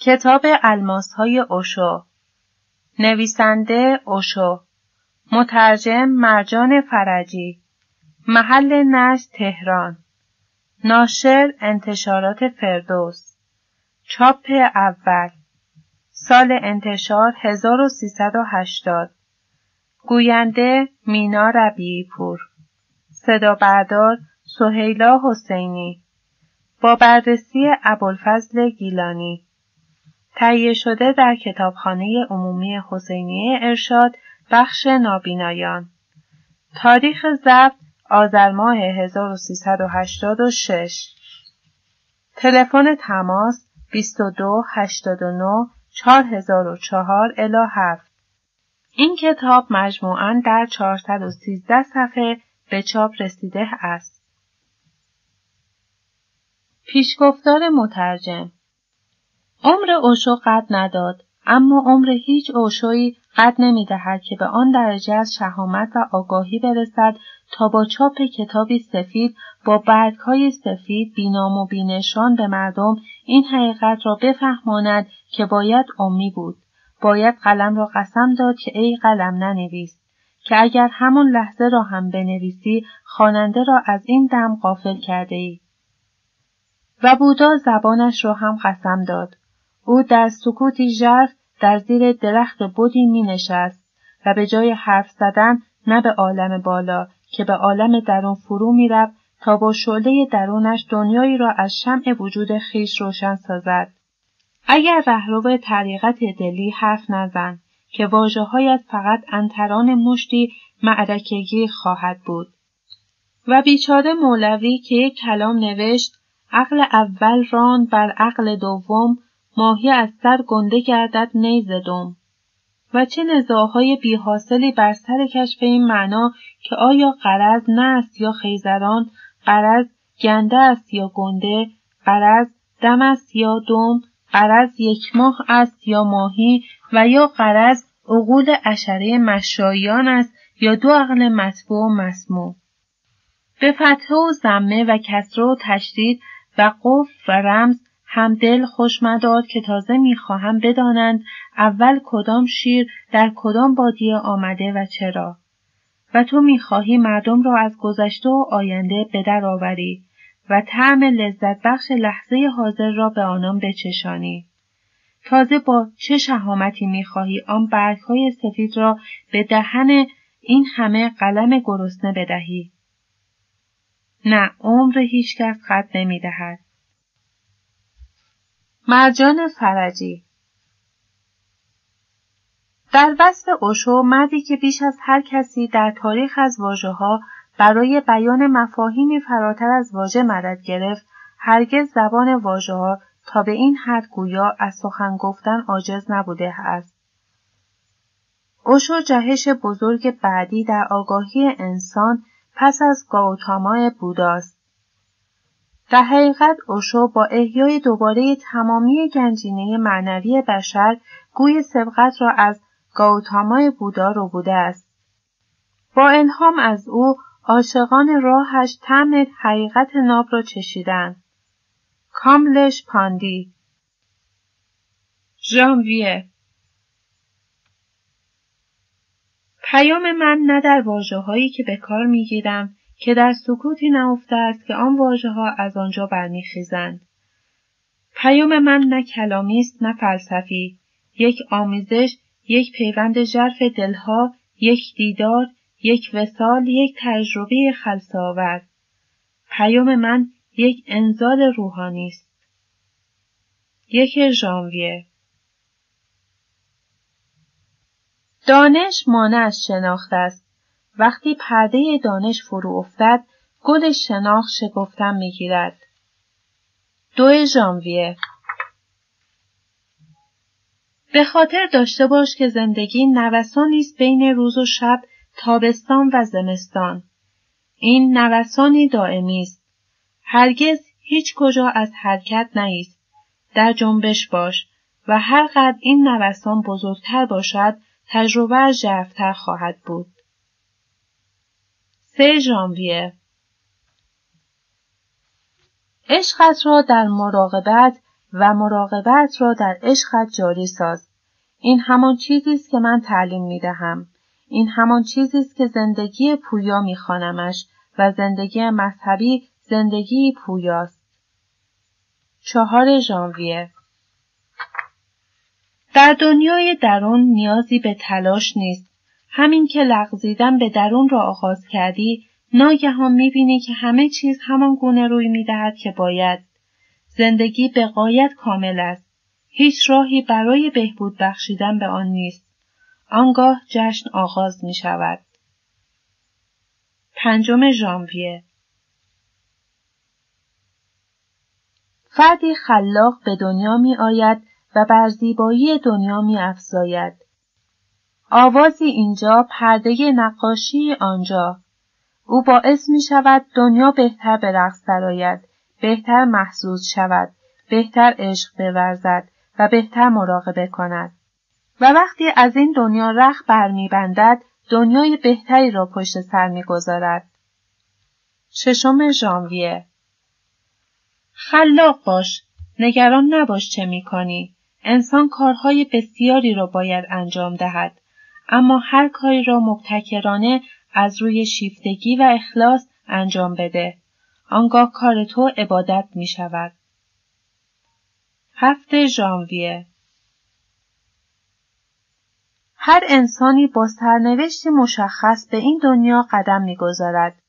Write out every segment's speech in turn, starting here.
کتاب الماس های اوشو. نویسنده اوشو. مترجم مرجان فرجی. محل نشر تهران. ناشر انتشارات فردوس. چاپ اول. سال انتشار 1380 گوینده مینا ربیعی پور صدا بردار سهیلا حسینی. با بررسی ابوالفضل گیلانی. تهیه شده در کتابخانه عمومی حسینیه ارشاد بخش نابینایان. تاریخ ضبط آذر ماه 1386 تلفن تماس 22 89 4004 الی 7 این کتاب مجموعاً در 413 صفحه به چاپ رسیده است. پیشگفتار مترجم عمر اوشو قد نداد اما عمر هیچ اوشویی قد نمی دهد که به آن درجه از شهامت و آگاهی برسد تا با چاپ کتابی سفید با برگهای سفید بینام و بینشان به مردم این حقیقت را بفهماند که باید امی بود. باید قلم را قسم داد که ای قلم ننویس که اگر همان لحظه را هم بنویسی خواننده را از این دم غافل کرده ای. و بودا زبانش را هم قسم داد. او در سکوتی ژرف در زیر درخت بودی می نشست و به جای حرف زدن نه به عالم بالا که به عالم درون فرو می رفت تا با شعله درونش دنیایی را از شمع وجود خیش روشن سازد. اگر رهرو طریقت دلی حرف نزن که واژههایت فقط انتران مشتی معرکگی خواهد بود. و بیچاره مولوی که یک کلام نوشت عقل اول راند بر عقل دوم ماهی از سر گنده گردد نیز دوم و چه نزاهای بیحاصلی بر سر کشف این معنا که آیا قرض نه است یا خیزران قرض گنده است یا گنده قرض دم است یا دم قرض یک ماه است یا ماهی و یا قرض عقول اشره مشایان است یا دو عقل مطبوع و مسموع. به فتحه و زمه و کسره و تشدید و قف و رمز هم دل خوش مدار که تازه می‌خواهم بدانند اول کدام شیر در کدام بادیه آمده و چرا. و تو می‌خواهی مردم را از گذشته و آینده به در آوری و طعم لذت بخش لحظه حاضر را به آنان بچشانی. تازه با چه شهامتی می‌خواهی آن برگهای سفید را به دهن این همه قلم گرسنه بدهی؟ نه عمر هیچکس قد نمی‌دهد. مرجان فرجی در وصف اوشو مردی که بیش از هر کسی در تاریخ از واژه ها برای بیان مفاهیمی فراتر از واژه مدد گرفت هرگز زبان واژه ها تا به این حد گویا از سخن گفتن عاجز نبوده است. اوشو جهش بزرگ بعدی در آگاهی انسان پس از گاوتاما بوداست. در حقیقت اوشو با احیای دوباره تمامی گنجینه معنوی بشر گوی سبقت را از گاوتامای بودا رو بوده است. با الهام از او عاشقان راهش طعم حقیقت ناب را چشیدند. کاملش پاندی ژانویه پیام من نه در واجه هایی که به کار می‌گیرم که در سکوتی نهفته است که آن واژه ها از آنجا برمیخیزند. پیام من نه کلامی است نه فلسفی، یک آمیزش، یک پیوند ژرف دلها، یک دیدار، یک وسال، یک تجربه خلصاور. پیام من یک انزال روحانی است. یک ژانویه دانش مانع از شناخت است. وقتی پرده دانش فرو افتد گل شناخت شکفتن می‌گیرد. دو ژانویه. به خاطر داشته باش که زندگی نوسانی است بین روز و شب تابستان و زمستان. این نوسانی دائمی است. هرگز هیچ کجا از حرکت نیست. در جنبش باش و هر قدر این نوسان بزرگتر باشد تجربه ژرفتر خواهد بود. سه ژانویه عشقت را در مراقبت و مراقبت را در عشقت جاری ساز. این همان چیزی است که من تعلیم می دهم. این همان چیزی است که زندگی پویا می و زندگی مذهبی زندگی پویاست. چهار ژانویه در دنیای درون نیازی به تلاش نیست. همین که لغزیدن به درون را آغاز کردی، ناگهان می‌بینی که همه چیز همان گونه روی می‌دهد که باید. زندگی به قایت کامل است. هیچ راهی برای بهبود بخشیدن به آن نیست. آنگاه جشن آغاز می شود. پنجم ژانویه فردی خلاق به دنیا می آید و بر زیبایی دنیا می افزاید. آوازی اینجا پرده نقاشی آنجا. او باعث می شود دنیا بهتر به رقص درآید، بهتر محسوس شود، بهتر عشق بورزد و بهتر مراقبه کند. و وقتی از این دنیا رخ برمیبندد دنیای بهتری را پشت سر می‌گذارد. ششم ژانویه خلاق باش. نگران نباش چه می‌کنی. انسان کارهای بسیاری را باید انجام دهد. اما هر کاری را مبتکرانه از روی شیفتگی و اخلاص انجام بده. آنگاه کار تو عبادت می شود. هفته ژانویه هر انسانی با سرنوشتی مشخص به این دنیا قدم می‌گذارد.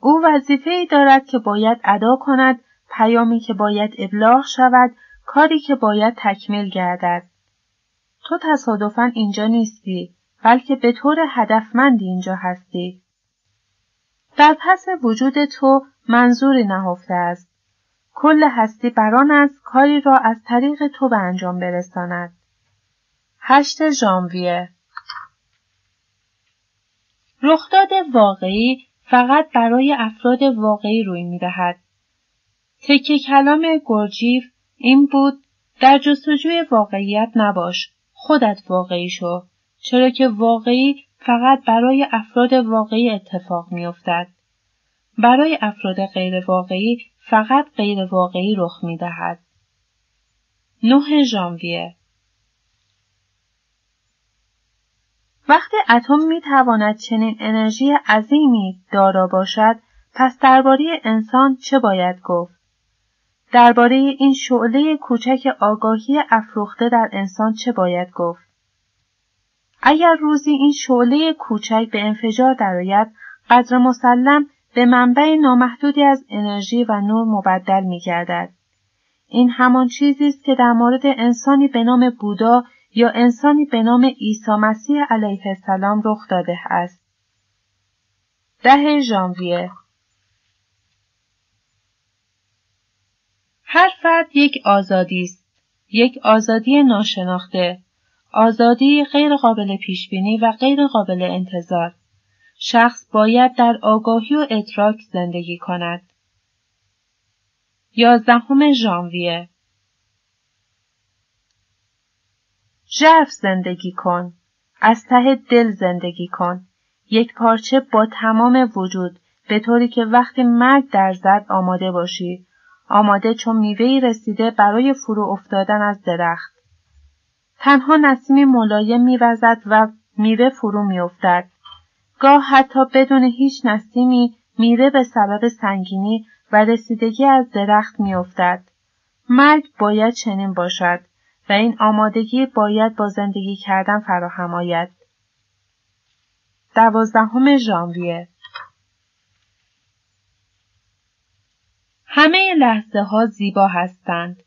او وظیفه دارد که باید ادا کند پیامی که باید ابلاغ شود کاری که باید تکمیل گردد تو تصادفا اینجا نیستی بلکه به طور هدفمندی اینجا هستی. در پس وجود تو منظوری نهفته است. کل هستی بران است کاری را از طریق تو به انجام برساند. هشت ژانویه. رخداد واقعی فقط برای افراد واقعی روی می‌دهد. تکه کلام گرجیف این بود در جستجوی واقعیت نباش خودت واقعی شو. چرا که واقعی فقط برای افراد واقعی اتفاق میافتد. برای افراد غیر واقعی فقط غیر واقعی رخ می دهد. 9 ژانویه. وقتی اتم می تواند چنین انرژی عظیمی دارا باشد پس درباره انسان چه باید گفت؟ درباره این شعله کوچک آگاهی افروخته در انسان چه باید گفت؟ اگر روزی این شعله کوچک به انفجار درآید قدر مسلم به منبع نامحدودی از انرژی و نور مبدل می گردد. این همان چیزی است که در مورد انسانی به نام بودا یا انسانی به نام عیسی مسیح علیه السلام رخ داده است. ده ژانویه هر فرد یک آزادی است. یک آزادی ناشناخته. آزادی غیر قابل پیش بینی و غیر قابل انتظار. شخص باید در آگاهی و ادراک زندگی کند. یازدهم ژانویه ژرف زندگی کن. از ته دل زندگی کن. یک پارچه با تمام وجود به طوری که وقتی مرگ در زد آماده باشی. آماده چون میوهی رسیده برای فرو افتادن از درخت. تنها نسیمی ملایم میوزد و میوه فرو میافتد. گاه حتی بدون هیچ نسیمی میوه به سبب سنگینی و رسیدگی از درخت میافتد. مرگ باید چنین باشد. و این آمادگی باید با زندگی کردن فراهم آید. دوازدهم ژانویه همه لحظه ها زیبا هستند.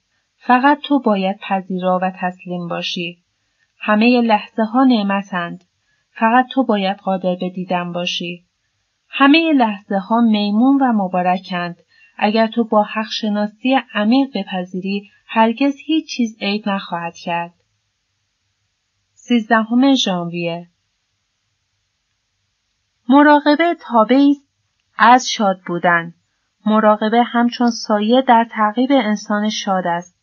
فقط تو باید پذیرا و تسلیم باشی. همه لحظه ها نعمتند. فقط تو باید قادر به دیدن باشی. همه لحظه ها میمون و مبارکند. اگر تو با حق شناسی عمیق بپذیری هرگز هیچ چیز عیب نخواهد کرد. سیزدهم ژانویه مراقبه تابعی از شاد بودن. مراقبه همچون سایه در تعقیب انسان شاد است.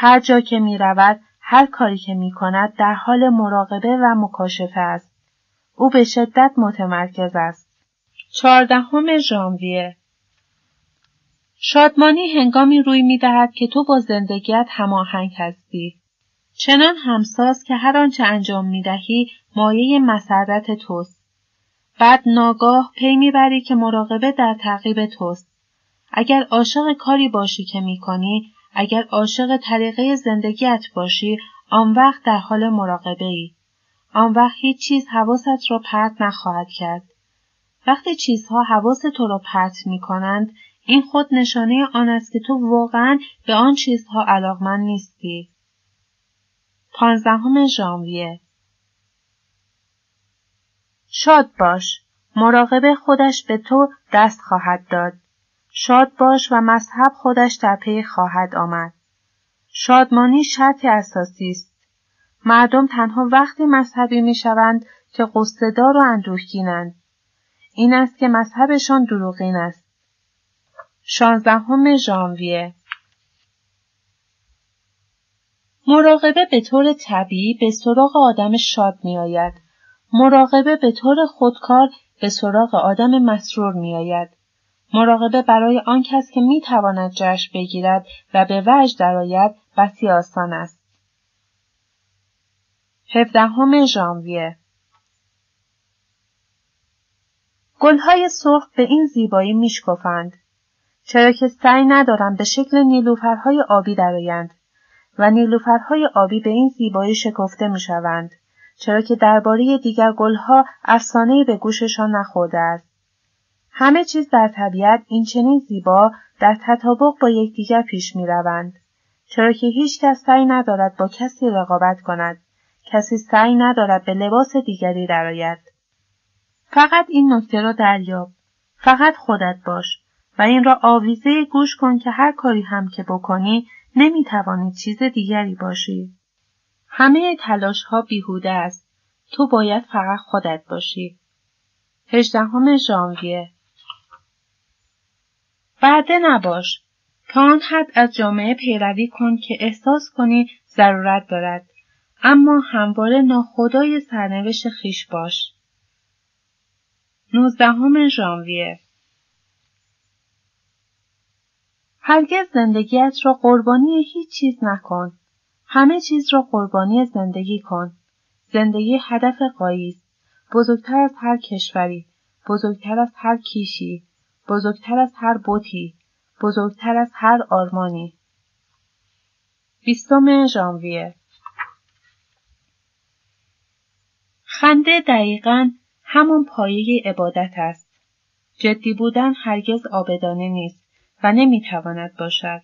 هر جا که می رود، هر کاری که می کند در حال مراقبه و مکاشفه است. او به شدت متمرکز است. چهاردهم ژانویه شادمانی هنگامی روی می دهد که تو با زندگیت هماهنگ هستی. چنان همساز که هر آنچه انجام می دهی مایه مسرت توست. بعد ناگاه پی می‌بری که مراقبه در تعقیب توست. اگر عاشق کاری باشی که می‌کنی، اگر عاشق طریقه زندگیت باشی، آن وقت در حال مراقبه ای. آن وقت هیچ چیز حواست را پرت نخواهد کرد. وقتی چیزها حواس تو را پرت می کنند، این خود نشانه آن است که تو واقعا به آن چیزها علاقمند نیستی. پانزدهم ژانویه شاد باش. مراقبه خودش به تو دست خواهد داد. شاد باش و مذهب خودش در پی خواهد آمد. شادمانی شرط اساسی است. مردم تنها وقتی مذهبی می شوند که قصدار و اندوهگینند. این است که مذهبشان دروغین است. شانزدهم ژانویه مراقبه به طور طبیعی به سراغ آدم شاد می آید. مراقبه به طور خودکار به سراغ آدم مسرور می آید. مراقبه برای آن کس که می تواند جشن بگیرد و به وجه درآید بسی آسان است. هفدهم ژانویه. گلهای سرخ به این زیبایی میشکفند. چرا که سعی ندارند به شکل نیلوفرهای آبی درآیند و نیلوفرهای آبی به این زیبایی شکفته می‌شوند چرا که درباره دیگر گلها افسانهای به گوششان نخورده است. همه چیز در طبیعت این چنین زیبا در تطابق با یکدیگر پیش می‌روند. چرا که هیچ کس سعی ندارد با کسی رقابت کند. کسی سعی ندارد به لباس دیگری درآید. فقط این نکته را دریاب. فقط خودت باش و این را آویزه گوش کن که هر کاری هم که بکنی نمی‌توانی چیز دیگری باشی. همه تلاش ها بیهوده است. تو باید فقط خودت باشی. هجدهم ژانویه. بعده نباش تا آن حد از جامعه پیروی کن که احساس کنی ضرورت دارد اما همواره ناخدای سرنوشت خیش باش. نوزدهم ژانویه هرگز زندگیت را قربانی هیچ چیز نکن. همه چیز را قربانی زندگی کن. زندگی هدف قایی بزرگتر از هر کشوری، بزرگتر از هر کیشی، بزرگتر از هر بوتی، بزرگتر از هر آرمانی. بیستم ژانویه خنده دقیقا همان پایه عبادت است. جدی بودن هرگز آبدانه نیست و نمی‌تواند باشد.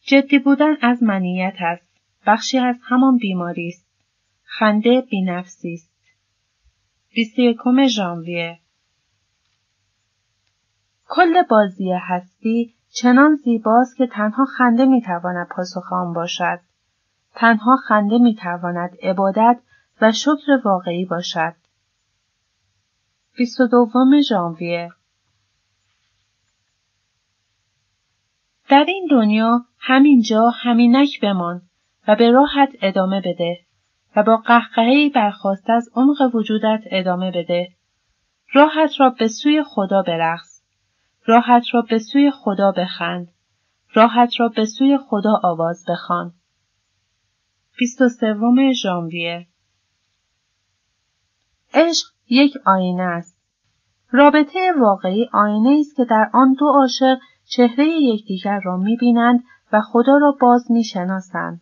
جدی بودن از منیت است. بخشی از همان بیماری است. خنده بینفسی است. 21 ژانویه کل بازی هستی چنان زیباست که تنها خنده می‌تواند پاسخ آن باشد. تنها خنده می‌تواند عبادت و شکر واقعی باشد. 22 ژانویه در این دنیا همینجا همینک بمان و به راحت ادامه بده و با قهقهی برخواسته از عمق وجودت ادامه بده. راحت را به سوی خدا برقص. راحت را به سوی خدا بخند. راحت را به سوی خدا آواز بخوان. 23 ژانویه عشق یک آینه است. رابطه واقعی آینه است که در آن دو عاشق چهره یکدیگر را می‌بینند و خدا را باز می‌شناسند.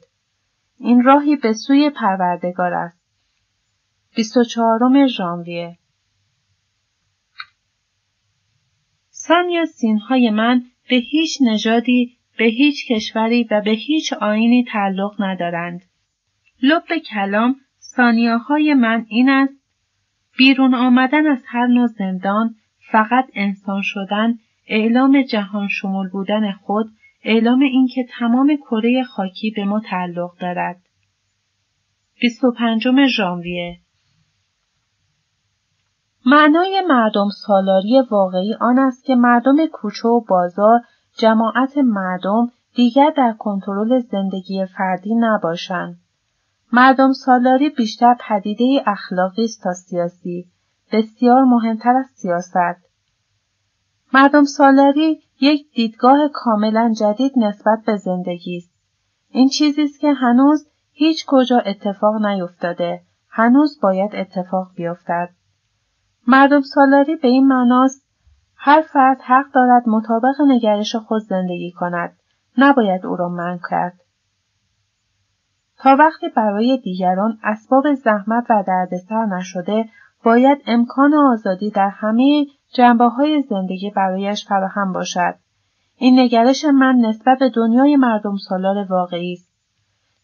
این راهی به سوی پروردگار است. 24 ژانویه سان یا سینهای من به هیچ نژادی، به هیچ کشوری و به هیچ آینی تعلق ندارند. لب کلام های من این است بیرون آمدن از هر نوع زندان، فقط انسان شدن، اعلام جهان شمول بودن خود، اعلام اینکه تمام کره خاکی به ما تعلق دارد. 25 ژانویه معنای مردم سالاری واقعی آن است که مردم کوچه و بازار جماعت مردم دیگر در کنترل زندگی فردی نباشند. مردم سالاری بیشتر پدیده اخلاقی است تا سیاسی، بسیار مهمتر از سیاست. مردم سالاری یک دیدگاه کاملا جدید نسبت به زندگی است. این چیزی است که هنوز هیچ کجا اتفاق نیفتاده. هنوز باید اتفاق بیفتد. مردم سالاری به این معناست هر فرد حق دارد مطابق نگرش خود زندگی کند. نباید او را منع کرد. تا وقتی برای دیگران اسباب زحمت و دردسر نشده باید امکان آزادی در همه جنبه های زندگی برایش فراهم باشد. این نگرش من نسبت به دنیای مردم سالار واقعی است.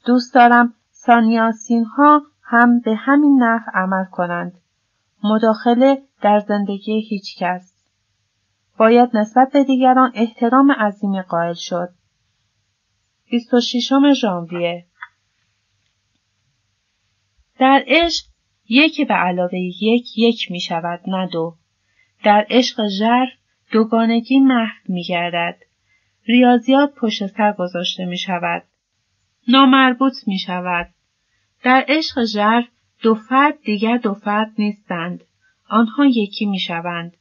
دوست دارم سانیاسین ها هم به همین نحو عمل کنند. مداخله در زندگی هیچ کس. باید نسبت به دیگران احترام عظیمی قائل شد. 26 ژانویه در عشق یک به علاوه یک یک می شود نه دو. در عشق ژرف دوگانگی محو می گردد. ریاضیات پشت سر گذاشته می شود. نامربوط می شود. در عشق ژرف دو فرد دیگر دو فرد نیستند. آنها یکی می شوند.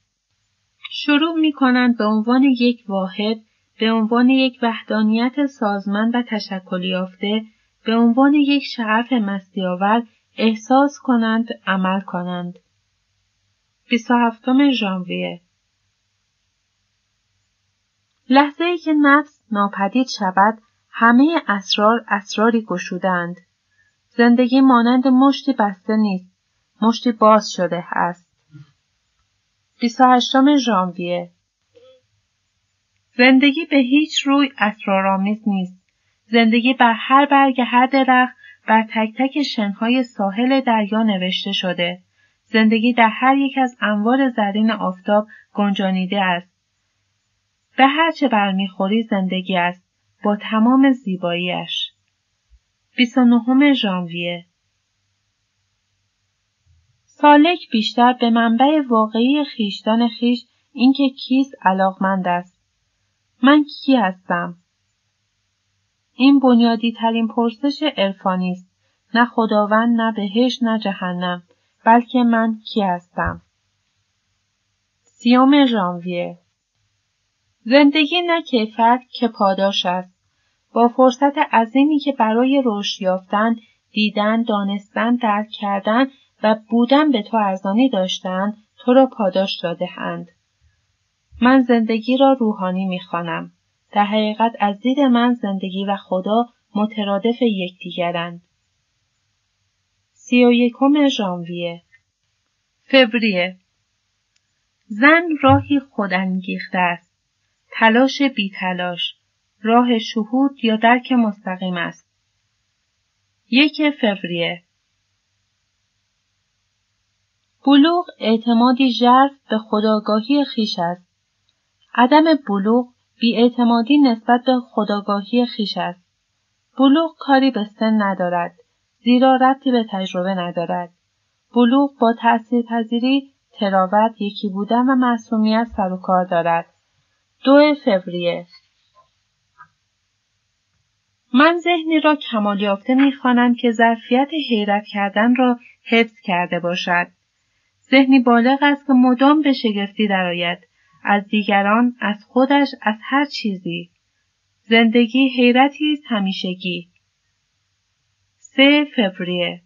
شروع می کنند به عنوان یک واحد به عنوان یک وحدانیت سازمند و تشکلی یافته به عنوان یک شعف مستیاور احساس کنند عمل کنند 27 ژانویه لحظه ای که نفس ناپدید شود همه اسرار اسراری گشودند زندگی مانند مشتی بسته نیست مشتی باز شده است 28 ژانویه زندگی به هیچ روی اسرارآمیز نیست زندگی بر هر برگ هر درخت بر تک تک شنهای ساحل دریا نوشته شده. زندگی در هر یک از انوار زرین آفتاب گنجانیده است. به هر چه برمیخوری زندگی است با تمام زیباییش. 29 ژانویه سالک بیشتر به منبع واقعی خیشتن خیش اینکه کیست علاقمند است. من کی هستم؟ این بنیادی ترین پرسش عرفانی است. نه خداوند نه بهش نه جهنم بلکه من کی هستم. سیوم ژانویه زندگی نه کیفر که پاداش است. با فرصت عظیمی که برای رشد یافتن، دیدن، دانستن، درک کردن و بودن به تو ارزانی داشتن، تو را پاداش دادهاند. من زندگی را روحانی می‌خوانم. در حقیقت از دید من زندگی و خدا مترادف یکدیگرند. سی و یکم ژانویه فوریه زن راهی خودانگیخته است. تلاش بی تلاش. راه شهود یا درک مستقیم است. یک فوریه بلوغ اعتمادی ژرف به خداگاهی خیش است. عدم بلوغ بیاعتمادی نسبت به خداگاهی خیش است. بلوغ کاری به سن ندارد. زیرا ربطی به تجربه ندارد. بلوغ با تأثیر پذیری، تراوت، یکی بودن و معصومیت سر و کار دارد. دو فوریه من ذهنی را کمال یافته می‌خوانم که ظرفیت حیرت کردن را حفظ کرده باشد. ذهنی بالغ است که مدام به شگفتی درآید. از دیگران از خودش از هر چیزی. زندگی حیرتی است همیشگی. سه فوریه.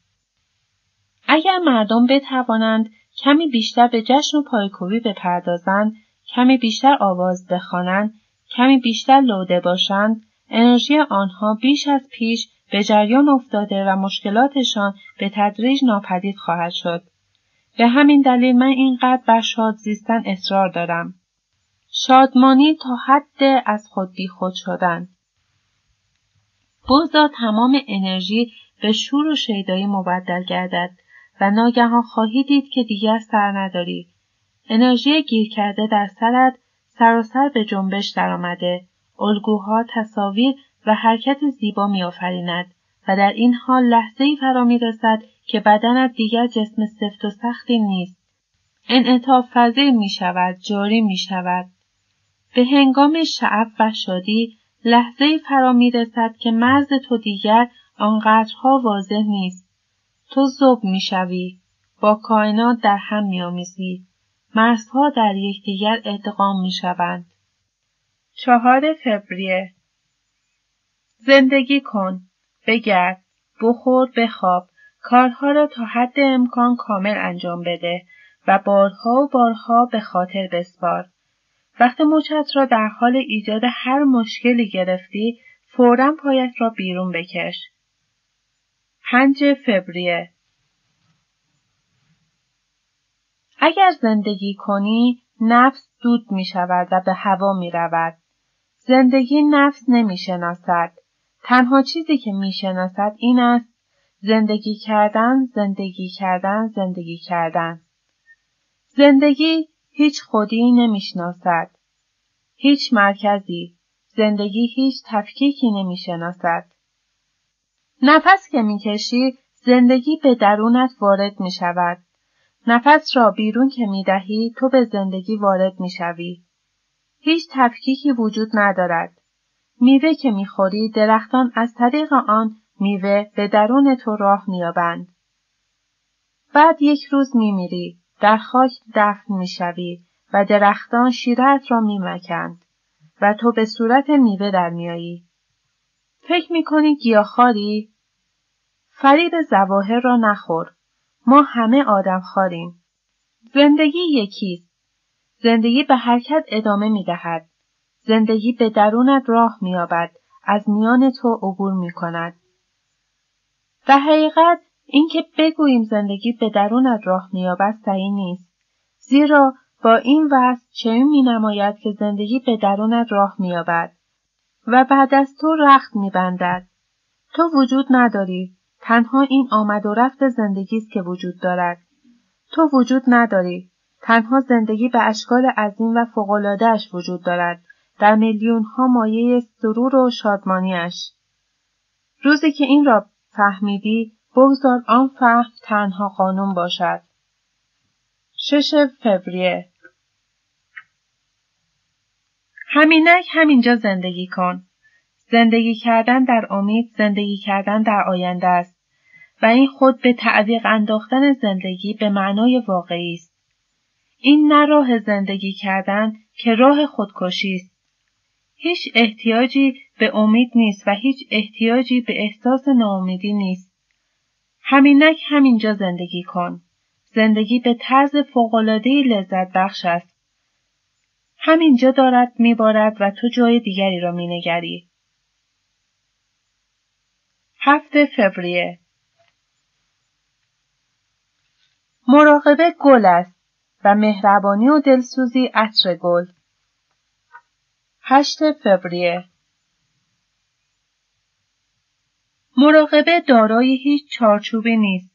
اگر مردم بتوانند کمی بیشتر به جشن و پایکوبی بپردازند کمی بیشتر آواز بخوانند کمی بیشتر لوده باشند انرژی آنها بیش از پیش به جریان افتاده و مشکلاتشان به تدریج ناپدید خواهد شد. به همین دلیل من اینقدر بر شاد زیستن اصرار دارم. شادمانی تا حد از خود بی خود شدن. بزا تمام انرژی به شور و شیدایی مبدل گردد و ناگهان خواهی دید که دیگر سر نداری. انرژی گیر کرده در سرت سراسر به جنبش درآمده، الگوها، تصاویر و حرکت زیبا میآفریند و در این حال لحظه ای فرا می رسد که بدنت دیگر جسم سفت و سختی نیست. انعطاف فضی می شود، جاری می شود. به هنگام شعف و شادی لحظه ای فرا می رسد که مرز تو دیگر آنقدرها واضح نیست. تو زوب می شوی. با کائنات در هم می آمیزی. مرزها در یکدیگر ادغام می شوند. چهار فوریه. زندگی کن بگرد بخور بخواب. کارها را تا حد امکان کامل انجام بده و بارها و بارها به خاطر بسپار. وقت مچت را در حال ایجاد هر مشکلی گرفتی فورا پایت را بیرون بکش. پنج فوریه. اگر زندگی کنی نفس دود می شود و به هوا می رود. زندگی نفس نمی شناسد. تنها چیزی که می شناسد این است زندگی کردن، زندگی کردن، زندگی کردن. زندگی هیچ خودی نمی‌شناسد. هیچ مرکزی. زندگی هیچ تفکیکی نمی‌شناسد. نفس که می‌کشی زندگی به درونت وارد می شود. نفس را بیرون که می دهی تو به زندگی وارد می شوی. هیچ تفکیکی وجود ندارد. میوه که می‌خوری درختان از طریق آن میوه به درون تو راه میابند. بعد یک روز میمیری، در خاک دفن می‌شوی و درختان شیرت را میمکند و تو به صورت میوه در میایی. فکر می‌کنی گیاهخواری؟ فریب زواهر را نخور. ما همه آدم خاریم. زندگی یکیست. زندگی به حرکت ادامه می دهد. زندگی به درونت راه مییابد از میان تو عبور می کند. در حقیقت اینکه بگوییم زندگی به درونت راه مییابد صحیح نیست. زیرا با این وصف چنین می نماید که زندگی به درونت راه مییابد و بعد از تو رخت میبندد. تو وجود نداری. تنها این آمد و رفت زندگی است که وجود دارد. تو وجود نداری. تنها زندگی به اشکال عظیم و فوقالعادهاش وجود دارد در میلیون ها مایه سرور و شادمانیش. روزی که این را فهمیدی بگذار آن فهم تنها قانون باشد. شش فوریه همینک همینجا زندگی کن. زندگی کردن در امید زندگی کردن در آینده است و این خود به تعویق انداختن زندگی به معنای واقعی است. این نه راه زندگی کردن که راه خودکشی است. هیچ احتیاجی به امید نیست و هیچ احتیاجی به احساس ناامیدی نیست. همینک همینجا زندگی کن. زندگی به طرز فوق‌العاده‌ای لذت بخش است. همینجا دارد میبارد و تو جای دیگری را مینگری. هفت فوریه مراقبه گل است مهربانی و دلسوزی عطر گل. هشت فوریه مراقبه دارای هیچ چارچوبی نیست.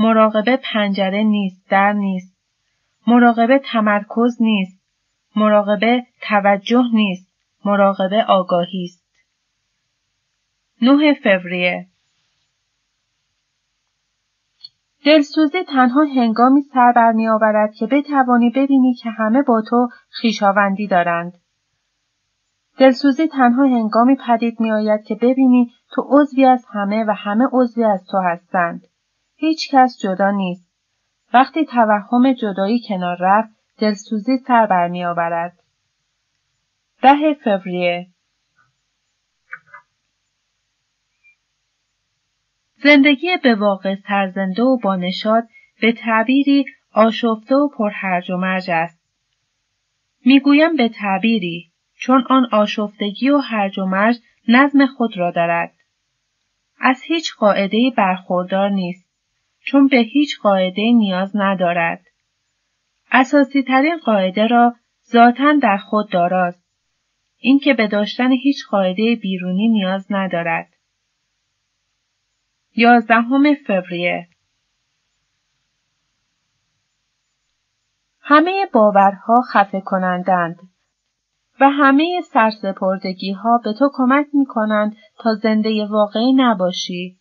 مراقبه پنجره نیست، در نیست. مراقبه تمرکز نیست. مراقبه توجه نیست. مراقبه آگاهی است. 9 فوریه دلسوزی تنها هنگامی سر برمیآورد که بتوانی ببینی که همه با تو خویشاوندی دارند. دلسوزی تنها هنگامی پدید میآید که ببینی تو عضوی از همه و همه عضوی از تو هستند. هیچ کس جدا نیست. وقتی توهم جدایی کنار رفت، دلسوزی سر برمیآورد. ده فوریه زندگی به واقع سرزنده و بانشاد به تعبیری آشفته و پرهرج و مرج است. می‌گویم به تعبیری چون آن آشفتگی و هرج و مرج نظم خود را دارد. از هیچ قاعده برخوردار نیست چون به هیچ قاعده نیاز ندارد. اساسی ترین قاعده را ذاتا در خود داراست. اینکه به داشتن هیچ قاعده بیرونی نیاز ندارد. یازدهم فوریه همه باورها خفه کنندند و همه سرسپردگی ها به تو کمک می کنند تا زنده واقعی نباشی.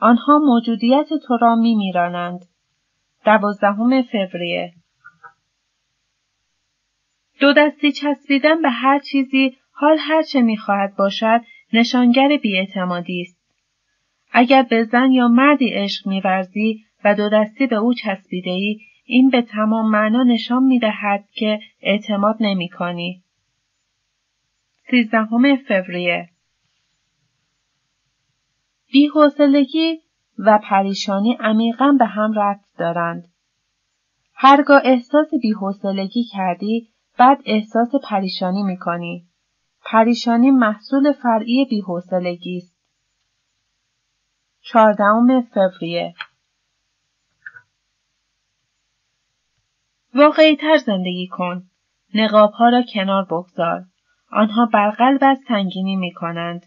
آنها موجودیت تو را می میرانند. دوازدهم فوریه دو دستی چسبیدن به هر چیزی حال هر چه می خواهد باشد نشانگر بیاعتمادی است. اگر به زن یا مردی عشق میورزی و دو دستی به او چسبیده ای این به تمام معنا نشان می دهد که اعتماد نمی کنی. فوریه بیحوصلگی و پریشانی عمیقا به هم ربط دارند. هرگاه احساس بیحوصلگی کردی بعد احساس پریشانی می‌کنی. پریشانی محصول فرعی بیحوصلگی است. چهاردهم فوریه واقعی تر زندگی کن. نقاب ها را کنار بگذار. آنها بر قلبت سنگینی می کنند.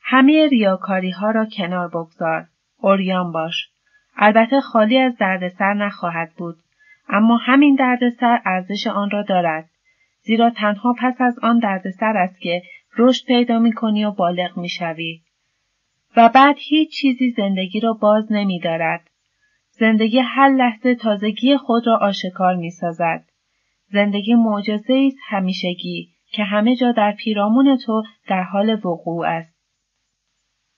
همه ریاکاری ها را کنار بگذار. اوریان باش. البته خالی از دردسر نخواهد بود. اما همین دردسر ارزش آن را دارد. زیرا تنها پس از آن دردسر است که رشد پیدا می کنی و بالغ می شوی. و بعد هیچ چیزی زندگی را باز نمی دارد. زندگی هر لحظه تازگی خود را آشکار می سازد. زندگی معجزه است همیشگی که همه جا در پیرامون تو در حال وقوع است.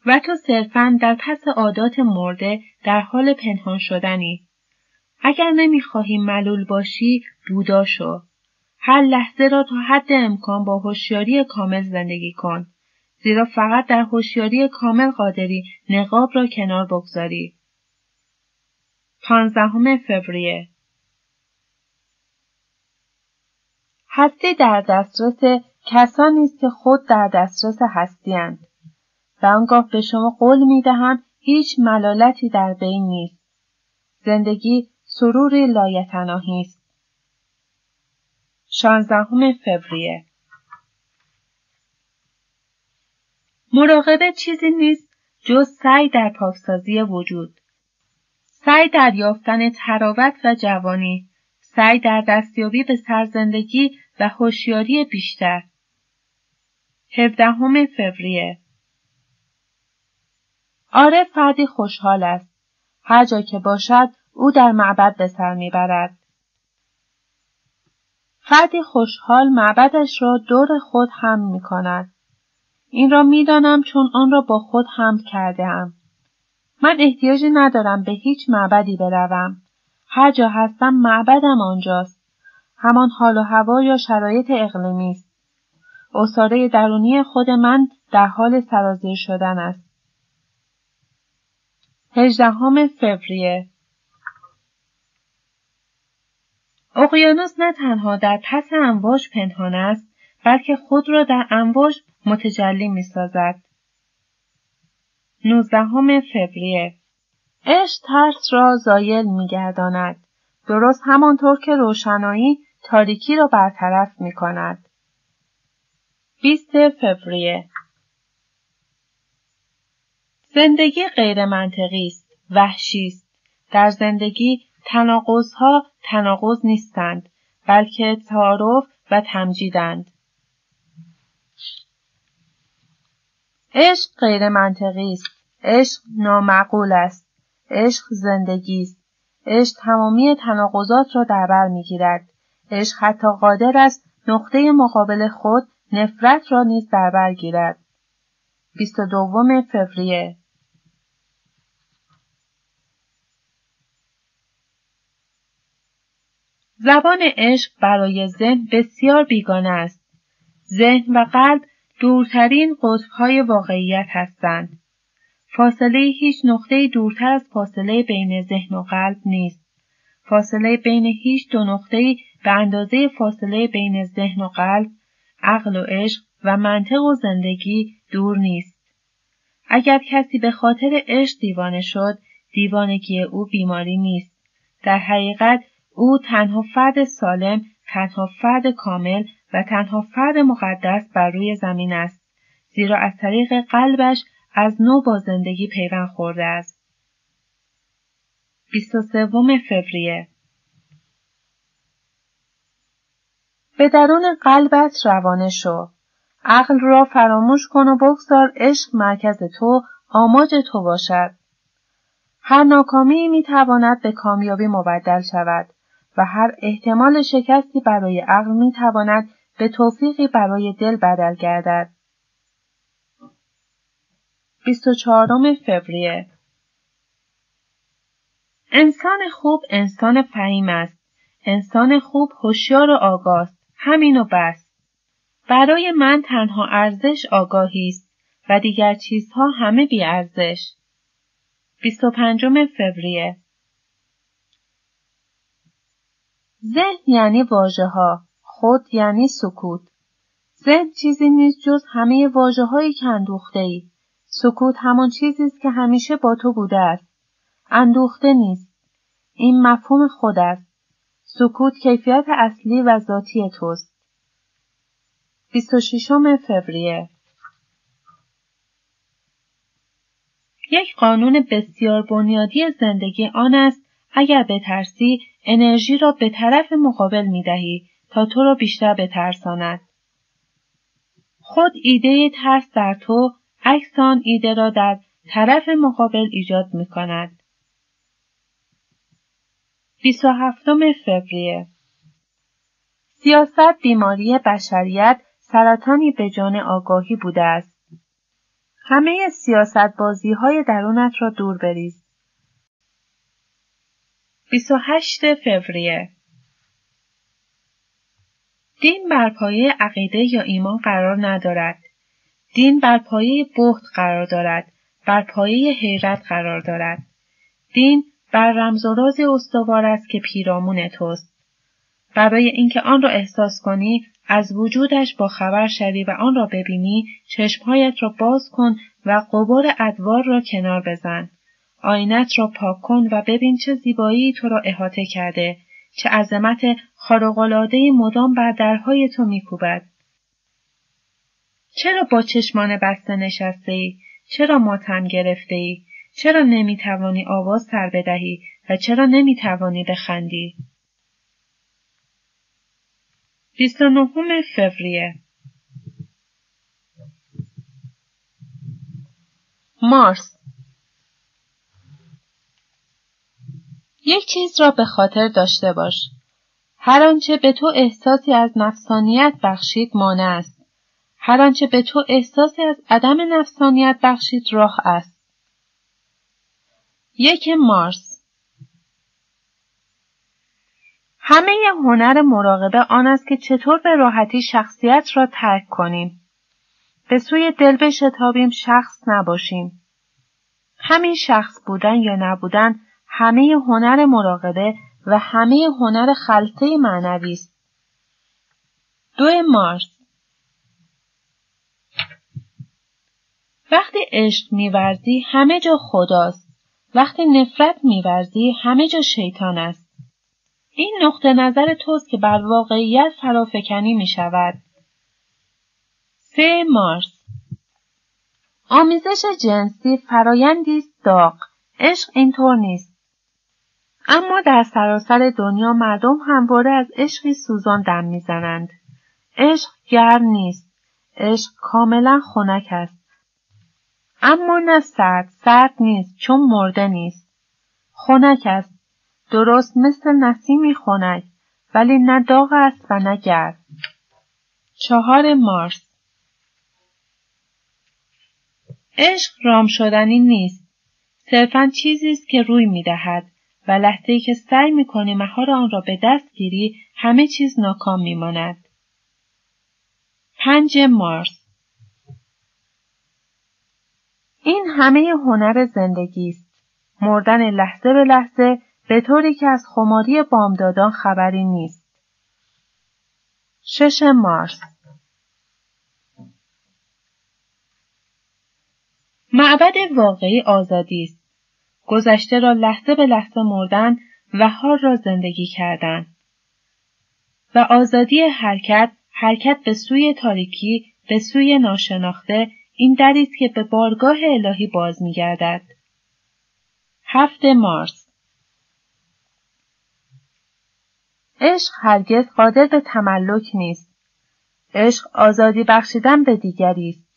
و تو صرفا در پس عادات مرده در حال پنهان شدنی. اگر نمی‌خواهی ملول باشی بودا شو. هر لحظه را تا حد امکان با هوشیاری کامل زندگی کن. زیرا فقط در هوشیاری کامل قادری نقاب را کنار بگذاری. پانزدهم فوریه هستی در دسترس کسانی است که خود در دسترس هستیاند و آنگاه به شما قول می دهم هیچ ملالتی در بین نیست. زندگی سروری لایتناهی است. شانزدهم فوریه مراقبه چیزی نیست جز سعی در پاکسازی وجود. سعی در یافتن تراوت و جوانی، سعی در دستیابی به سرزندگی و هوشیاری بیشتر. هفدهم فوریه آره فردی خوشحال است. هر جا که باشد او در معبد به سر می‌برد. فردی خوشحال معبدش را دور خود هم می کند. این را می‌دانم چون آن را با خود حمل کرده ام. من احتیاجی ندارم به هیچ معبدی بروم. هر جا هستم معبدم آنجاست. همان حال و هوا یا شرایط اقلیمی است. اصاره درونی خود من در حال سرازیر شدن است. هجدهم فوریه اقیانوس نه تنها در پس امواج پنهان است بلکه خود را در امواج متجلی می سازد. نوزدهم فوریه عشق ترس را زایل می گرداند. درست همانطور که روشنایی تاریکی را برطرف می کند. 20 فوریه زندگی غیر منطقی است، وحشی است. در زندگی تناقضها تناقض نیستند، بلکه تعارف و تمجیدند. عشق غیر منطقی است. عشق نامعقول است. عشق زندگی است. عشق تمامی تناقضات را در بر می‌گیرد. عشق حتی قادر است نقطه مقابل خود نفرت را نیز در بر گیرد. 22 فوریه زبان عشق برای ذهن بسیار بیگانه است. ذهن و قلب دورترین قطبهای واقعیت هستند. فاصله هیچ نقطه دورتر از فاصله بین ذهن و قلب نیست. فاصله بین هیچ دو نقطه به اندازه فاصله بین ذهن و قلب، عقل و عشق و منطق و زندگی دور نیست. اگر کسی به خاطر عشق دیوانه شد، دیوانگی او بیماری نیست. در حقیقت او تنها فرد سالم، تنها فرد کامل و تنها فرد مقدس بر روی زمین است. زیرا از طریق قلبش از نو با زندگی پیوند خورده است. 23 فوریه به درون قلبت روانه شو. عقل را فراموش کن و بگذار عشق مرکز تو آماج تو باشد. هر ناکامی می تواند به کامیابی مبدل شود و هر احتمال شکستی برای عقل می تواند به توفیقی برای دل بدل گردد. 24 فوریه انسان خوب انسان فهیم است. انسان خوب هوشیار و آگاه همین و بس. برای من تنها ارزش آگاهی است و دیگر چیزها همه بی ارزش. 25 فوریه ذهن یعنی واژه ها، خود یعنی سکوت. ذهن چیزی نیست جز همه واجه هایی که ای. سکوت همان چیزی است که همیشه با تو بوده است. اندوخته نیست. این مفهوم خود است. سکوت کیفیت اصلی و ذاتی توست. 26 فوریه یک قانون بسیار بنیادی زندگی آن است اگر بترسی انرژی را به طرف مقابل می دهی تا تو را بیشتر بترساند. خود ایده ترس در تو عکس ایده را در طرف مقابل ایجاد می کند. 27 فوریه سیاست بیماری بشریت سرطانی به جان آگاهی بوده است. همه سیاست بازی های درونت را دور بریز. 28 فوریه دین بر پایه عقیده یا ایمان قرار ندارد. دین بر پایه بهت قرار دارد. بر پایه حیرت قرار دارد. دین بر رمز و راز استوار است که پیرامون توست. برای اینکه آن را احساس کنی از وجودش با خبر شوی و آن را ببینی چشمهایت را باز کن و قبار ادوار را کنار بزن. آینت را پاک کن و ببین چه زیبایی تو را احاطه کرده چه عظمت خارق‌العادهای مدام بر درهای تو میکوبد چرا با چشمان بسته نشسته ای؟ چرا ماتم گرفته ای؟ چرا نمی‌توانی آواز سر بدهی و چرا نمی‌توانی بخندی؟ 29 فوریه مارس یک چیز را به خاطر داشته باش. هر آنچه به تو احساسی از نفسانیت بخشید مانع است. هر آنچه به تو احساسی از عدم نفسانیت بخشید راه است. یک مارس همه هنر مراقبه آن است که چطور به راحتی شخصیت را ترک کنیم. به سوی دل بشتابیم شخص نباشیم. همین شخص بودن یا نبودن همه هنر مراقبه و همه هنر خلطه معنوی است. دو مارس وقتی عشق میورزی همه جا خداست. وقتی نفرت میورزی همه جا شیطان است. این نقطه نظر توست که بر واقعیت فرافکنی می شود. سه مارس آمیزش جنسی فرایندی است داغ. عشق اینطور نیست. اما در سراسر دنیا مردم همواره از عشقی سوزان دم می‌زنند. عشق گرم نیست. عشق کاملا خنک است. اما نه سرد، سرد نیست چون مرده نیست. خنک است. درست مثل نسیمی خنک ولی نه داغ است و نه گرم. چهار مارس عشق رام شدنی نیست. صرفا چیزی است که روی می‌دهد و لحظه که سعی می‌کنی مهار آن را به دست گیری همه چیز ناکام میماند. پنج مارس این همه هنر زندگی است. مردن لحظه به لحظه به طوری که از خماری بامدادان خبری نیست. شش مارس معبد واقعی آزادی است. گذشته را لحظه به لحظه مردن و حال را زندگی کردن. و آزادی حرکت، حرکت به سوی تاریکی، به سوی ناشناخته، این دری است که به بارگاه الهی باز میگردد. هفت مارس عشق هرگز قادر به تملک نیست. عشق آزادی بخشیدن به دیگری است.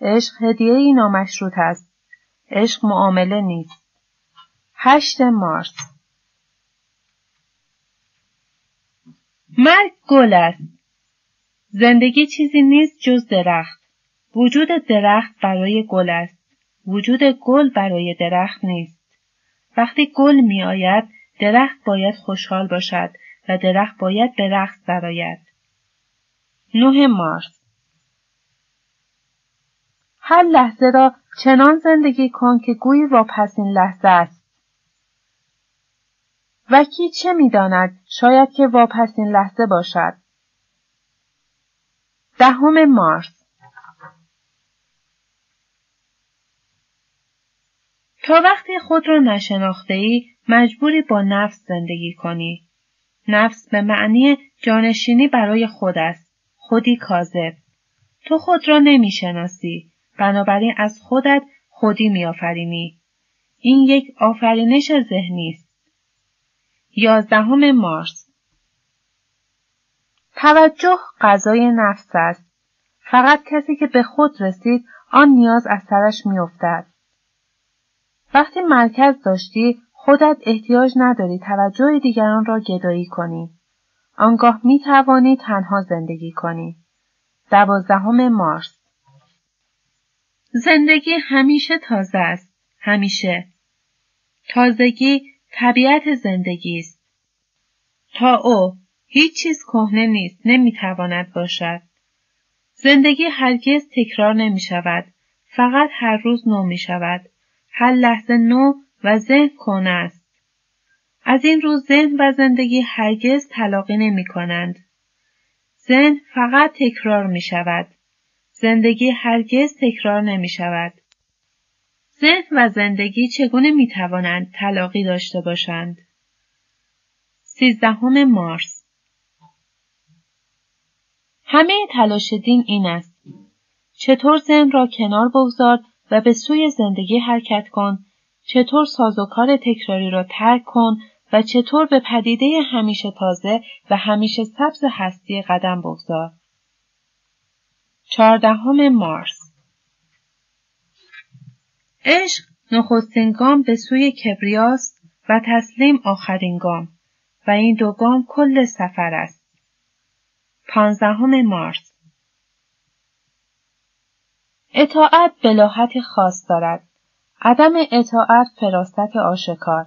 عشق هدیه ای نامشروط است. عشق معامله نیست. هشت مارس مرگ گل است. زندگی چیزی نیست جز درخت. وجود درخت برای گل است. وجود گل برای درخت نیست. وقتی گل می آید، درخت باید خوشحال باشد و درخت باید به رقص درآید. نه مارس هر لحظه را چنان زندگی کن که گویی واپسین لحظه است. و کی چه می‌داند شاید که واپسین لحظه باشد. دهم مارس تا وقتی خود را نشناخته ای مجبوری با نفس زندگی کنی. نفس به معنی جانشینی برای خود است. خودی کاذب. تو خود را نمی‌شناسی. بنابراین از خودت خودی میآفرینی. این یک آفرینش ذهنی است. یازدهم مارس توجه غذای نفس است. فقط کسی که به خود رسید آن نیاز از سرش میافتد. وقتی مرکز داشتی خودت احتیاج نداری توجه دیگران را گدایی کنی. آنگاه می توانی تنها زندگی کنی. دوازدهم مارس زندگی همیشه تازه است. همیشه. تازگی طبیعت زندگی است. تا او هیچ چیز کهنه نیست نمی‌تواند باشد. زندگی هرگز تکرار نمی شود. فقط هر روز نو می شود. هر لحظه نو و ذهن کنه است. از این روز ذهن و زندگی هرگز تلاقی نمی کنند. ذهن فقط تکرار می شود. زندگی هرگز تکرار نمی شود. ذهن و زندگی چگونه می توانند تلاقی داشته باشند؟ سیزدهم مارس همه تلاش دین این است. چطور ذهن را کنار بگذار و به سوی زندگی حرکت کن چطور سازوکار تکراری را ترک کن و چطور به پدیده همیشه تازه و همیشه سبز هستی قدم بگذار. چهاردهم مارس عشق نخستین گام به سوی کبریاست و تسلیم آخرین گام و این دو گام کل سفر است. پانزدهم مارس اطاعت بلاحت خاص دارد. عدم اطاعت فراست آشکار.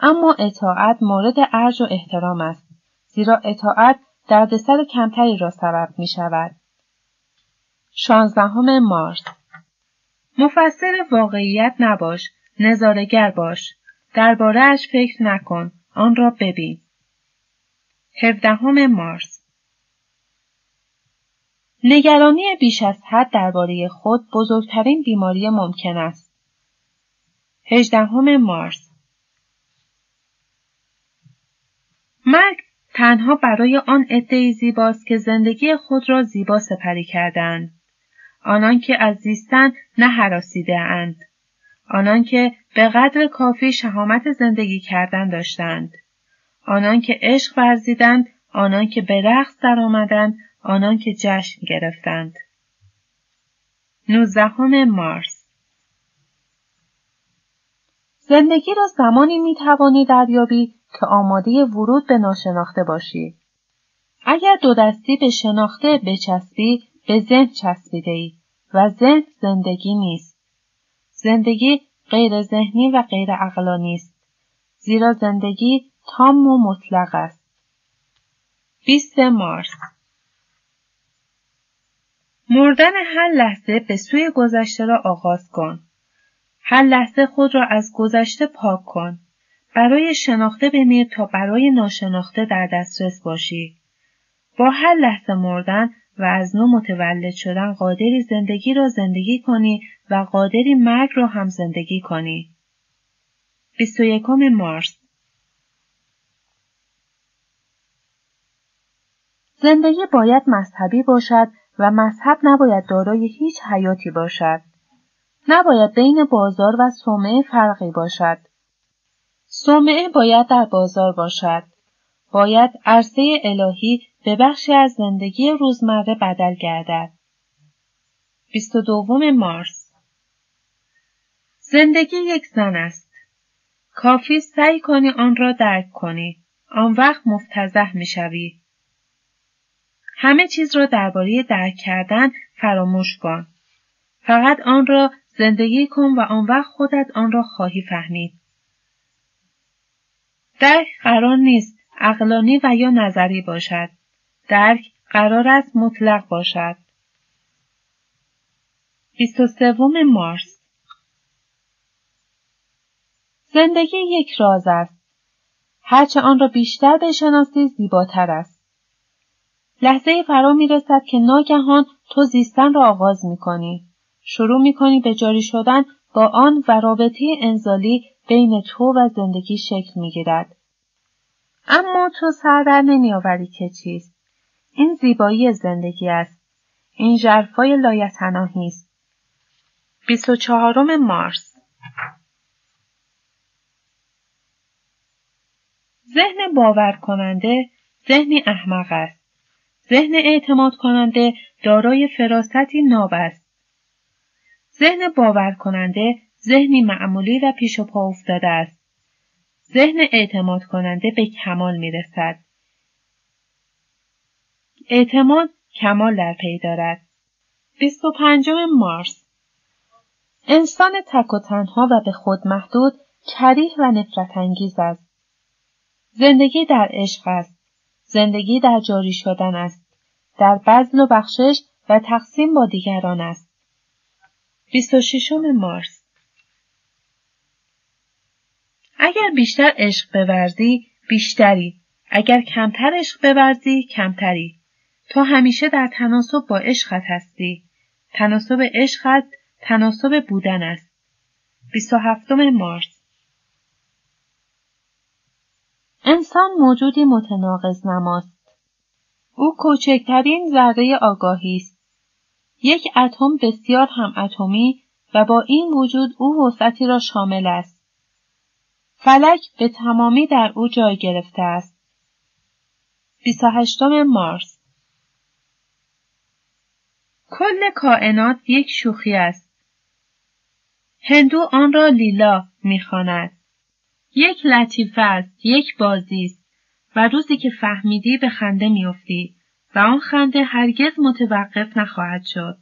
اما اطاعت مورد ارج و احترام است. زیرا اطاعت دردسر کمتری را سبب می شود. شانزدهم مارس مفسر واقعیت نباش، نظارگر باش. دربارهاش فکر نکن، آن را ببین. هفدهم مارس نگرانی بیش از حد درباره خود بزرگترین بیماری ممکن است. هجدهم مارس مرگ تنها برای آن عدهای زیباست که زندگی خود را زیبا سپری کردند. آنان که از زیستن نه حراسیده اند. آنان که به قدر کافی شهامت زندگی کردن داشتند. آنان که عشق ورزیدند، آنان که به رقص درآمدند، آنان که جشن گرفتند. نوزدهم مارس زندگی را زمانی می توانی دریابی که آماده ورود به ناشناخته باشی. اگر دو دستی به شناخته بچسبی به ذهن چسبیده ای و ذهن زندگی نیست. زندگی غیر ذهنی و غیر عقلانی است. زیرا زندگی تام و مطلق است. 20 مارس مردن هر لحظه به سوی گذشته را آغاز کن. هر لحظه خود را از گذشته پاک کن. برای شناخته بمیر تا برای ناشناخته در دسترس باشی. با هر لحظه مردن و از نو متولد شدن قادری زندگی را زندگی کنی و قادری مرگ را هم زندگی کنی. 21 مارس زندگی باید مذهبی باشد و مذهب نباید دارای هیچ حیاتی باشد. نباید بین بازار و صومعه فرقی باشد. صومعه باید در بازار باشد. باید عرصه الهی به بخشی از زندگی روزمره بدل گردد. 22 مارس زندگی یک زن است. کافی سعی کنی آن را درک کنی. آن وقت مفتزه می شوی. همه چیز را درباره درک کردن فراموش کن. فقط آن را زندگی کن و آن وقت خودت آن را خواهی فهمید. درک قرار نیست اقلانی و یا نظری باشد. درک قرار است مطلق باشد. 23 مارس زندگی یک راز است. هرچه آن را بیشتر بشناسی زیباتر است. لحظه فرا می رسد که ناگهان تو زیستن را آغاز می کنی. شروع می کنی به جاری شدن با آن و رابطه انزالی بین تو و زندگی شکل می گیرد. اما تو سر در نمی آوری که چیست. این زیبایی زندگی است. این جرفای لایتناهی است. 24 مارس ذهن باور کننده ذهنی احمق است. ذهن اعتماد کننده دارای فراستی ناب است. ذهن باور کننده ذهنی معمولی و پیش و پا افتاده است. ذهن اعتماد کننده به کمال می رسد. اعتماد کمال در پی دارد. 25 مارس انسان تک و تنها و به خود محدود کریه و نفرت انگیز است. زندگی در عشق است. زندگی در جاری شدن است. در بذل و بخشش و تقسیم با دیگران است. 26 مارس اگر بیشتر عشق بورزی بیشتری اگر کمتر عشق بورزی کمتری تو همیشه در تناسب با عشقت هستی. تناسب عشقت تناسب بودن است. 27 مارس. انسان موجودی متناقض نماست. او کوچکترین ذره آگاهی است. یک اتم بسیار هم اتمی و با این وجود او وسعتی را شامل است. فلک به تمامی در او جای گرفته است. 28 مارس. کل کائنات یک شوخی است. هندو آن را لیلا می‌خواند. یک لطیفه است، یک بازی است و روزی که فهمیدی به خنده میافتی و آن خنده هرگز متوقف نخواهد شد.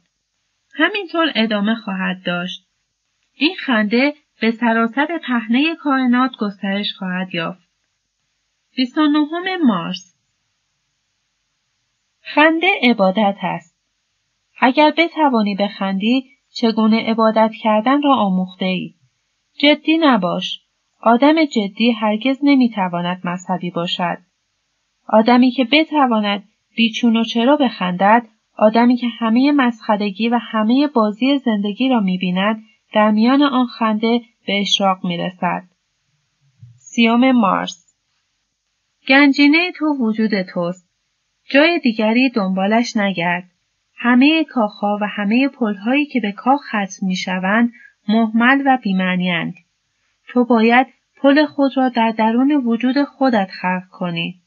همینطور ادامه خواهد داشت. این خنده به سراسر پهنه کائنات گسترش خواهد یافت. 29 مارس خنده عبادت است. اگر بتوانی بخندی چگونه عبادت کردن را آموخته ای. جدی نباش. آدم جدی هرگز نمی‌تواند مذهبی باشد. آدمی که بتواند بیچون و چرا بخندد، آدمی که همه مسخرگی و همه بازی زندگی را می‌بیند، در میان آن خنده به اشراق می‌رسد. سیوم مارس گنجینه تو وجود توست. جای دیگری دنبالش نگرد. همه کاخها و همه پلهایی که به کاخ ختم می‌شوند محمل و بیمعنیاند تو باید پل خود را در درون وجود خودت خلق کنی.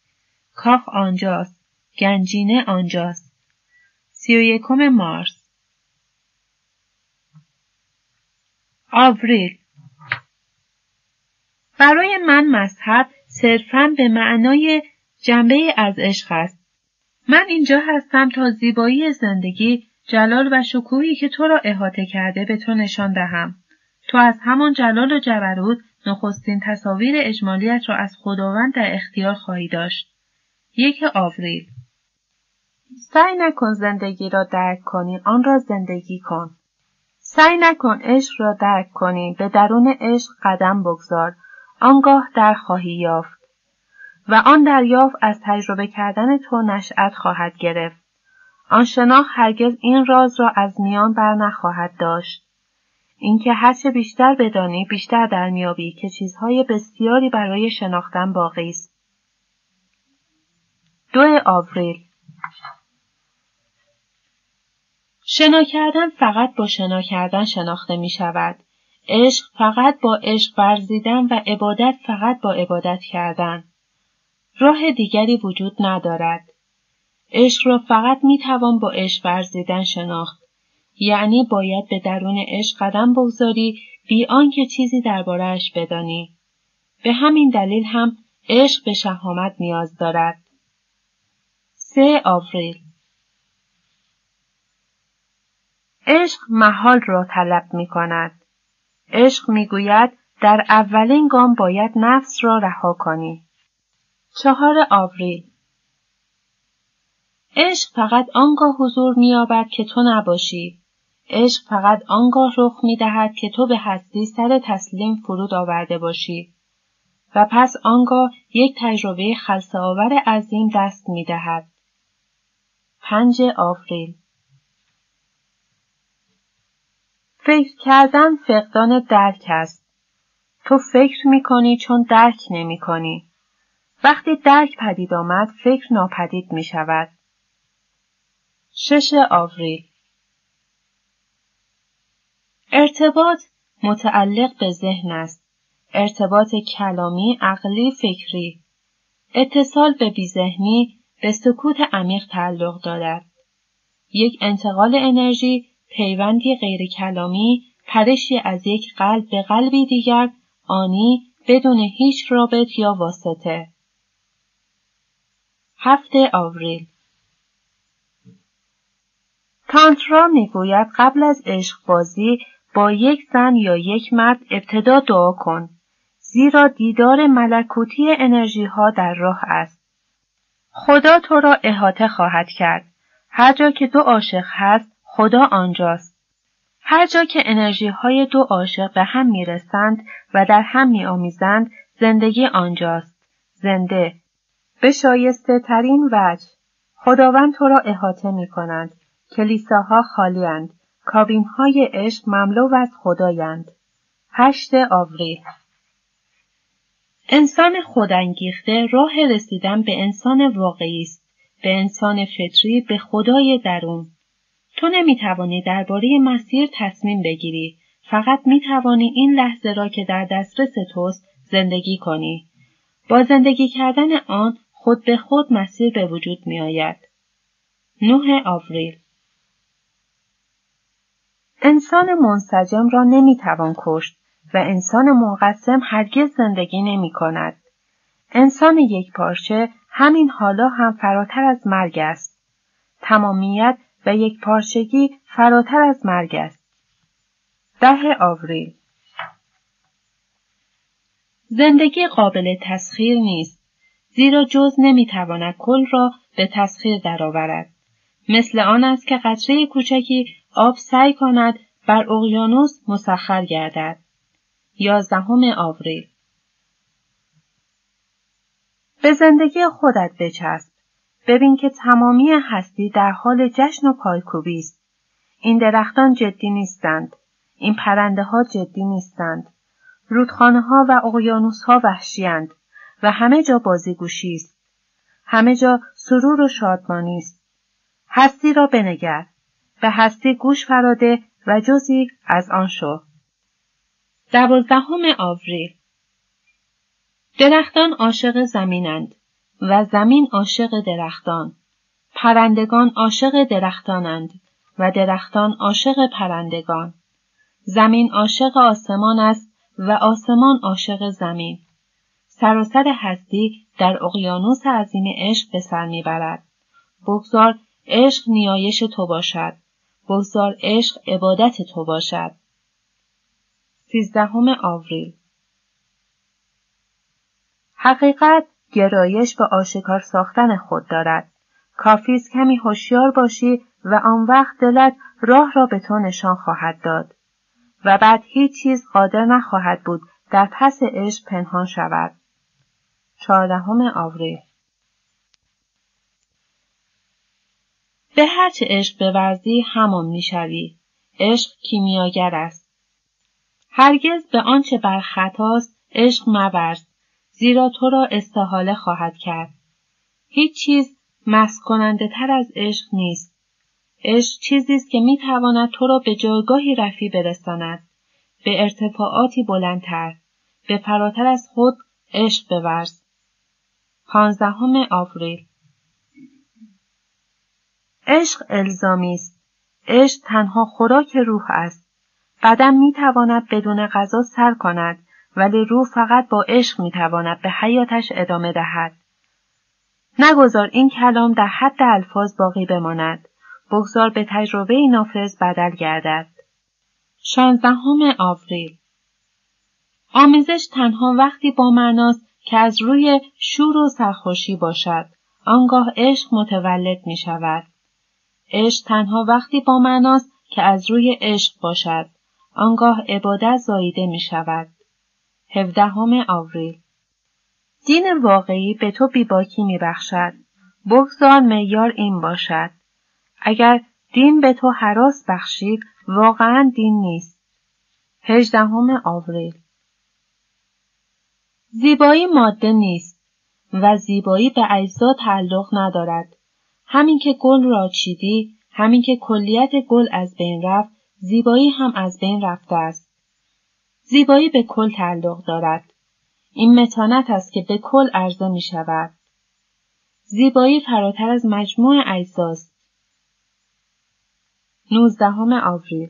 کاخ آنجاست گنجینه آنجاست. سی و یکم مارس. آوریل. برای من مذهب صرفا به معنای جنبه از عشق است. من اینجا هستم تا زیبایی زندگی جلال و شکوهی که تو را احاطه کرده به تو نشان دهم. تو از همان جلال و جبروت نخستین تصاویر اجمالیت را از خداوند در اختیار خواهی داشت. یک آوریل سعی نکن زندگی را درک کنی آن را زندگی کن. سعی نکن عشق را درک کنی به درون عشق قدم بگذار آنگاه در خواهی یافت. و آن دریافت از تجربه کردن تو نشأت خواهد گرفت. آن شناخت هرگز این راز را از میان بر نخواهد داشت. اینکه هرچه بیشتر بدانی بیشتر در میابی که چیزهای بسیاری برای شناختن باقی است. دو آوریل شنا کردن فقط با شنا کردن شناخته می شود. عشق فقط با عشق ورزیدن و عبادت فقط با عبادت کردن. راه دیگری وجود ندارد. عشق را فقط می توان با عشق ورزیدن شناخت. یعنی باید به درون عشق قدم بگذاری بی آنکه چیزی دربارهاش بدانی. به همین دلیل هم عشق به شهامت نیاز دارد. سه آوریل عشق محال را طلب می کند. عشق می گوید در اولین گام باید نفس را رها کنی. چهار آوریل عشق فقط آنگاه حضور مییابد که تو نباشی عشق فقط آنگاه رخ می دهد که تو به هستی سر تسلیم فرود آورده باشی و پس آنگاه یک تجربه خلصه آور عظیم دست می دهد. 5 آوریل فکر کردن فقدان درک است. تو فکر می کنی چون درک نمی کنی. وقتی درک پدید آمد فکر ناپدید می شود. 6 آوریل ارتباط متعلق به ذهن است. ارتباط کلامی، عقلی، فکری. اتصال به بیذهنی به سکوت عمیق تعلق دارد. یک انتقال انرژی، پیوندی غیر کلامی، پرشی از یک قلب به قلبی دیگر، آنی بدون هیچ رابط یا واسطه. هفته آوریل تانترا می‌گوید قبل از عشق بازی با یک زن یا یک مرد ابتدا دعا کن زیرا دیدار ملکوتی انرژی ها در راه است. خدا تو را احاطه خواهد کرد. هر جا که دو عاشق هست خدا آنجاست. هر جا که انرژی های دو عاشق به هم می رسند و در هم می آمیزند زندگی آنجاست. زنده. به شایسته ترین وجه. خداوند تو را احاطه می کنند. کلیساها خالیند. کابین های عشق مملو از خدایند. هشت آوریل انسان خودانگیخته راه رسیدن به انسان واقعی است به انسان فطری به خدای درون تو نمی‌توانی درباره مسیر تصمیم بگیری فقط می‌توانی این لحظه را که در دسترس توست زندگی کنی با زندگی کردن آن خود به خود مسیر به وجود می آید. 9 آوریل انسان منسجم را نمی‌توان کشت و انسان منقسم هرگز زندگی نمی کند. انسان یک پارچه همین حالا هم فراتر از مرگ است. تمامیت و یک پارچگی فراتر از مرگ است. ده آوریل زندگی قابل تسخیر نیست زیرا جز نمی‌تواند کل را به تسخیر درآورد. مثل آن است که قطره کوچکی آب سعی کند بر اقیانوس مسخر گردد. یازدهم آوریل. به زندگی خودت بچسب. ببین که تمامی هستی در حال جشن و پایکوبی است. این درختان جدی نیستند. این پرنده ها جدی نیستند. رودخانه ها و اقیانوس ها وحشیند و همه جا بازیگوشی است. همه جا سرور و شادمانی است. هستی را بنگر. به هستی گوش فراده و جزی از آن شو. دوازدهم آوریل. درختان عاشق زمینند و زمین عاشق درختان. پرندگان عاشق درختانند و درختان عاشق پرندگان. زمین عاشق آسمان است و آسمان عاشق زمین. سراسر هستی در اقیانوس عظیم عشق به سر می‌برد. بگذار عشق نیایش تو باشد. بگذار عشق عبادت تو باشد. سیزدهم آوریل. حقیقت گرایش به آشکار ساختن خود دارد. کافی است کمی هوشیار باشی و آن وقت دلت راه را به تو نشان خواهد داد. و بعد هیچ چیز قادر نخواهد بود در پس عشق پنهان شود. چهاردهم آوریل. به هرچه عشق بورزی همان می‌شوی. عشق کیمیاگر است. هرگز به آنچه بر خطاست عشق مورز زیرا تو را استحاله خواهد کرد. هیچ چیز مست کننده تر از عشق نیست. عشق چیزی است که می‌تواند تو را به جایگاهی رفی برساند. به ارتفاعاتی بلندتر به فراتر از خود عشق بورز. پانزدهم آوریل. عشق الزامی است. عشق تنها خوراک روح است. بدن می‌تواند بدون غذا سر کند ولی روح فقط با عشق می‌تواند به حیاتش ادامه دهد. نگذار این کلام در حد الفاظ باقی بماند. بگذار به تجربه نافذ بدل گردد. شانزدهم آوریل. آمیزش تنها وقتی با معناست که از روی شور و سرخوشی باشد آنگاه عشق متولد می شود. عشق تنها وقتی با معناست که از روی عشق باشد آنگاه عبادت زاییده می شود. هفدهم آوریل دین واقعی به تو بیباکی می بخشد. بگذار میار این باشد. اگر دین به تو حراس بخشید واقعا دین نیست. هجدهم آوریل زیبایی ماده نیست و زیبایی به اجزا تعلق ندارد. همین که گل را چیدی، همین که کلیت گل از بین رفت، زیبایی هم از بین رفته است. زیبایی به کل تعلق دارد. این متانت است که به کل عرضه می شود. زیبایی فراتر از مجموع اجزاست. 19 آوریل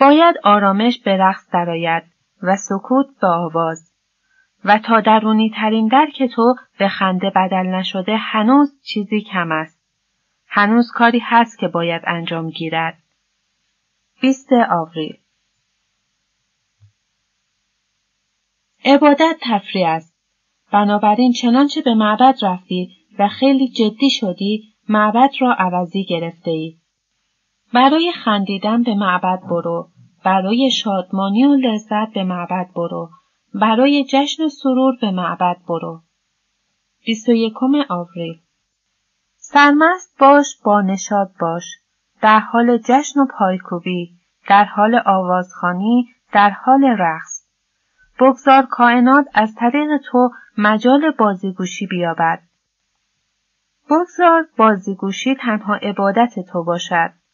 باید آرامش به رقص درآید و سکوت به آواز و تا درونی ترین درک تو به خنده بدل نشده هنوز چیزی کم است. هنوز کاری هست که باید انجام گیرد. 20 آوریل عبادت تفریح است. بنابراین چنانچه به معبد رفتی و خیلی جدی شدی معبد را عوضی گرفته ای. برای خندیدن به معبد برو. برای شادمانی و لذت به معبد برو. برای جشن و سرور به معبد برو. 21 آوریل سرمست باش با نشاد باش. در حال جشن و پایکوبی. در حال آوازخانی. در حال رقص. بگذار کائنات از طریق تو مجال بازیگوشی بیابد. بگذار بازیگوشی تنها عبادت تو باشد.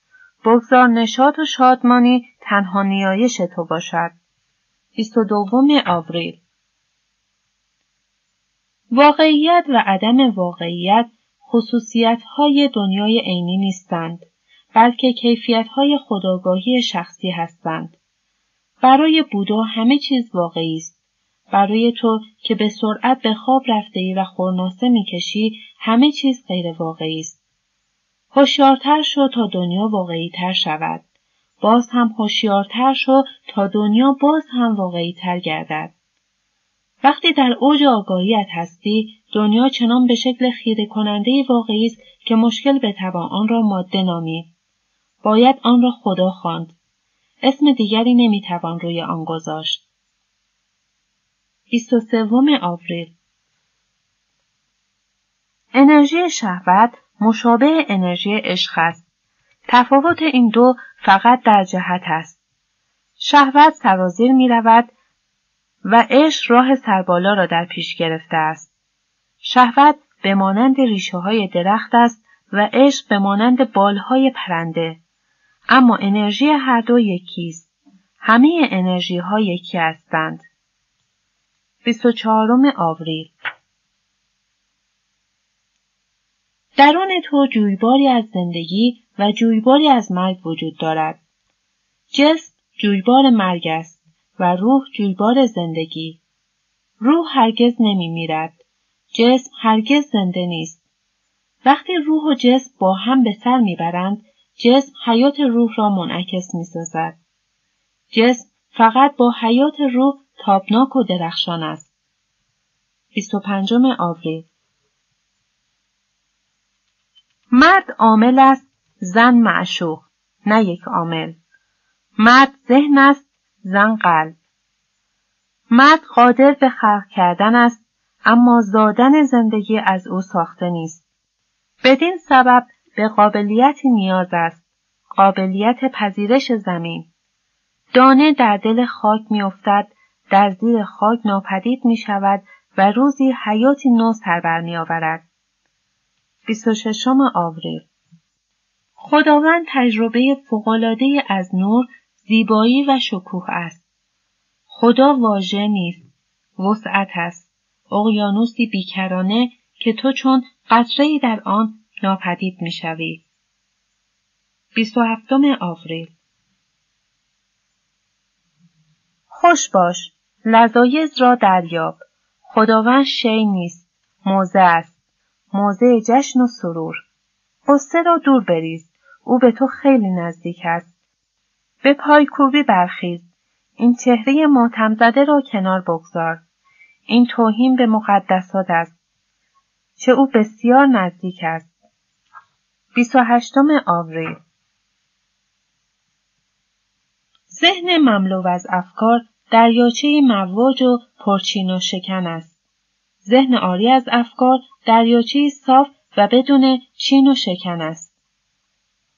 بگذار نشاط و شادمانی تنها نیایش تو باشد. 22 آوریل واقعیت و عدم واقعیت خصوصیت های دنیای عینی نیستند بلکه کیفیت های خداگاهی شخصی هستند. برای بودا همه چیز واقعی است. برای تو که به سرعت به خواب رفته ای و خورناسه می‌کشی همه چیز غیر واقعی است. هوشیارتر شو تا دنیا واقعی تر شود. باز هم هوشیارتر شو تا دنیا باز هم واقعی تر گردد. وقتی در اوج آگاهیت هستی، دنیا چنان به شکل خیره کننده واقعی است که مشکل به توان آن را ماده نامید. باید آن را خدا خواند. اسم دیگری نمی‌توان روی آن گذاشت. 23 آوریل انرژی شهوت مشابه انرژی عشق است. تفاوت این دو فقط در جهت است. شهوت سرازیر می رود و عشق راه سربالا را در پیش گرفته است. شهوت به مانند ریشه های درخت است و عشق به مانند بالهای پرنده. اما انرژی هر دو یکی است. همه انرژی ها یکی هستند. 24 آوریل درون تو جویباری از زندگی و جویباری از مرگ وجود دارد. جسم جویبار مرگ است و روح جویبار زندگی. روح هرگز نمی میرد. جسم هرگز زنده نیست. وقتی روح و جسم با هم به سر می‌برند، جسم حیات روح را منعکس می سازد. جسم فقط با حیات روح تابناک و درخشان است. 25 آوریل مرد عامل است زن معشوق نه یک عامل. مرد ذهن است زن قلب. مرد قادر به خلق کردن است اما زادن زندگی از او ساخته نیست. بدین سبب به قابلیتی نیاز است قابلیت پذیرش زمین. دانه در دل خاک میافتد در زیر خاک ناپدید می شود و روزی حیاتی نو سر بر می آورد. 26 آوریل خداوند تجربه فوقالعاده از نور، زیبایی و شکوه است. خدا واژه نیست، وسعت است. اقیانوسی بیکرانه که تو چون قطره در آن ناپدید می‌شوی. 27 آوریل خوش باش، لذایز را دریاب. خداوند شی نیست، موزه است. موزه جشن و سرور. قصه را دور بریز. او به تو خیلی نزدیک است. به پایکوبی برخیز. این چهره ماتم زده را کنار بگذار. این توهین به مقدسات است. چه او بسیار نزدیک است. 28 آوریل ذهن مملو از افکار دریاچه مواج و پرچین و شکن است. ذهن آری از افکار دریاچه صاف و بدون چین و شکن است.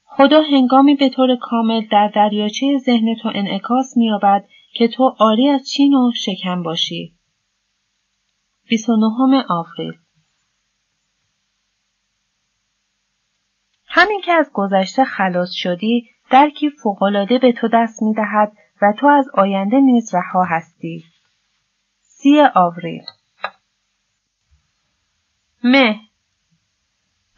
خدا هنگامی به طور کامل در دریاچه ذهن تو انعکاس می‌یابد که تو آری از چین و شکن باشی. 29 آوریل همین که از گذشته خلاص شدی درکی فوقالعاده به تو دست می‌دهد و تو از آینده نیز رها هستی. سی آوریل مه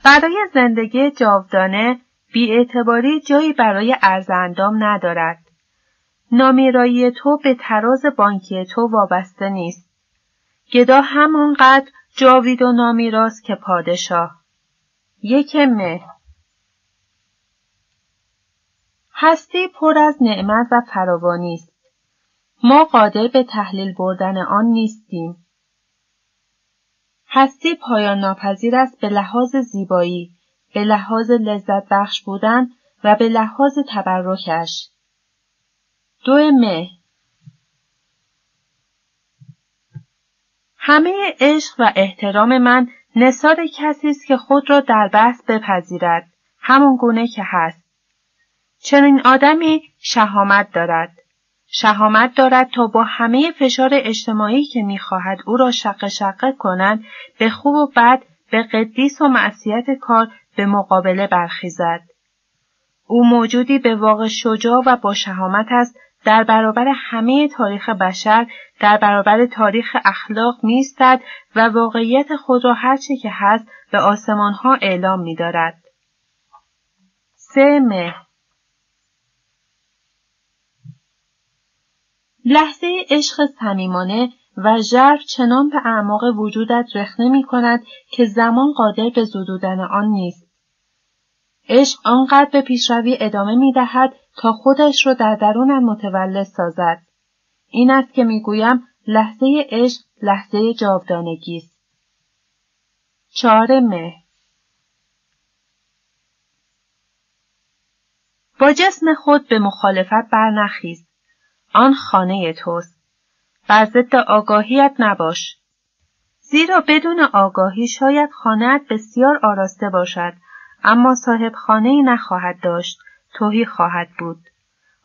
برای زندگی جاودانه بیاعتباری جایی برای ارزاندام ندارد. نامیرایی تو به تراز بانکی تو وابسته نیست. گدا همانقدر جاوید و نامیراست که پادشاه. یک مه هستی پر از نعمت و فراوانی است. ما قادر به تحلیل بردن آن نیستیم. هستی پایان ناپذیر است به لحاظ زیبایی، به لحاظ لذت بخش بودن و به لحاظ تبرکش. دو مه همه عشق و احترام من نصار کسی است که خود را در بحث بپذیرد همون گونه که هست چنین آدمی شهامت دارد. شهامت دارد تا با همه فشار اجتماعی که می‌خواهد او را شق شقه کنند به خوب و بد به قدیس و معصیت کار به مقابله برخیزد. او موجودی به واقع شجاع و با شهامت است در برابر همه تاریخ بشر در برابر تاریخ اخلاق میستد و واقعیت خود را هرچه که هست به آسمان ها اعلام می دارد. سه مه لحظه عشق صمیمانه و ژرف چنان به اعماق وجودت رخنه می کند که زمان قادر به زدودن آن نیست. عشق آنقدر به پیشروی ادامه می دهد تا خودش را در درونت متولد سازد. این است که می گویم لحظه عشق لحظه جاودانگی است. چهار مه با جسم خود به مخالفت برنخیز. آن خانه توست. بر ضد آگاهیت نباش. زیرا بدون آگاهی شاید خانهت بسیار آراسته باشد اما صاحب خانه نخواهد داشت توهی خواهد بود.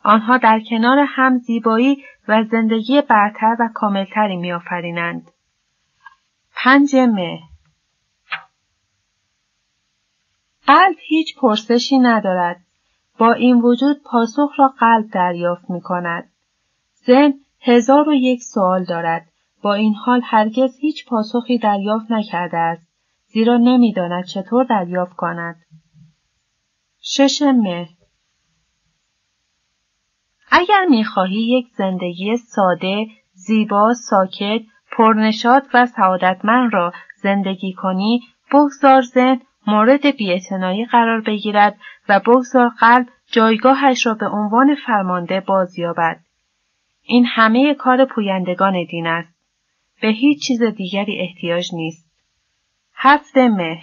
آنها در کنار هم زیبایی و زندگی برتر و کاملتری میآفرینند. پنج مه قلب هیچ پرسشی ندارد. با این وجود پاسخ را قلب دریافت می کند. ذهن هزار و یک سوال دارد. با این حال هرگز هیچ پاسخی دریافت نکرده است. زیرا نمی‌داند چطور دریافت کند. شش مه اگر می‌خواهی یک زندگی ساده، زیبا، ساکت، پرنشاد و سعادتمند را زندگی کنی، بگذار ذهن مورد بیاعتنایی قرار بگیرد و بگذار قلب جایگاهش را به عنوان فرمانده بازیابد. این همه کار پویندگان دین است. به هیچ چیز دیگری احتیاج نیست. هفت مه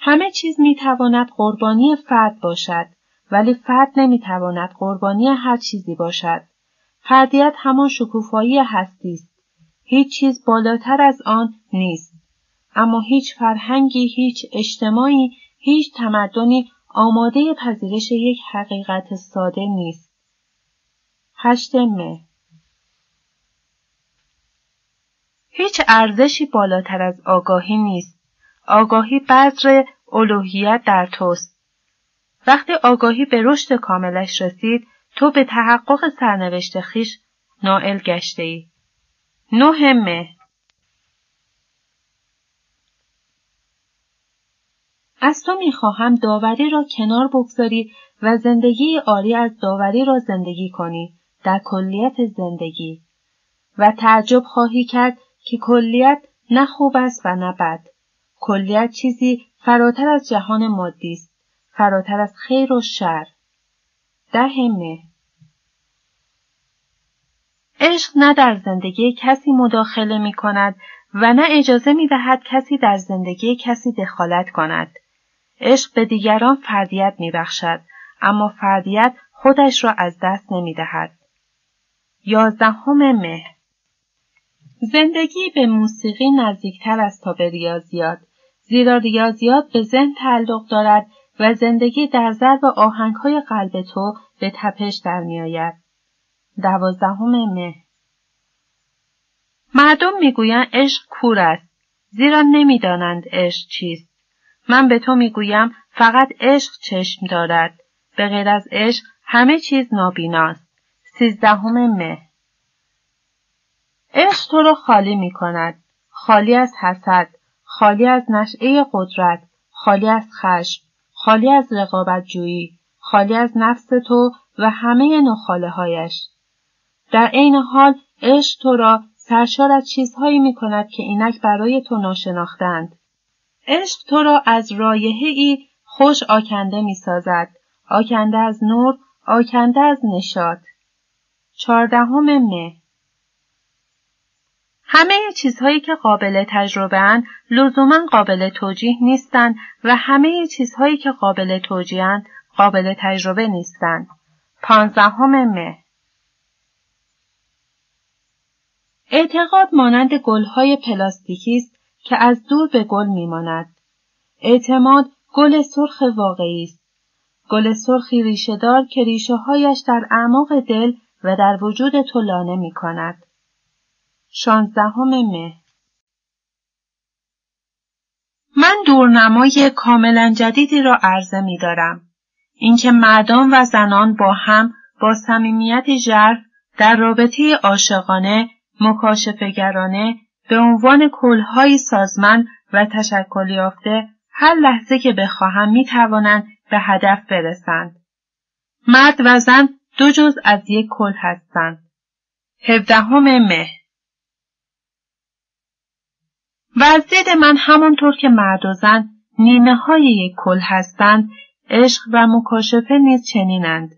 همه چیز می تواند قربانی فرد باشد ولی فرد نمی تواند قربانی هر چیزی باشد. فردیت همان شکوفایی هستی است. هیچ چیز بالاتر از آن نیست. اما هیچ فرهنگی، هیچ اجتماعی، هیچ تمدنی آماده پذیرش یک حقیقت ساده نیست. هشت مه هیچ ارزشی بالاتر از آگاهی نیست. آگاهی بذر الوهیت در توست. وقتی آگاهی به رشد کاملش رسید، تو به تحقق سرنوشت خیش نائل گشته ای. نه از تو می‌خواهم داوری را کنار بگذاری و زندگی آری از داوری را زندگی کنی در کلیت زندگی. و تعجب خواهی کرد که کلیت نه خوب است و نه بد. کلیت چیزی فراتر از جهان مادی است فراتر از خیر و شر. ده همه عشق نه در زندگی کسی مداخله می کند و نه اجازه می دهد کسی در زندگی کسی دخالت کند. عشق به دیگران فردیت می بخشد اما فردیت خودش را از دست نمی دهد. یازدهم مه زندگی به موسیقی نزدیکتر است تا به ریاضیات زیرا ریاضیات به ذهن تعلق دارد و زندگی در ضرب آهنگهای قلب تو به تپش در میآید. دوازدهم مه مردم می‌گویند عشق کور است زیرا نمی‌دانند عشق چیست من به تو می‌گویم فقط عشق چشم دارد. به غیر از عشق همه چیز نابیناست. سیزدهم مه. عشق تو را خالی می کند خالی از حسد خالی از نشعه قدرت خالی از خشم خالی از رقابت جویی خالی از نفس تو و همه نخاله هایش در عین حال عشق تو را سرشار از چیزهایی می کند که اینک برای تو ناشناختند. عشق تو را از رایحه ای خوش آکنده می سازد. آکنده از نور، آکنده از نشاد. چهاردهم مه همه چیزهایی که قابل تجربه اند لزوما قابل توجیه نیستند و همه چیزهایی که قابل توجیه قابل تجربه نیستند. پانزدهم مه اعتقاد مانند گلهای پلاستیکی است که از دور به گل میماند. اعتماد گل سرخ واقعی است. گل سرخی ریشهدار که ریشه هایش در اعماق دل و در وجود تو لانه می کند. شانزدهم مه من دورنمای کاملا جدیدی را عرضه می دارم. اینکه مردان و زنان با هم با صمیمیت ژرف در رابطه عاشقانه مکاشفهگرانه به عنوان کلهای سازمند و تشکل یافته هر لحظه که بخواهم می توانند به هدف برسند. مرد و زن دو جز از یک کل هستند. هفدهم مه و از دید من همانطور که مرد و زن نیمه های یک کل هستند عشق و مکاشفه نیز چنینند.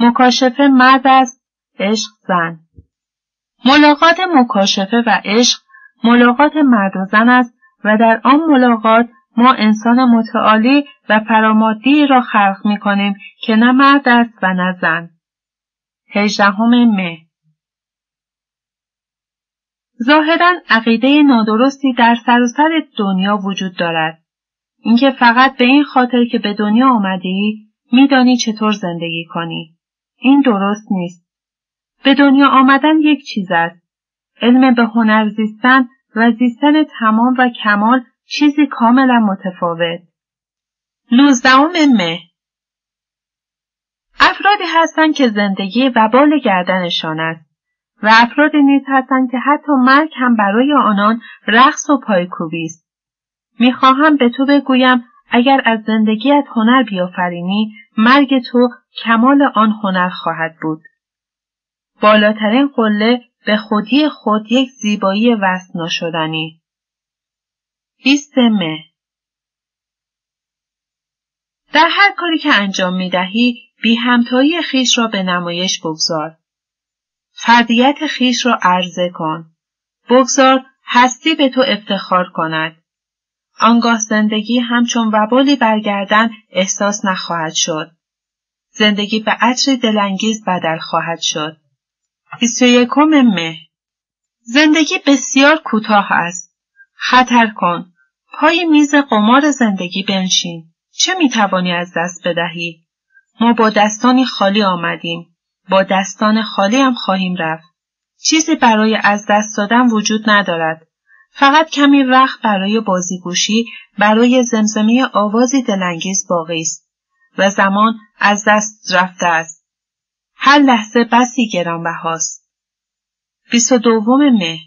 مکاشفه مرد است، عشق زن. ملاقات مکاشفه و عشق ملاقات مرد و زن است و در آن ملاقات ما انسان متعالی و فرامادی را خلق می کنیم که نه مرد است و نه زن. هجدهم مه ظاهرا عقیده نادرستی در سراسر دنیا وجود دارد. اینکه فقط به این خاطر که به دنیا آمدی میدانی چطور زندگی کنی. این درست نیست. به دنیا آمدن یک چیز است. علم به هنر زیستن و زیستن تمام و کمال چیزی کاملا متفاوت. نوزدهم مه افرادی هستند که زندگی وبال گردنشان است و افرادی نیز هستند که حتی مرگ هم برای آنان رقص و پایکوبی است. می‌خواهم به تو بگویم اگر از زندگیت هنر بیافرینی مرگ تو کمال آن هنر خواهد بود. بالاترین قله به خودی خود یک زیبایی وصل ناشدنی. بیست مه در هر کاری که انجام می دهی بی همتایی خیش را به نمایش بگذار. فردیت خیش را عرضه کن. بگذار هستی به تو افتخار کند. آنگاه زندگی همچون وبالی برگردن احساس نخواهد شد. زندگی به عطری دلانگیز بدل خواهد شد. 21 مه زندگی بسیار کوتاه است. خطر کن. پای میز قمار زندگی بنشین. چه می‌توانی از دست بدهی؟ ما با دستانی خالی آمدیم. با دستان خالی هم خواهیم رفت. چیزی برای از دست دادن وجود ندارد. فقط کمی وقت برای بازیگوشی برای زمزمه آوازی دلانگیز باقی است و زمان از دست رفته است. هر لحظه بسی گرانبهاست. بیست و دوم مه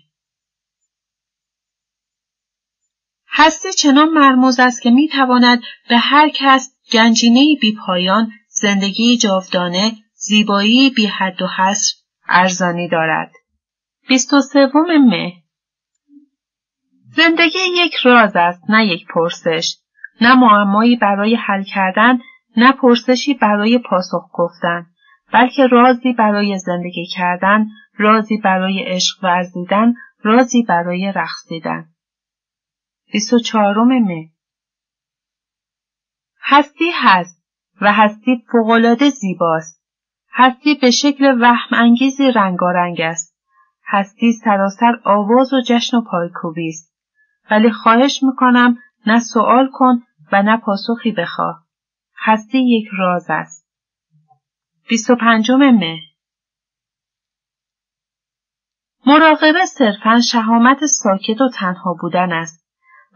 هستی چنان مرموز است که می تواند به هر کس گنجینه بی پایان، زندگی جاودانه، زیبایی بی حد و حصر ارزانی دارد. بیست و سوم مه زندگی یک راز است نه یک پرسش نه معمایی برای حل کردن نه پرسشی برای پاسخ گفتن بلکه رازی برای زندگی کردن، رازی برای عشق ورزیدن، رازی برای رقصیدن. 24 مه هستی هست و هستی فوقالعاده زیباست. هستی به شکل وهم انگیزی رنگارنگ است. هستی سراسر آواز و جشن و پایکوبی است. ولی خواهش می‌کنم نه سوال کن و نه پاسخی بخواه. هستی یک راز است. 25 مه مراقبه صرفا شهامت ساکت و تنها بودن است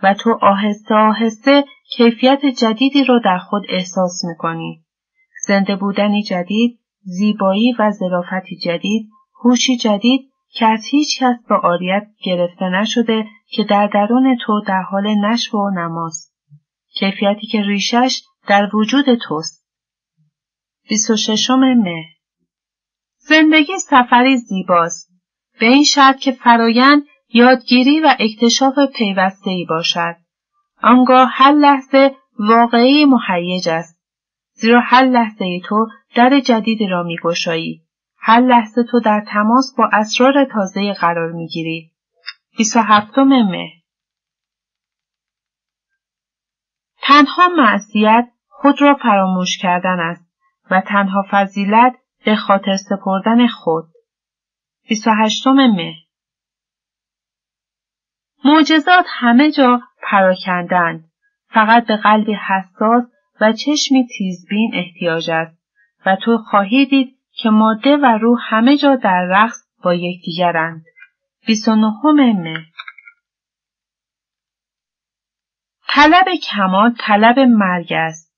و تو آهسته آهسته کیفیت جدیدی رو در خود احساس می‌کنی. زنده بودنی جدید، زیبایی و ظرافتی جدید، هوشی جدید که از هیچ کس به آریت گرفته نشده که در درون تو در حال نشو و نماست. کیفیتی که ریشش در وجود توست. 26 مه زندگی سفری زیباست. به این شرط که فرایند یادگیری و اکتشاف پیوسته ای باشد. آنگاه هر لحظه واقعی مهیج است. زیرا هر لحظه تو در جدیدی را می گشایی. هر لحظه تو در تماس با اسرار تازه قرار می گیری. 27 مه تنها معصیت خود را فراموش کردن است و تنها فضیلت به خاطر سپردن خود. 28 مه معجزات همه جا پراکندند. فقط به قلبی حساس و چشمی تیزبین احتیاج است و تو خواهی دید که ماده و روح همه جا در رقص با یکدیگرند. 29 مه طلب کمال طلب مرگ است.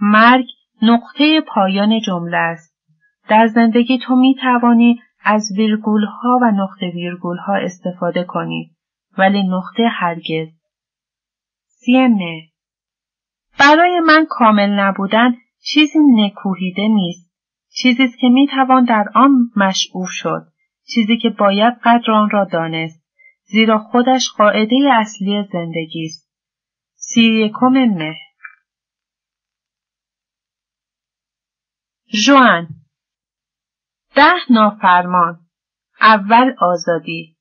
مرگ نقطه پایان جمله است. در زندگی تو می توانی از ویرگول ها و نقطه ویرگول ها استفاده کنی ولی نقطه هرگز. سیمه برای من کامل نبودن چیزی نکوهیده نیست. چیزی که می توان در آن مشعوف شد. چیزی که باید قدر آن را دانست. زیرا خودش قاعده اصلی زندگی است. سی یکم مه جوان. ده نافرمان. اول آزادی.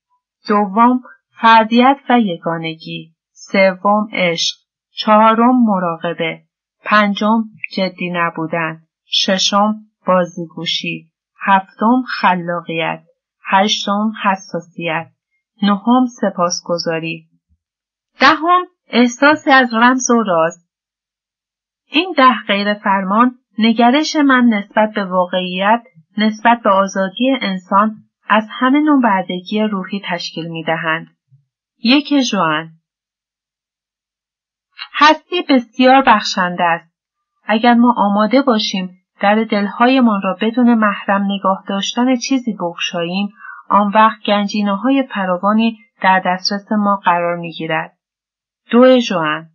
دوم فردیت و یگانگی. سوم عشق. چهارم مراقبه. پنجم جدی نبودن. ششم بازیگوشی. هفتم خلاقیت. هشتم حساسیت. نهم سپاسگزاری. دهم احساسی از رمز و راز. این ده غیر فرمان نگرش من نسبت به واقعیت نسبت به آزادی انسان از همه نوع بردگی روحی تشکیل می دهند. یک جوان هستی بسیار بخشنده است. اگر ما آماده باشیم در دلهایمان را بدون محرم نگاه داشتن چیزی بگشاییم آن وقت گنجینه های فراوانی در دسترس ما قرار می گیرد. دو جوان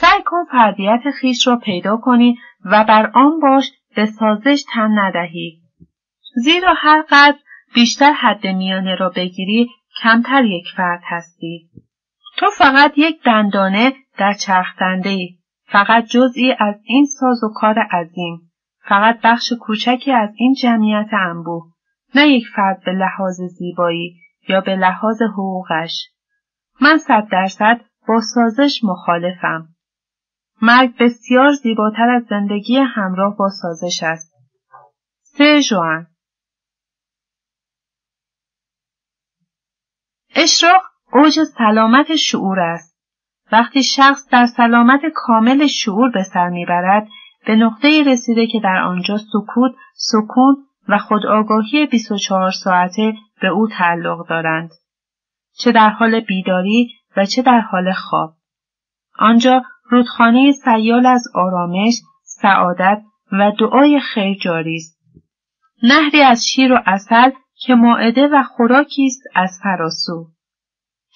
سعی کن فردیت خیش را پیدا کنی و بر آن باش به سازش تن ندهی. زیرا هر قدر بیشتر حد میانه را بگیری کمتر یک فرد هستی. تو فقط یک دندانه در چرخدنده ای. فقط جزئی از این ساز و کار عظیم. فقط بخش کوچکی از این جمعیت انبوه. نه یک فرد به لحاظ زیبایی یا به لحاظ حقوقش. من صد درصد با سازش مخالفم. مرگ بسیار زیباتر از زندگی همراه با سازش است. سه جوان اشراق اوج سلامت شعور است. وقتی شخص در سلامت کامل شعور به سر می‌برد به نقطه رسیده که در آنجا سکوت، سکون و خودآگاهی 24 ساعته به او تعلق دارند. چه در حال بیداری و چه در حال خواب. آنجا رودخانه سیال از آرامش، سعادت و دعای خیر جاری است. نهری از شیر و اصل که ماعده و خوراکی است از فراسو.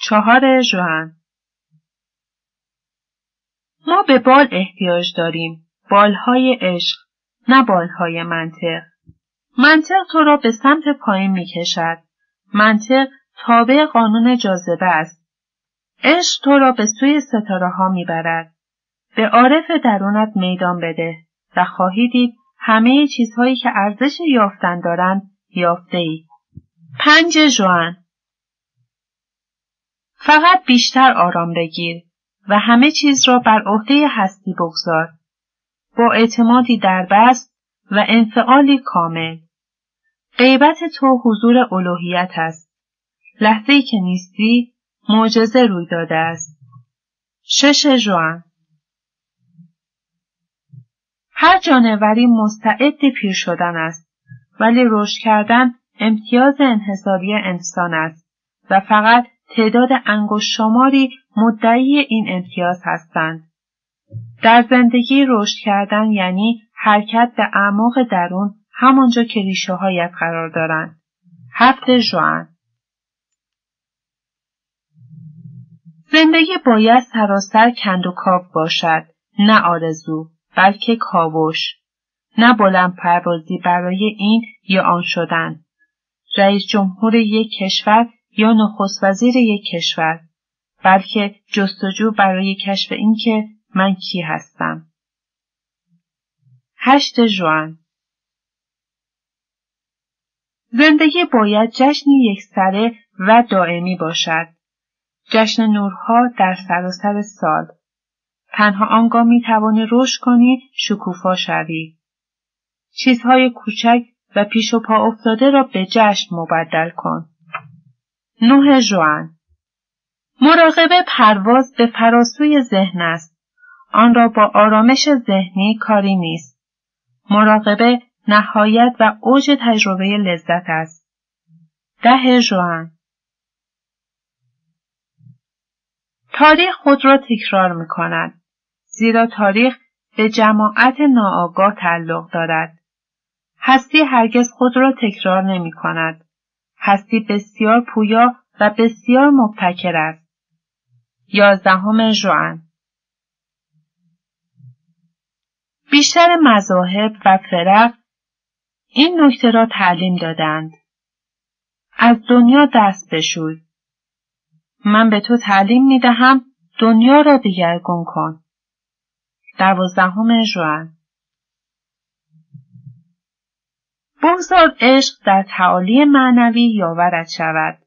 چهار جوان ما به بال احتیاج داریم. بالهای عشق، نه بالهای منطق. منطق تو را به سمت پایین می کشد. منطق تابع قانون جاذبه است. عشق تو را به سوی ستاره ها می برد. به عارف درونت میدان بده. و خواهی دید همه چیزهایی که ارزش یافتن دارند یافته ای. پنج جوان فقط بیشتر آرام بگیر و همه چیز را بر عهده هستی بگذار. با اعتمادی در بست و انفعالی کامل. غیبت تو حضور الوهیت است. لحظه که نیستی معجزه روی داده است. شش جوان هر جانوری مستعد پیر شدن است ولی رشد کردن امتیاز انحصاری انسان است و فقط تعداد انگشت شماری مدعی این امتیاز هستند. در زندگی رشد کردن یعنی حرکت به اعماق درون همانجا که ریشه هایت قرار دارند. هفت جوان زندگی باید سراسر کند و کاف باشد نه آرزو بلکه کاوش. نه بلند پروازی برای این یا آن شدن. رئیس جمهور یک کشور یا نخست وزیر یک کشور بلکه جستجو برای کشف اینکه من کی هستم. هشت جوان. زندگی باید جشنی یکسره و دائمی باشد. جشن نورها در سراسر سال. تنها آنگاه می توانی رشد کنی شکوفا شوی. چیزهای کوچک و پیش و پا افتاده را به جشن مبدل کن. نه جوان. مراقبه پرواز به فراسوی ذهن است. آن را با آرامش ذهنی کاری نیست. مراقبه نهایت و اوج تجربه لذت است. ده جوان. تاریخ خود را تکرار می کند. زیرا تاریخ به جماعت ناآگاه تعلق دارد. هستی هرگز خود را تکرار نمی کند. هستی بسیار پویا و بسیار مبتکر است. یازدهم ژوئن بیشتر مذاهب و فرق این نکته را تعلیم دادند. از دنیا دست بشوی. من به تو تعلیم می دهم دنیا را دگرگون کن. دوازدهم ژوئن بگذار عشق در تعالی معنوی یاورت شود.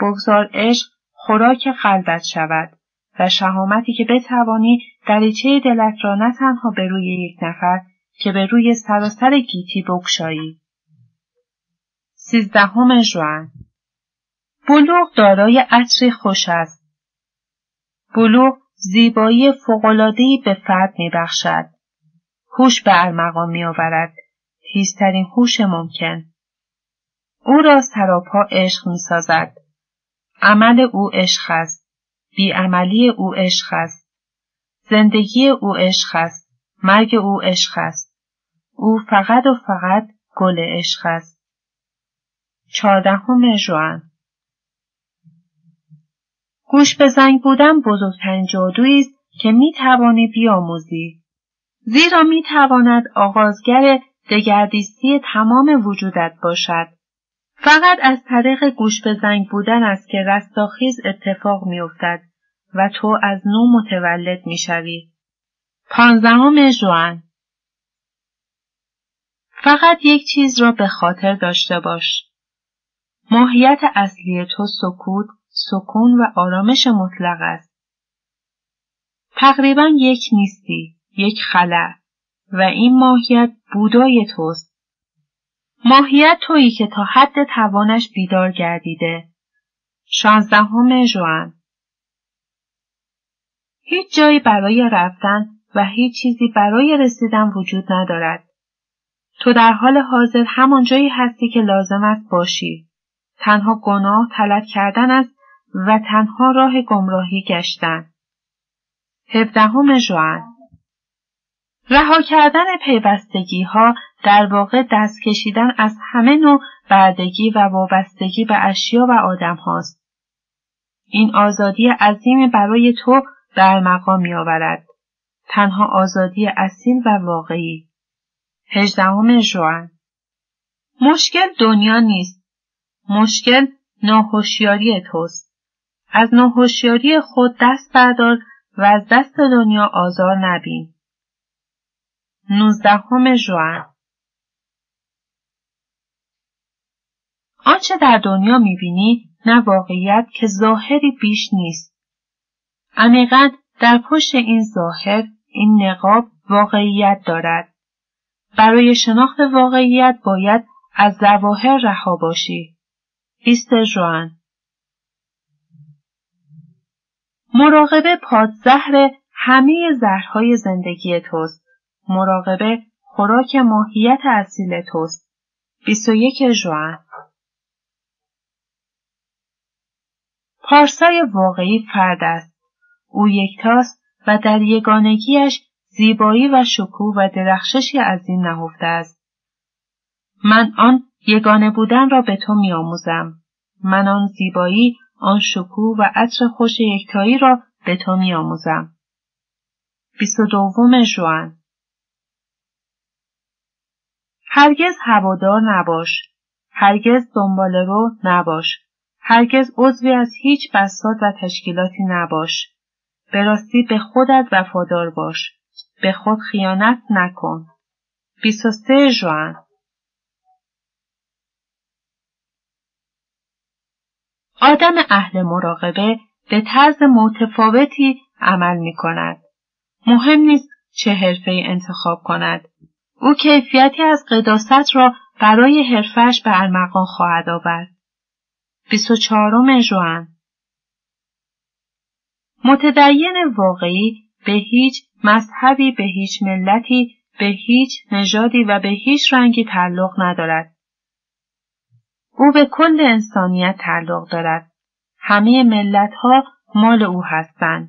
بگذار عشق خوراک قلبت شود و شهامتی که بتوانی دریچه دلت را نه تنها به روی یک نفر که به روی سراسر گیتی بگشایی. سیزدهم ژوئن بلوغ دارای عطری خوش است. بلوغ زیبایی فوق‌العاده‌ای به فرد میبخشد. هوش به ارمغان میآورد. تیزترین هوش ممکن. او را سراپا عشق می‌سازد. عمل او عشق است. بیعملی او عشق است. زندگی او عشق است. مرگ او عشق است. او فقط و فقط گل عشق است. چهاردهم ژوئن گوش به زنگ بودن بزرگترین جادویی است که می توانی بیاموزی. زیرا می تواند آغازگر دگردیستی تمام وجودت باشد. فقط از طریق گوش به زنگ بودن است که رستاخیز اتفاق می افتد و تو از نو متولد می شوی. پانزدهم ژوئن فقط یک چیز را به خاطر داشته باش. ماهیت اصلی تو سکوت، سکون و آرامش مطلق است. تقریبا یک نیستی، یک خلع و این ماهیت بودای توست. ماهیت تویی که تا حد توانش بیدار گردیده. شانزدهم ژوئن هیچ جایی برای رفتن و هیچ چیزی برای رسیدن وجود ندارد. تو در حال حاضر همان جایی هستی که لازم است باشی. تنها گناه طلب کردن است و تنها راه گمراهی گشتن. هفدهم ژوئن رها کردن پیوستگی ها در واقع دست کشیدن از همه نوع بردگی و وابستگی به اشیا و آدم هاست. این آزادی عظیم برای تو در مقام می آورد. تنها آزادی اصیل و واقعی. هجدهم ژوئن مشکل دنیا نیست. مشکل ناهوشیاری توست. از ناهوشیاری خود دست بردار و از دست دنیا آزار نبین. نوزدهم ژوئن آنچه در دنیا می‌بینی نه واقعیت که ظاهری بیش نیست. عمیقا در پشت این ظاهر این نقاب واقعیت دارد. برای شناخت واقعیت باید از ظواهر رها باشی. بیست ژوئن مراقبه پادزهر همه زهرهای زندگی توست. مراقبه خوراک ماهیت اصیل توست. 21 ژوئن پارسای واقعی فرد است. او یکتاست و در یگانگیش زیبایی و شکوه و درخششی عظیم نهفته است. من آن یگانه بودن را به تو میآموزم. من آن زیبایی، آن شکوه و عطر خوش یکتایی را به تو. بیست و دوم ژوئن هرگز هوادار نباش. هرگز دنبال رو نباش. هرگز عضوی از هیچ بساط و تشکیلاتی نباش. به راستی به خودت وفادار باش. به خود خیانت نکن. 23 ژوئن آدم اهل مراقبه به طرز متفاوتی عمل می کند. مهم نیست چه حرفه انتخاب کند. او کیفیتی از قداست را برای حرفش به ارمغان خواهد آورد. 24 ژوئن متدین واقعی به هیچ مذهبی به هیچ ملتی به هیچ نژادی و به هیچ رنگی تعلق ندارد. او به کل انسانیت تعلق دارد. همه ملت ها مال او هستند.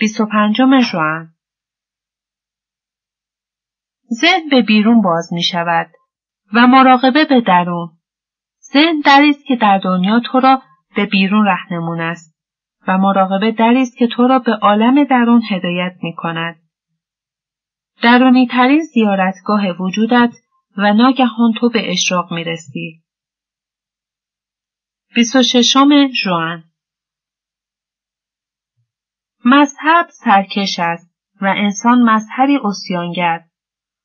25 ژوئن ذهن به بیرون باز می شود و مراقبه به درون. ذهن دری است که در دنیا تو را به بیرون رهنمون است و مراقبه دری است که تو را به عالم درون هدایت می کند. درونی ترین زیارتگاه وجودت و ناگهان تو به اشراق می رسی. 26 ژوئن. مذهب سرکش است و انسان مذهبی اسیانگر.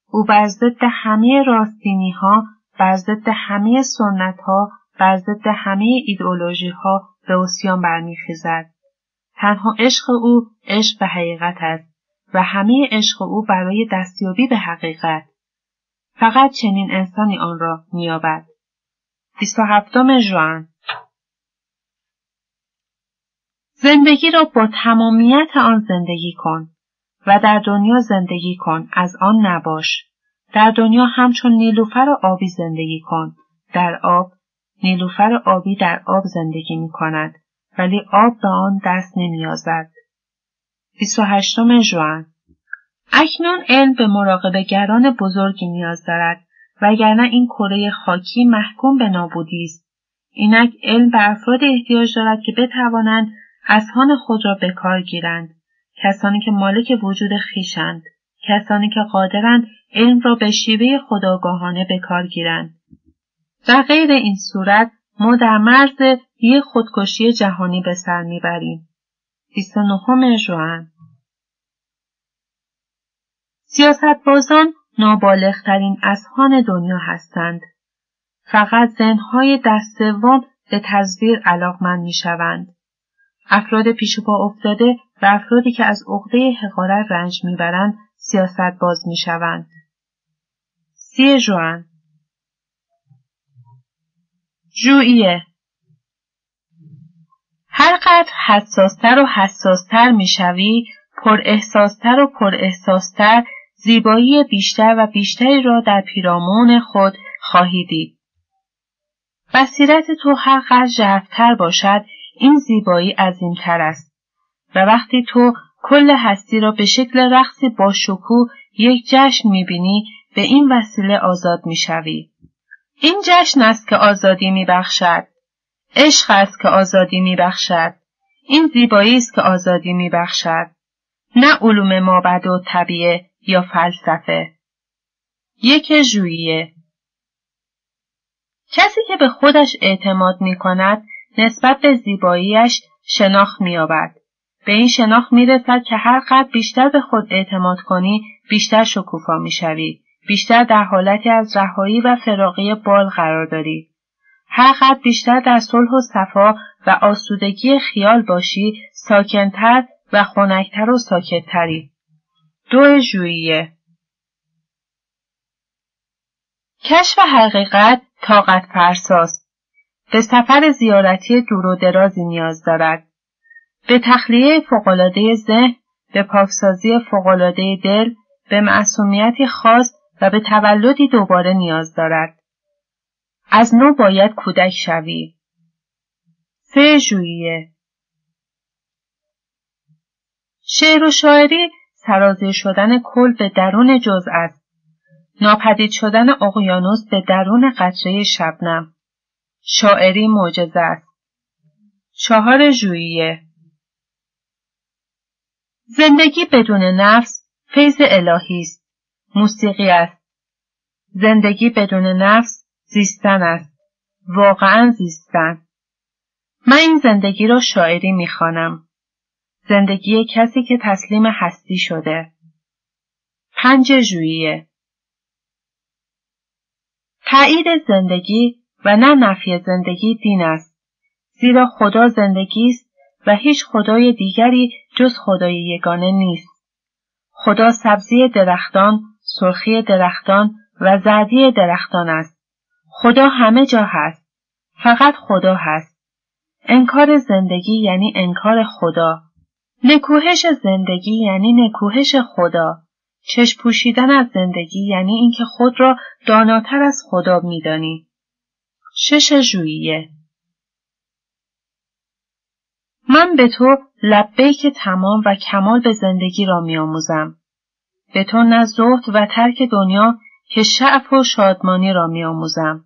او بر ضد همه راستینی ها بر ضد همه سنت ها بر ضد همه ایدئولوژی ها به اوسیان برمیخیزد. تنها عشق او عشق به حقیقت است و همه عشق او برای دستیابی به حقیقت. فقط چنین انسانی آن را مییابد. 27 ژوئن. زندگی را با تمامیت آن زندگی کن و در دنیا زندگی کن از آن نباش در دنیا همچون نیلوفر آبی زندگی کن. در آب نیلوفر آبی در آب زندگی می کند ولی آب به آن دست نمیازد. 28 ژوئن اکنون علم به مراقبهگران بزرگی نیاز دارد وگرنه این کره خاکی محکوم به نابودی است. اینک علم به افراد احتیاج دارد که بتوانند اسهان خود را به کار گیرند. کسانی که مالک وجود خیشند کسانی که قادرند علم را به شیوه خداگاهانه به کار گیرند. در غیر این صورت ما در مرز یک خودکشی جهانی به سر می‌بریم. 29 ژوئن. سیاستبازان نابالغترین اسهان دنیا هستند. فقط زنهای دست سوم به تزویر علاقمند می‌شوند. افراد پیش پا افتاده و افرادی که از عقده حقارت رنج می‌برند سیاست باز می شوند. سی جوان جوییه هر قدر حساستر و حساستر می‌شوی پر احساستر و پر احساستر زیبایی بیشتر و بیشتری را در پیرامون خود خواهی دید. بصیرت تو هر قدر باشد این زیبایی عظیمتر است و وقتی تو کل هستی را به شکل رقصی با شکوه یک جشن می‌بینی به این وسیله آزاد می‌شوی. این جشن است که آزادی میبخشد. عشق است که آزادی میبخشد. این زیبایی است که آزادی میبخشد. نه علوم مابد و طبیعه یا فلسفه. یک ژوئیه کسی که به خودش اعتماد می کند نسبت به زیباییش شناخت مییابد. به این شناخت می‌رسد که هر قدر بیشتر به خود اعتماد کنی بیشتر شکوفا می‌شوی. بیشتر در حالتی از رهایی و فراقی بال قرار داری. هر قدر بیشتر در صلح و صفا و آسودگی خیال باشی ساکنتر و خنکتر و ساکتتری. دو ژوئیه. کشف حقیقت طاقت فرساست. به سفر زیارتی دور و درازی نیاز دارد. به تخلیه فوقالعاده ذهن، به پاکسازی فوقالعاده دل، به معصومیتی خاص و به تولدی دوباره نیاز دارد. از نو باید کودک شوی. سه ژوئیه شعر و شاعری سرازیر شدن کل به درون جز است. ناپدید شدن اقیانوس به درون قطره شبنم شاعری معجزه است. چهار ژوئیه. زندگی بدون نفس فیض الهی است. موسیقی است. زندگی بدون نفس زیستن است. واقعا زیستن. من این زندگی را شاعری می‌خوانم زندگی کسی که تسلیم هستی شده. پنج ژوئیه. تایید زندگی و نه نفی زندگی دین است. زیرا خدا زندگی است و هیچ خدای دیگری جز خدای یگانه نیست. خدا سبزی درختان، سرخی درختان و زردی درختان است. خدا همه جا هست. فقط خدا هست. انکار زندگی یعنی انکار خدا. نکوهش زندگی یعنی نکوهش خدا. چشم پوشیدن از زندگی یعنی اینکه خود را داناتر از خدا میدانی. شش ژوئیه من به تو لبیک تمام و کمال به زندگی را میآموزم. به تو نه و ترک دنیا که شعف و شادمانی را میآموزم.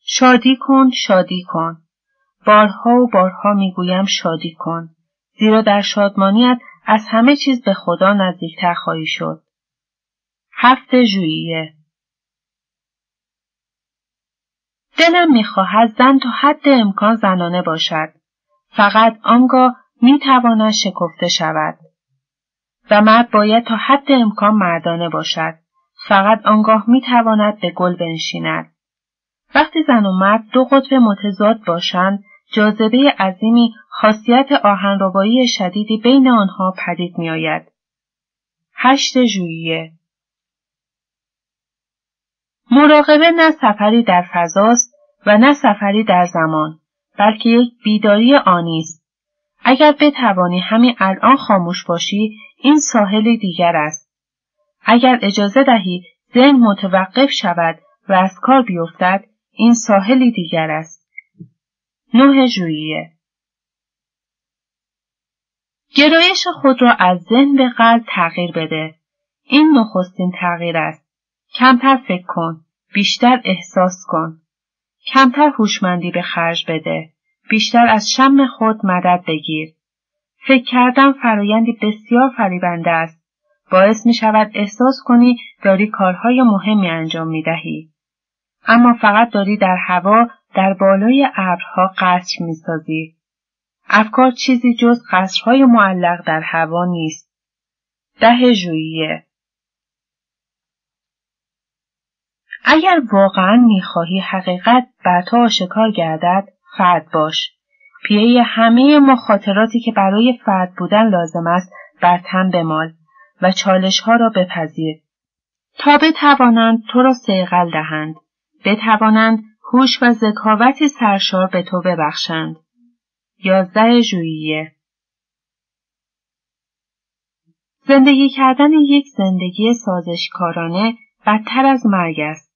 شادی کن شادی کن. بارها و بارها می‌گویم شادی کن. زیرا در شادمانیت از همه چیز به خدا نزدیکتر خواهی شد. هفت ژوئیه دلم می‌خواهد زن تا حد امکان زنانه باشد. فقط آنگاه می‌تواند شکفته شود. و مرد باید تا حد امکان مردانه باشد. فقط آنگاه می‌تواند به گل بنشیند. وقتی زن و مرد دو قطب متضاد باشند جاذبه عظیمی خاصیت آهنربایی شدیدی بین آنها پدید میآید. هشت ژوئیه مراقبه نه سفری در فضاست و نه سفری در زمان بلکه یک بیداری آنی است اگر بتوانی همین الان خاموش باشی این ساحلی دیگر است اگر اجازه دهی ذهن متوقف شود و از کار بیفتد این ساحلی دیگر است نه ژوئیه گرایش خود را از ذهن به قلب تغییر بده. این نخستین تغییر است. کمتر فکر کن. بیشتر احساس کن. کمتر هوشمندی به خرج بده. بیشتر از شم خود مدد بگیر. فکر کردن فرایندی بسیار فریبنده است. باعث می شود احساس کنی داری کارهای مهمی انجام می دهی. اما فقط داری در هوا در بالای ابرها قصر می سازی. افکار چیزی جز قصرهای معلق در هوا نیست. ده ژوئیه اگر واقعا می‌خواهی حقیقت بر تو آشکار گردد فرد باش. پیه همه مخاطراتی که برای فرد بودن لازم است بر تن بمال و چالش ها را بپذیر. تا بتوانند تو را سیغل دهند بتوانند هوش و ذکاوتی سرشار به تو ببخشند. یازده ژوئیه. زندگی کردن یک زندگی سازشکارانه بدتر از مرگ است.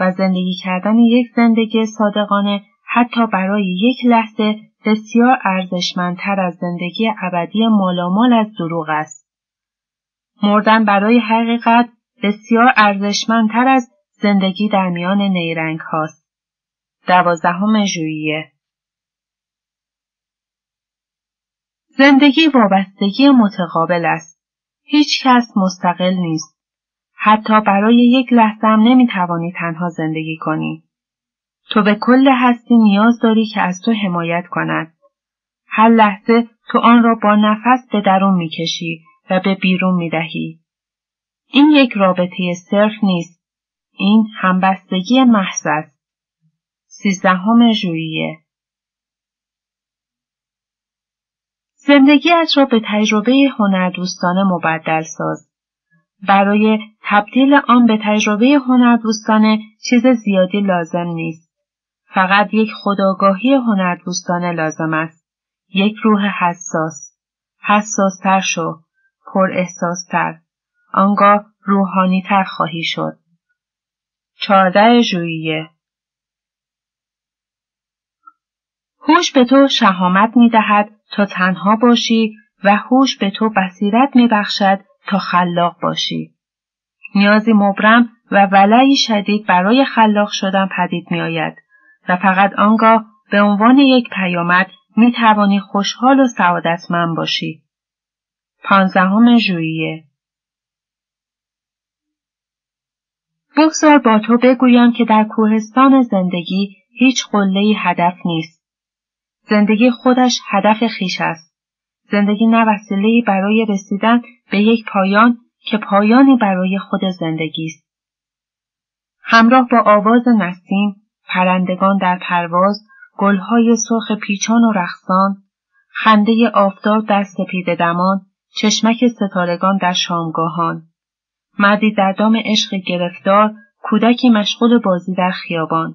و زندگی کردن یک زندگی صادقانه حتی برای یک لحظه بسیار ارزشمندتر از زندگی ابدی مالامال از دروغ است. مردن برای حقیقت بسیار ارزشمندتر از زندگی در میان نیرنگ هاست. دوازدهم ژوئیه زندگی وابستگی متقابل است. هیچ کس مستقل نیست. حتی برای یک لحظه هم نمی‌توانی تنها زندگی کنی. تو به کل هستی نیاز داری که از تو حمایت کند. هر لحظه تو آن را با نفس به درون می‌کشی و به بیرون می‌دهی. این یک رابطه صرف نیست. این همبستگی محض است. سیزدهم ژوئیه زندگیت را به تجربه هنردوستانه مبدل ساز. برای تبدیل آن به تجربه هنردوستانه چیز زیادی لازم نیست. فقط یک خداگاهی هنردوستانه لازم است. یک روح حساس. حساستر شو. پر احساستر. آنگاه روحانی تر خواهی شد. چارده ژوئیه هوش به تو شهامت می دهد تا تنها باشی و هوش به تو بصیرت می بخشد تا خلاق باشی. نیازی مبرم و ولعی شدید برای خلاق شدن پدید می آید و فقط آنگاه به عنوان یک پیامد می توانی خوشحال و سعادتمند باشی. پانزدهم ژوئیه بگذار با تو بگویم که در کوهستان زندگی هیچ قله‌ای هدف نیست. زندگی خودش هدف خیش است. زندگی نه وسیله‌ای برای رسیدن به یک پایان که پایانی برای خود زندگی است. همراه با آواز نسیم، پرندگان در پرواز، گلهای سرخ پیچان و رخصان، خنده آفتاب در سپید دمان، چشمک ستارگان در شامگاهان، مردی در دام عشق گرفتار، کودکی مشغول بازی در خیابان.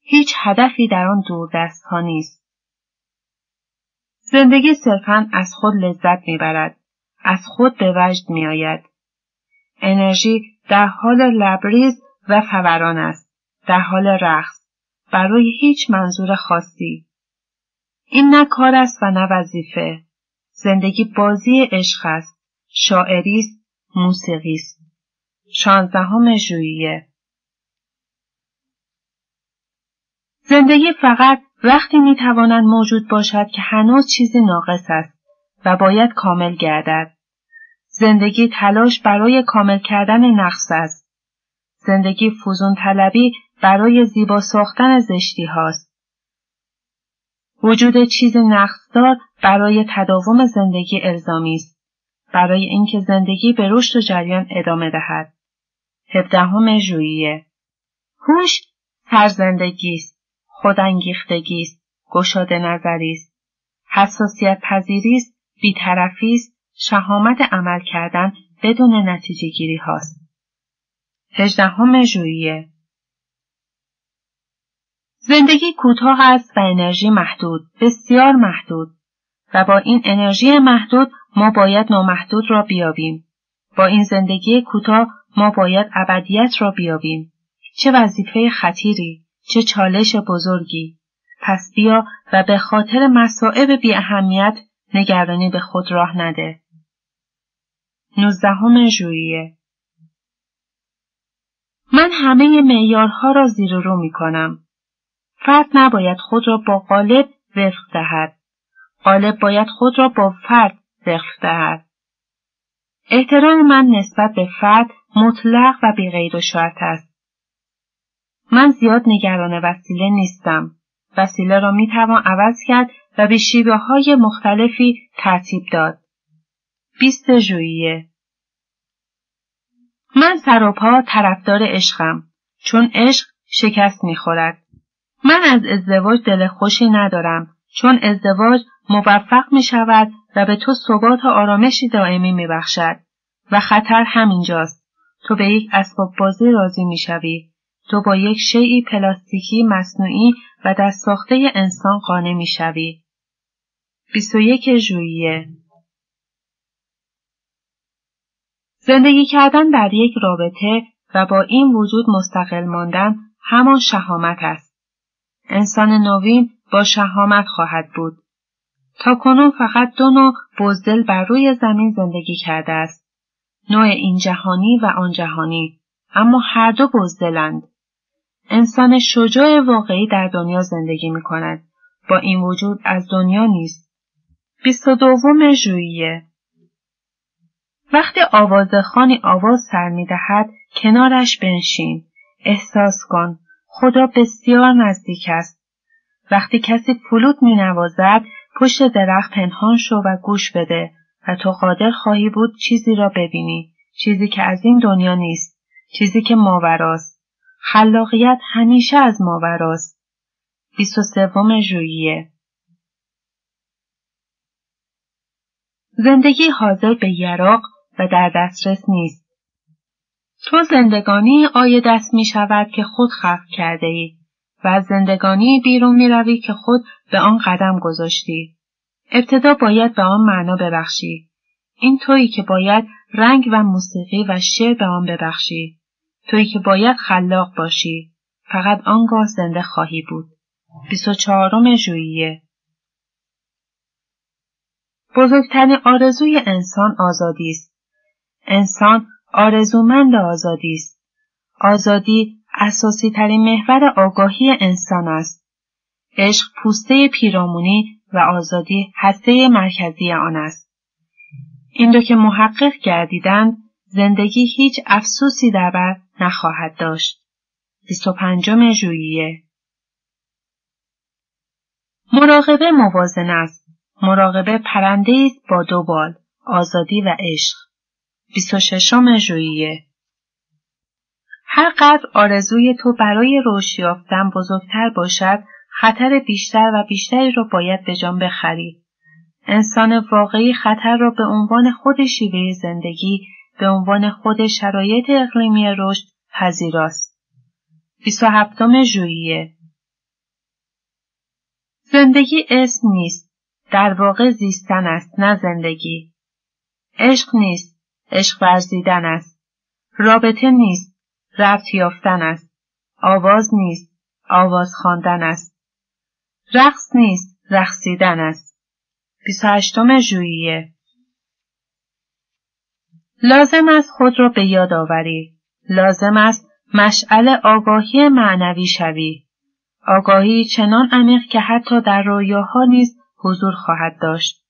هیچ هدفی در آن دست ها نیست. زندگی صرفا از خود لذت می‌برد. از خود به وجد میآید. انرژی در حال لبریز و فوران است. در حال رقص. برای هیچ منظور خاصی. این نه کار است و نه وظیفه. زندگی بازی عشق است. شاعری است. موسیقی است. شانزدهم ژوئیه زندگی فقط وقتی می‌تواند موجود باشد که هنوز چیزی ناقص است و باید کامل گردد. زندگی تلاش برای کامل کردن نقص است. زندگی فوزون طلبی برای زیبا ساختن زشتی هاست. وجود چیز نقصدار برای تداوم زندگی الزامی است. برای اینکه زندگی به رشد و جریان ادامه دهد. هفدهم ژوئیه هوش سرزندگی است خودانگیختگی است گشاده نظری است حساسیت پذیری است بیطرفی است شهامت عمل کردن بدون نتیجه گیری هاست هجدهم ژوئیه زندگی کوتاه است و انرژی محدود بسیار محدود و با این انرژی محدود ما باید نامحدود را بیابیم با این زندگی کوتاه ما باید ابدیت را بیابیم. چه وظیفه خطیری، چه چالش بزرگی. پس بیا و به خاطر مسائب بی اهمیت نگرانی به خود راه نده. نوزدهم ژوئیه من همه معیارها را زیر رو می کنم. فرد نباید خود را با قالب وفق دهد. قالب باید خود را با فرد وفق دهد. احترام من نسبت به فرد مطلق و بیغیر و شرط است. من زیاد نگران وسیله نیستم. وسیله را می توان عوض کرد و به شیبه های مختلفی ترتیب داد. بیست ژوئیه من سر و پا طرفدار عشقم چون عشق شکست می‌خورد. من از ازدواج دل خوشی ندارم چون ازدواج موفق می شود و به تو ثبات و آرامشی دائمی می بخشد و خطر همینجاست. تو به یک اسباب بازی راضی می شوی. تو با یک شیعی پلاستیکی مصنوعی و در ساخته انسان قانع می شوی. 21 ژوئیه زندگی کردن در یک رابطه و با این وجود مستقل ماندن همان شهامت است. انسان نوین با شهامت خواهد بود. تا کنون فقط دو نوع بزدل بر روی زمین زندگی کرده است. نوع این جهانی و آن جهانی. اما هر دو بزدلند. انسان شجاع واقعی در دنیا زندگی می کند. با این وجود از دنیا نیست. بیست و دوم ژوئیه وقتی آوازخانی آواز سر می دهد کنارش بنشین. احساس کن. خدا بسیار نزدیک است. وقتی کسی فلوت می نوازد پشت درخت پنهان شو و گوش بده و تو قادر خواهی بود چیزی را ببینی چیزی که از این دنیا نیست چیزی که ماوراست خلاقیت همیشه از ماوراست 23 ژوئیه زندگی حاضر به یراق و در دسترس نیست. تو زندگانی آیه دست می شود که خود خلق کرده ای و از زندگانی بیرون می روی که خود به آن قدم گذاشتی. ابتدا باید به آن معنا ببخشی. این تویی که باید رنگ و موسیقی و شعر به آن ببخشی. تویی که باید خلاق باشی. فقط آنگاه زنده خواهی بود. 24 ژوئیه بزرگترین آرزوی انسان آزادی است. انسان آرزومند آزادی است. آزادی اساسی ترین محور آگاهی انسان است. عشق پوسته پیرامونی و آزادی هسته مرکزی آن است. این دو که محقق گردیدند زندگی هیچ افسوسی در بر نخواهد داشت. 25 ژوئیه مراقبه موازن است. مراقبه پرنده است با دو بال، آزادی و عشق. 26 ژوئیه هر قدر آرزوی تو برای رشد یافتن بزرگتر باشد، خطر بیشتر و بیشتری را باید به جان بخری. انسان واقعی خطر را به عنوان خود شیوه زندگی، به عنوان خود شرایط اقلیمی رشد پذیراست. 27 ژوئیه زندگی اسم نیست. در واقع زیستن است نه زندگی. عشق نیست. عشق ورزیدن است. رابطه نیست. ربط یافتن است. آواز نیست. آواز خواندن است. رقص نیست. رقصیدن است. 28 ژوئیه لازم است خود را به یاد آوری. لازم است مشعل آگاهی معنوی شوی. آگاهی چنان عمیق که حتی در رویاها نیز حضور خواهد داشت.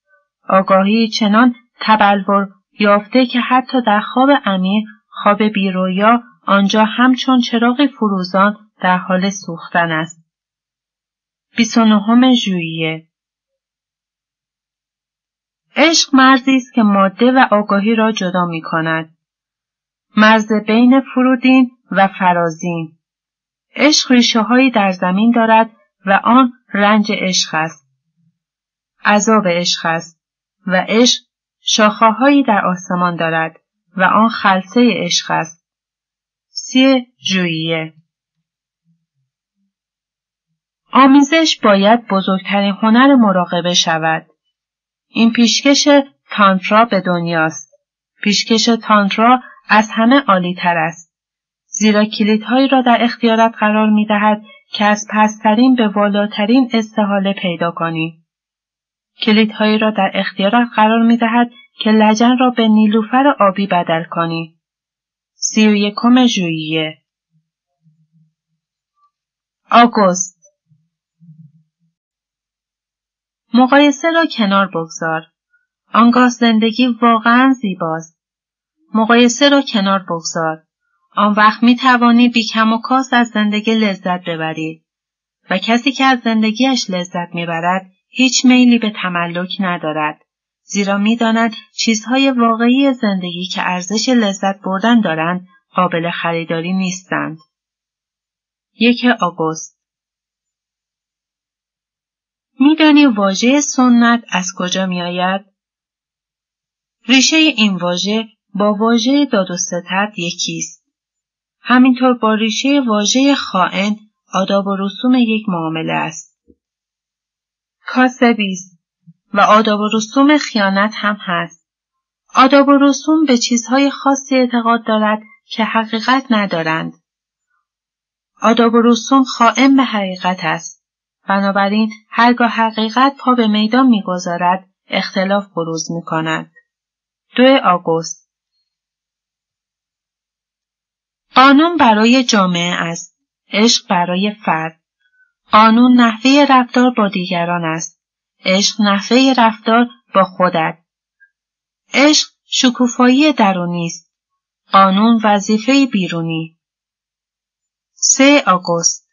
آگاهی چنان تبلور یافته که حتی در خواب عمیق خواب بیرویا آنجا همچون چراغ فروزان در حال سوختن است. 29 ژوئیه عشق مرزی است که ماده و آگاهی را جدا می کند. مرز بین فرودین و فرازین عشق ریشه هایی در زمین دارد و آن رنج عشق است. عذاب عشق است و عشق شاخههایی در آسمان دارد و آن خلصه عشق است. سی جوییه آمیزش باید بزرگترین هنر مراقبه شود. این پیشکش تانترا به دنیاست. پیشکش تانترا از همه عالی تر است. زیرا کلیدهایی را در اختیارت قرار می دهد که از پسترین به والاترین استحاله پیدا کنی. کلیدهایی را در اختیارت قرار می دهد که لجن را به نیلوفر آبی بدل کنی. سی و یکم ژوئیه آگوست مقایسه را کنار بگذار. آنگاه زندگی واقعا زیباست. مقایسه را کنار بگذار. آن وقت می توانی بی کم و کاس از زندگی لذت ببری و کسی که از زندگیش لذت می‌برد هیچ میلی به تملک ندارد زیرا می‌داند چیزهای واقعی زندگی که ارزش لذت بردن دارند قابل خریداری نیستند. یک آگوست میدانی واژه سنت از کجا میآید؟ ریشه این واژه با واژه داد و ستد یکیست. همینطور با ریشه واژه خائن آداب و رسوم یک معامله است. کاسبیست و آداب و رسوم خیانت هم هست. آداب و رسوم به چیزهای خاصی اعتقاد دارد که حقیقت ندارند. آداب و رسوم خائن به حقیقت است. بنابراین هرگاه حقیقت پا به میدان می‌گذارد اختلاف بروز می کند. دو آگوست قانون برای جامعه است. عشق برای فرد. قانون نحوه رفتار با دیگران است. عشق نحوه رفتار با خودت. عشق شکوفایی درونی است. قانون وظیفه بیرونی. 3 آگوست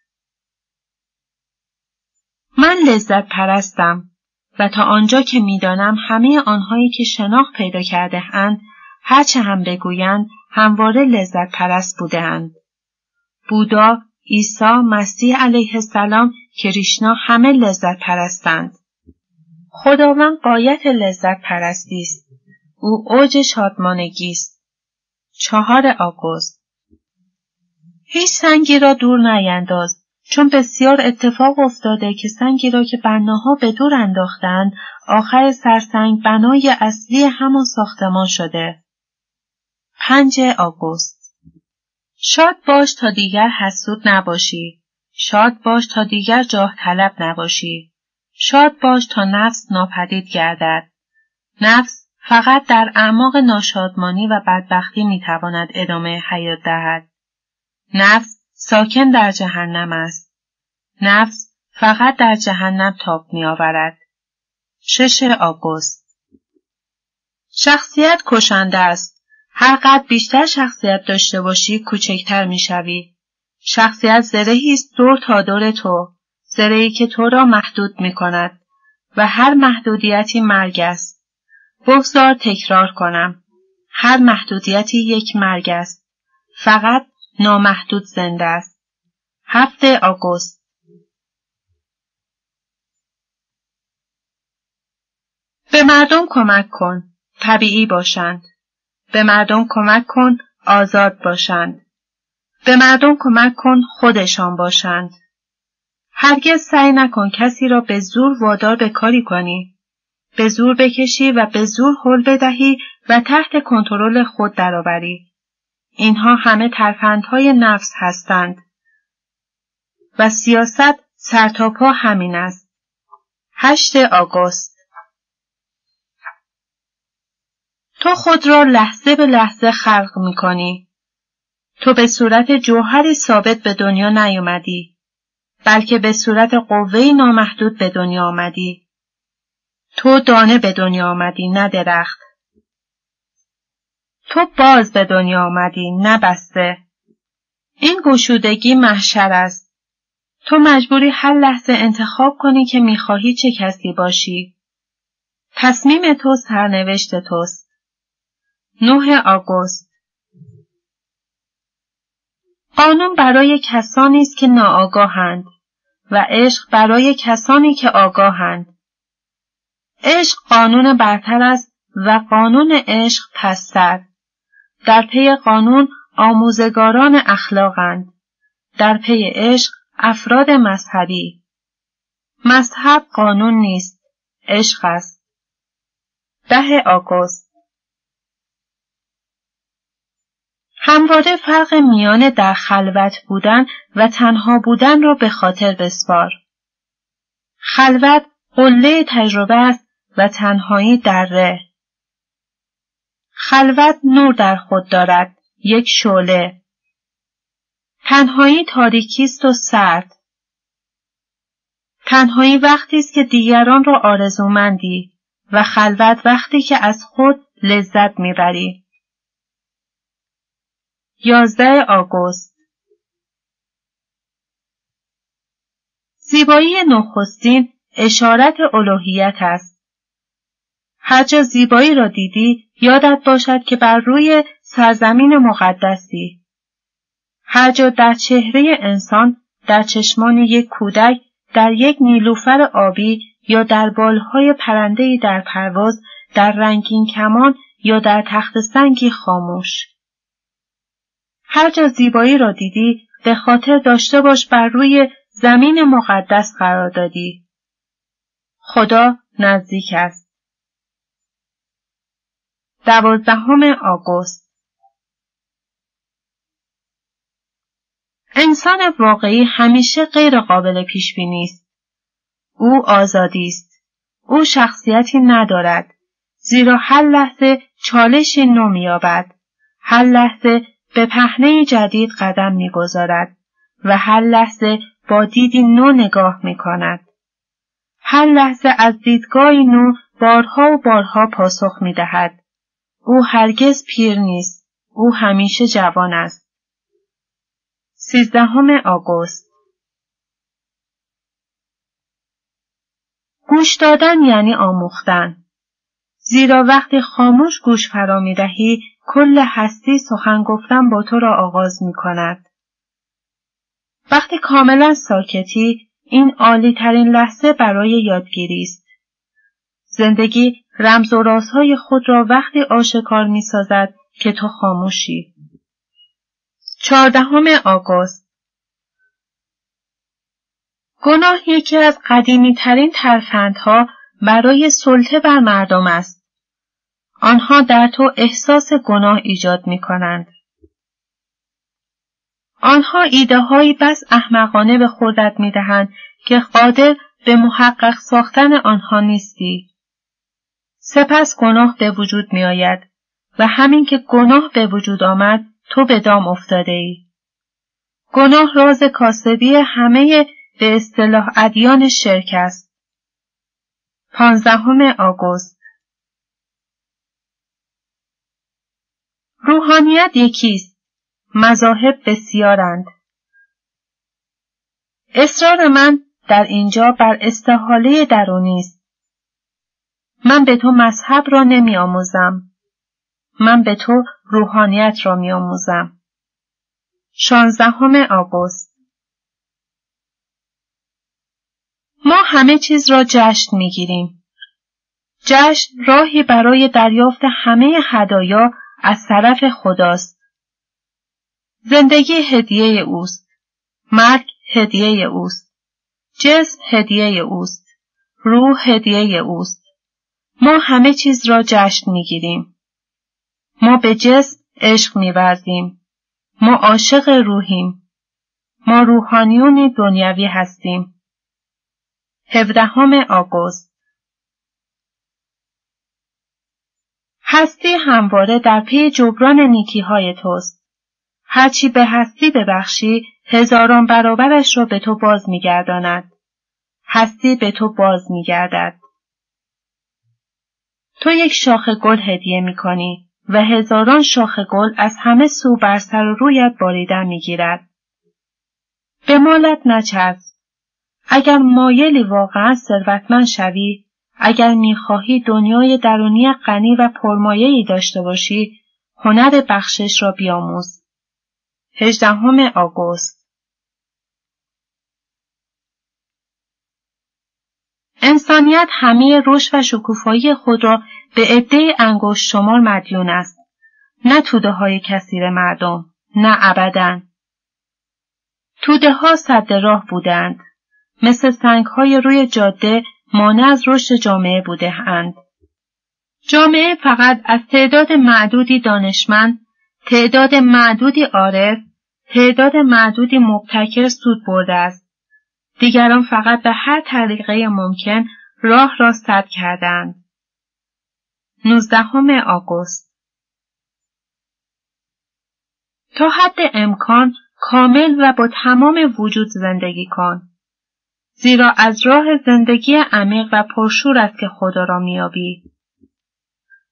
من لذت پرستم و تا آنجا که می‌دانم همه آنهایی که شناخت پیدا کرده اند هرچه هم بگویند همواره لذت پرست بودند. بودا، عیسی، مسیح علیه السلام، کریشنا همه لذت پرستند. خداوند قایت لذت پرستی است. او اوج شادمانگی است. چهار آگوست هیچ سنگی را دور نینداز چون بسیار اتفاق افتاده که سنگی را که بناها به دور انداختند آخر سرسنگ بنای اصلی همان ساختمان شده. پنج آگوست شاد باش تا دیگر حسود نباشی. شاد باش تا دیگر جاه طلب نباشی. شاد باش تا نفس ناپدید گردد. نفس فقط در اعماق ناشادمانی و بدبختی می‌تواند ادامه حیات دهد. نفس ساکن در جهنم است. نفس فقط در جهنم تاب می آورد. شش آگوست شخصیت کشنده است. هر قد بیشتر شخصیت داشته باشی کوچکتر می شوی. شخصیت زرهی است دور تا دور تو. زرهی که تو را محدود می کند و هر محدودیتی مرگ است. بگذار تکرار کنم. هر محدودیتی یک مرگ است. فقط نامحدود زنده است. هفته آگوست به مردم کمک کن. طبیعی باشند. به مردم کمک کن. آزاد باشند. به مردم کمک کن. خودشان باشند. هرگز سعی نکن کسی را به زور وادار به کاری کنی. به زور بکشی و به زور حل بدهی و تحت کنترل خود درآوری. اینها همه ترفندهای نفس هستند و سیاست سرتاپا همین است. هشت آگوست تو خود را لحظه به لحظه خلق می کنی. تو به صورت جوهری ثابت به دنیا نیومدی بلکه به صورت قوهی نامحدود به دنیا آمدی. تو دانه به دنیا آمدی نه درخت. تو باز به دنیا آمدی نه بسته. این گشودگی محشر است. تو مجبوری هر لحظه انتخاب کنی که می‌خواهی چه کسی باشی. تصمیم تو سرنوشت توست. 9 آگوست قانون برای کسانی است که ناآگاهند و عشق برای کسانی که آگاهند. عشق قانون برتر است و قانون عشق پستر. در پی قانون آموزگاران اخلاقند. در پی عشق افراد مذهبی. مذهب قانون نیست. عشق است. ده آگوست همواره فرق میان در خلوت بودن و تنها بودن را به خاطر بسپار. خلوت قله تجربه است و تنهایی دره. خلوت نور در خود دارد یک شعله تنهایی تاریکی است و سرد تنهایی وقتی است که دیگران را آرزومندی و خلوت وقتی که از خود لذت می‌بری یازده آگوست. زیبایی نخستین اشارت الوهیت است. هر جا زیبایی را دیدی یادت باشد که بر روی سرزمین مقدسی. هر جا در چهره انسان در چشمان یک کودک در یک نیلوفر آبی یا در بالهای پرندهی در پرواز در رنگین کمان یا در تخت سنگی خاموش. هر جا زیبایی را دیدی به خاطر داشته باش بر روی زمین مقدس قرار دادی خدا نزدیک است دوازدهم آگوست انسان واقعی همیشه غیر قابل پیش بینی است. او آزادی است. او شخصیتی ندارد. زیرا هر لحظه چالشی نو مییابد. هر لحظه به پهنه جدید قدم می‌گذارد و هر لحظه با دیدی نو نگاه می کند. هر لحظه از دیدگاهی نو بارها و بارها پاسخ می دهد. او هرگز پیر نیست. او همیشه جوان است. سیزدهم آگوست گوش دادن یعنی آموختن. زیرا وقتی خاموش گوش فرا می دهی کل هستی سخن گفتن با تو را آغاز می کند. وقتی کاملا ساکتی این عالی ترین لحظه برای یادگیری است. زندگی رمز و رازهای خود را وقتی آشکار می سازد که تو خاموشی. چهاردهم آگوست گناه یکی از قدیمی ترین ترفندها برای سلطه بر مردم است. آنها در تو احساس گناه ایجاد می کنند. آنها ایده های بس احمقانه به خودت می دهند که قادر به محقق ساختن آنها نیستی. سپس گناه به وجود می آید و همین که گناه به وجود آمد تو به دام افتاده ای. گناه راز کاسبی همه به اصطلاح ادیان شرک است. پانزدهم آگوست روحانیت یکیست. مذاهب بسیارند. اصرار من در اینجا بر استحاله درونی است. من به تو مذهب را نمی آموزم. من به تو روحانیت را می آموزم. شانزدهم آگوست ما همه چیز را جشن می گیریم. جشن راهی برای دریافت همه هدایا از طرف خداست. زندگی هدیه اوست. مرگ هدیه اوست. جسم هدیه اوست. روح هدیه اوست. ما همه چیز را جشن می‌گیریم. ما به جسم عشق میورزیم. ما عاشق روحیم. ما روحانیون دنیوی هستیم. هفدهم آگوست هستی همواره در پی جبران نیکی های توست. هرچی به هستی ببخشی هزاران برابرش را به تو باز میگرداند. هستی به تو باز میگردد. تو یک شاخ گل هدیه می کنی و هزاران شاخ گل از همه سو بر سر و رویت باریدن می‌گیرد. به مالت نچرس. اگر مایلی واقعا ثروتمند شوی، اگر می‌خواهی دنیای درونی غنی و پرمایهای داشته باشی، هنر بخشش را بیاموز. هجدهم آگوست انسانیت همه رشد و شکوفایی خود را به عده انگشت شمار مدیون است. نه توده های کثیر مردم. نه ابدا. توده ها صد راه بودند. مثل سنگ های روی جاده مانع از رشد جامعه بوده اند. جامعه فقط از تعداد معدودی دانشمند، تعداد معدودی عارف، تعداد معدودی مبتکر سود برده است. دیگران فقط به هر طریقه ممکن راه را سد کردند. 19 آگوست تا حد امکان کامل و با تمام وجود زندگی کن. زیرا از راه زندگی عمیق و پرشور است که خدا را میابی.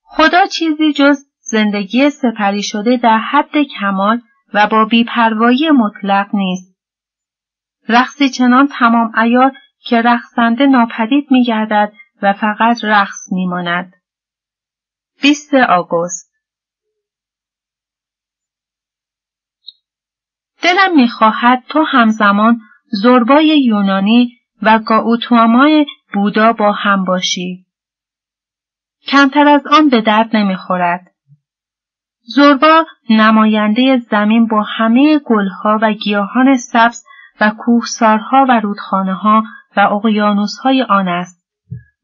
خدا چیزی جز زندگی سپری شده در حد کمال و با بیپروایی مطلق نیست. رقصی چنان تمام ایار که رقصنده ناپدید میگردد و فقط رقص میماند. 20 آگوست دلم می‌خواهد تو همزمان زربای یونانی و گاوتوامای بودا با هم باشی. کمتر از آن به درد نمی‌خورد. زربا نماینده زمین با همه گلها و گیاهان سبز و کوهسارها و رودخانه ها و اقیانوسهای آن است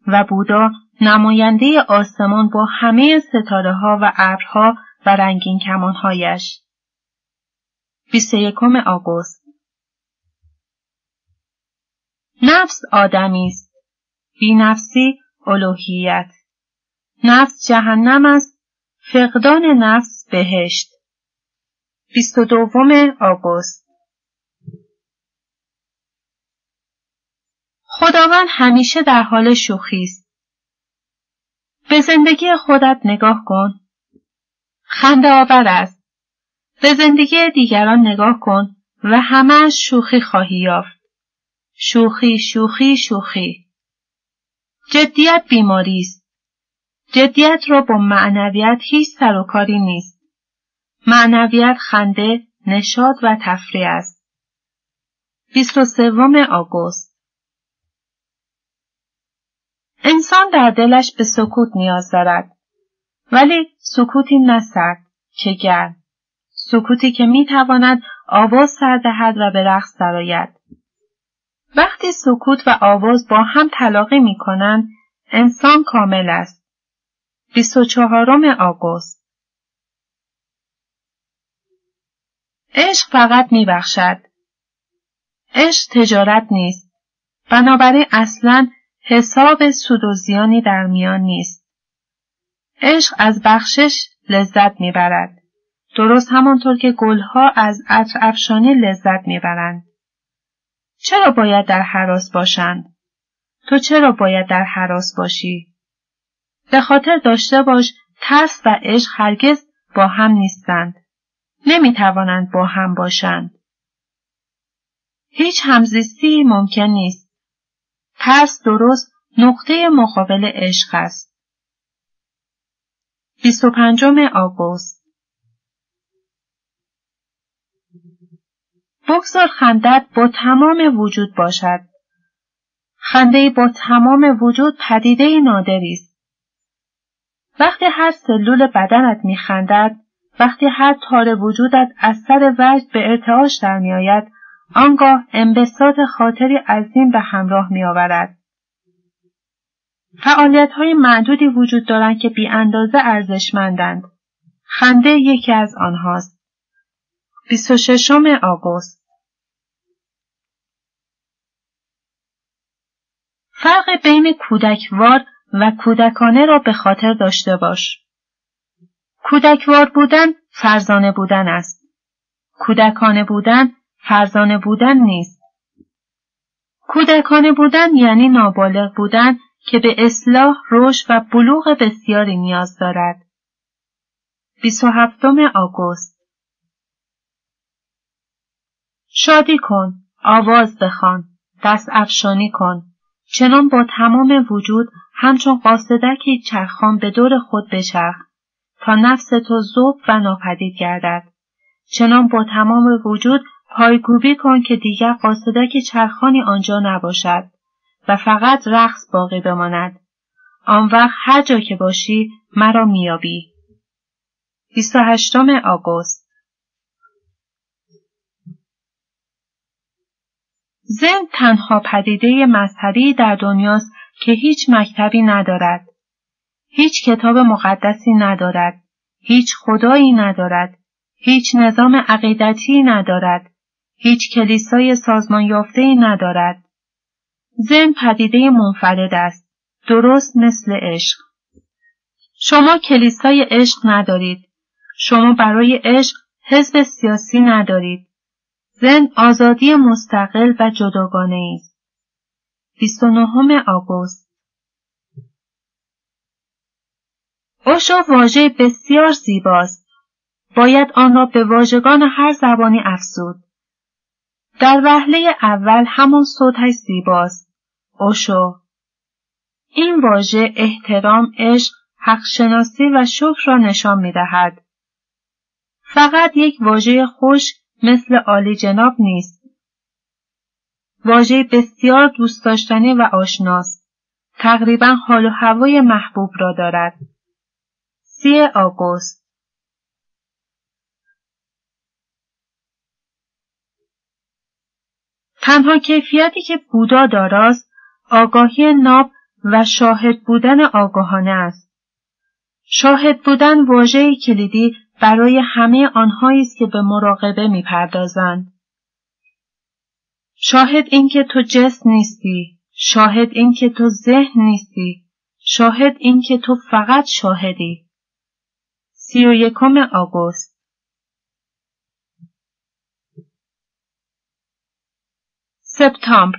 و بودا نماینده آسمان با همه ستاره ها و ابرها و رنگین کمانهایش 21 آگوست نفس آدمی است بی نفسی الوهیت نفس جهنم است فقدان نفس بهشت 22 آگوست خداوند همیشه در حال شوخی است به زندگی خودت نگاه کن. خنده آور است. به زندگی دیگران نگاه کن و همه شوخی خواهی یافت. شوخی شوخی شوخی. جدیت بیماری است. جدیت را با معنویت هیچ سر و کاری نیست. معنویت خنده، نشاد و تفریح است. 23 آگوست انسان در دلش به سکوت نیاز دارد. ولی سکوتی نه سرد که گرم. سکوتی که می‌تواند آواز سر دهد و به رقص درآید. وقتی سکوت و آواز با هم تلاقی می کنند، انسان کامل است. 24 آگوست عشق فقط می بخشد. عشق تجارت نیست. بنابراین اصلا حساب سود و زیانی در میان نیست. عشق از بخشش لذت می‌برد. درست همانطور که گلها از عطر افشانی لذت می‌برند. چرا باید در حراس باشند؟ تو چرا باید در حراس باشی؟ به خاطر داشته باش ترس و عشق هرگز با هم نیستند. نمی توانند با هم باشند. هیچ همزیستی ممکن نیست. ترس درست نقطه مقابل عشق است. 25 آگوست بگذار خندت با تمام وجود باشد. خنده با تمام وجود پدیده نادری است. وقتی هر سلول بدنت میخندد، وقتی هر تار وجودت از سر وجد به ارتعاش در میآید، آنگاه انبساط خاطری عظیم به همراه میآورد. فعالیت های معدودی وجود دارند که بی اندازه ارزشمندند. خنده یکی از آنهاست. 26 آگوست فرق بین کودکوار و کودکانه را به خاطر داشته باش. کودکوار بودن فرزانه بودن است. کودکانه بودن فرزانه بودن نیست. کودکانه بودن یعنی نابالغ بودن که به اصلاح، رشد و بلوغ بسیاری نیاز دارد. 27 آگوست شادی کن، آواز بخوان، دست افشانی کن، چنان با تمام وجود همچون قاصدکی چرخان به دور خود بچرخ تا نفس تو زوب و ناپدید گردد. چنان با تمام وجود پایگوبی کن که دیگر قاصدک چرخانی آنجا نباشد و فقط رقص باقی بماند. آن وقت هر جا که باشی مرا میابی. 28 آگوست زن تنها پدیده مذهبی در دنیاست که هیچ مکتبی ندارد. هیچ کتاب مقدسی ندارد. هیچ خدایی ندارد. هیچ نظام عقیدتی ندارد. هیچ کلیسای سازمان یافته ندارد. زن پدیده منفرد است. درست مثل عشق. شما کلیسای عشق ندارید. شما برای عشق حزب سیاسی ندارید. زن آزادی مستقل و جداگانه است. 29 آگوست اوشو واژه بسیار زیباست. باید آن را به واژگان هر زبانی افزود. در وهله اول همان صوتش زیباست. اوشو این واژه احترام، عشق، حقشناسی و شکر را نشان می دهد. فقط یک واژه خوش مثل عالی جناب نیست. واژه بسیار دوست داشتنی و آشناست. تقریبا حال و هوای محبوب را دارد. سی آگوست تنها کیفیتی که بودا داراست آگاهی ناب و شاهد بودن آگاهانه است. شاهد بودن واژه‌ای کلیدی برای همه آنهایی است که به مراقبه می‌پردازند. شاهد اینکه تو جسم نیستی، شاهد اینکه تو ذهن نیستی، شاهد اینکه تو فقط شاهدی. سی و یکم آگوست سپتامبر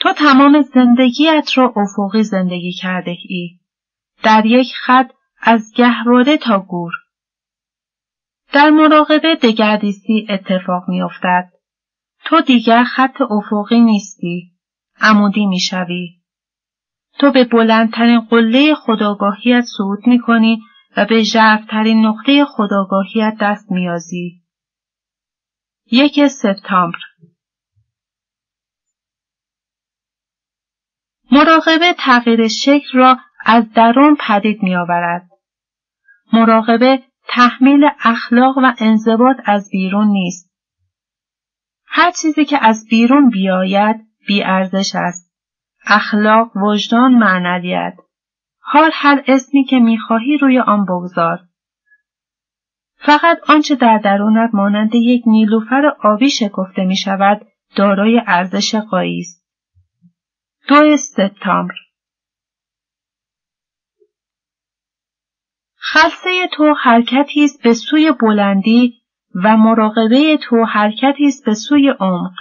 تو تمام زندگیت را افقی زندگی کرده ای. در یک خط از گهواره تا گور. در مراقبه دگردیسی اتفاق میافتد. تو دیگر خط افقی نیستی. عمودی می‌شوی. تو به بلندترین قله خداگاهیت صعود می کنی و به ژرفترین نقطه خداگاهیت دست میازی. یک سپتامبر مراقبه تغییر شکل را از درون پدید می آورد. مراقبه تحمیل اخلاق و انضباط از بیرون نیست. هر چیزی که از بیرون بیاید بیارزش است. اخلاق، وجدان، معنویت. حال هر اسمی که می‌خواهی روی آن بگذار. فقط آنچه در درونت مانند یک نیلوفر آبی شکفته می شود دارای ارزش قایی است. دو سپتامبر خلصه تو حرکتی است به سوی بلندی و مراقبه تو حرکتی است به سوی عمق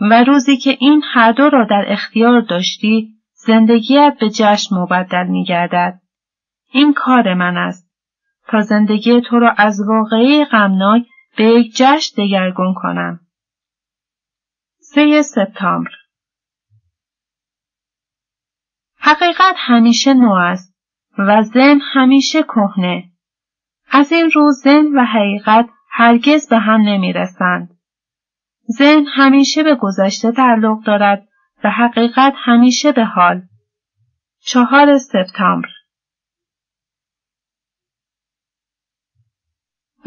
و روزی که این هر دو را در اختیار داشتی زندگیت به جشن مبدل می گردد. این کار من است تا زندگی تو را از واقعی غمناک به یک جشن دگرگون کنم. سه سپتامبر حقیقت همیشه نو است و ذهن همیشه کهنه. از این رو ذهن و حقیقت هرگز به هم نمی رسند. ذهن همیشه به گذشته تعلق دارد و حقیقت همیشه به حال. چهار سپتامبر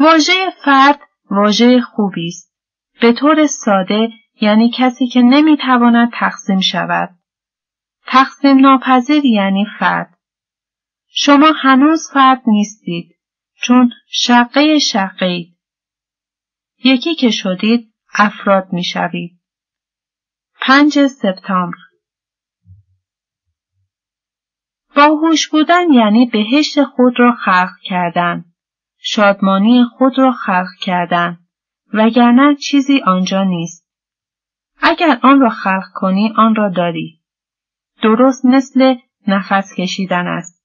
واژه فرد واژه خوبی است. به طور ساده یعنی کسی که نمی‌تواند تقسیم شود. تقسیم ناپذیر یعنی فرد. شما هنوز فرد نیستید چون شقه شقه یکی که شدید افراد می‌شوید. پنج سپتامبر باهوش بودن یعنی بهشت خود را خلق کردن. شادمانی خود را خلق کردن. وگرنه چیزی آنجا نیست. اگر آن را خلق کنی آن را داری. درست مثل نفس کشیدن است.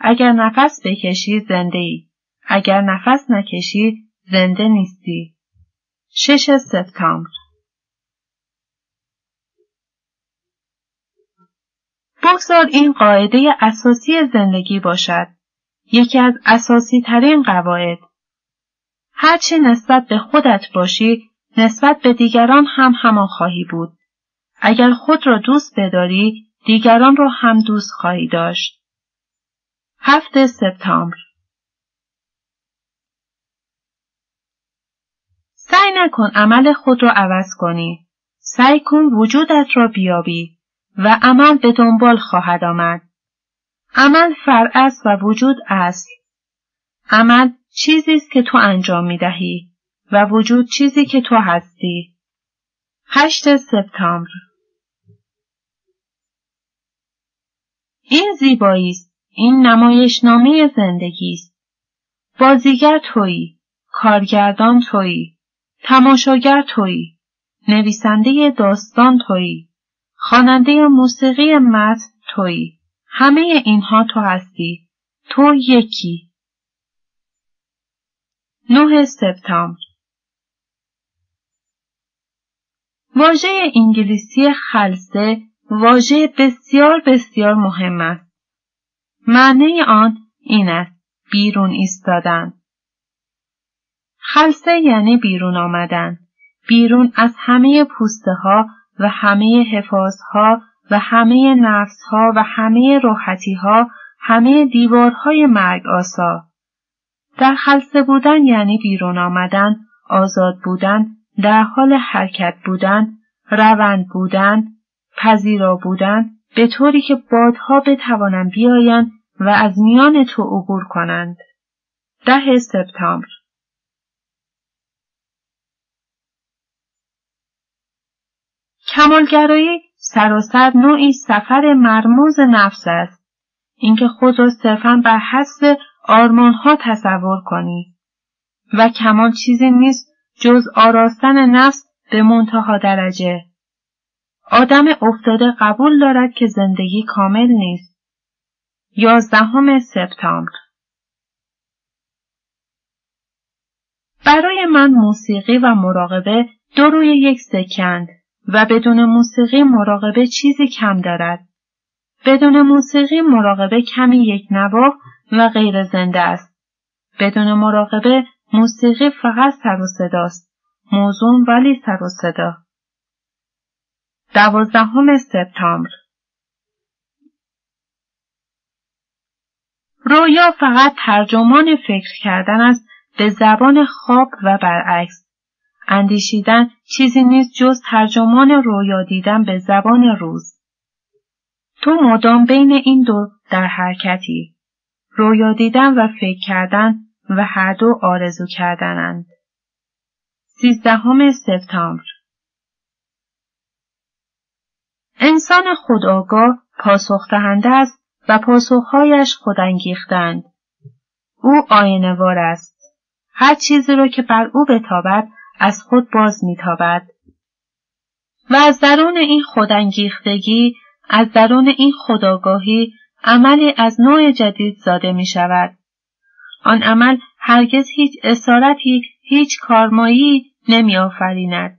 اگر نفس بکشی زنده ای. اگر نفس نکشی زنده نیستی. شش سپتامبر بگذار این قاعده اساسی زندگی باشد. یکی از اساسی ترین قواعد. هرچه نسبت به خودت باشی، نسبت به دیگران هم همان خواهی بود. اگر خود را دوست بداری، دیگران را هم دوست خواهی داشت. هفت سپتامبر سعی نکن عمل خود را عوض کنی. سعی کن وجودت را بیابی و عمل به دنبال خواهد آمد. عمل فرع است و وجود اصل. عمل چیزی است که تو انجام می دهی و وجود چیزی که تو هستی. هشت سپتامبر این زیبایی است. این نمایشنامه زندگی است. بازیگر تویی، کارگردان تویی، تماشاگر تویی، نویسنده داستان تویی، خواننده موسیقی متن تویی. همه اینها تو هستی. تو یکی. 9 سپتامبر واژه انگلیسی خلصه واژه بسیار بسیار مهم است. معنی آن این است بیرون ایستادن. خلصه یعنی بیرون آمدن. بیرون از همه پوسته ها و همه حفاظ ها و همه نفس ها و همه روحتی ها همه دیوارهای مرگ آسا. در خلصه بودن یعنی بیرون آمدن، آزاد بودن، در حال حرکت بودن، روند بودن، پذیرا بودن به طوری که بادها بتوانند بیایند و از میان تو عبور کنند. ده سپتامبر کمالگرایی سراسر نوعی سفر مرموز نفس است. اینکه خود را صرفا بر حسب آرمانها تصور کنی و کمال چیزی نیست جز آراستن نفس به منتها درجه. آدم افتاده قبول دارد که زندگی کامل نیست. یازدهم سپتامبر برای من موسیقی و مراقبه دو روی یک سکند و بدون موسیقی مراقبه چیزی کم دارد. بدون موسیقی مراقبه کمی یک نواخ و غیر زنده است. بدون مراقبه موسیقی فقط سر و صداست. موزون ولی سر و صدا. دوازدهم سپتامبر رویا فقط ترجمان فکر کردن است به زبان خواب و برعکس. اندیشیدن چیزی نیست جز ترجمان رویا دیدن به زبان روز. تو مدام بین این دو در حرکتی. رویا دیدن و فکر کردن و هر دو آرزو کردنند. سیزدهم سپتامبر انسان خودآگاه پاسخ دهنده است و پاسخهایش خودانگیختند. او آینوار است. هر چیزی را که بر او بتابد از خود باز میتابد. و از درون این خودانگیختگی، از درون این خداگاهی عملی از نوع جدید زاده می شود. آن عمل هرگز هیچ اسارتی، هیچ کارمایی نمی آفریند.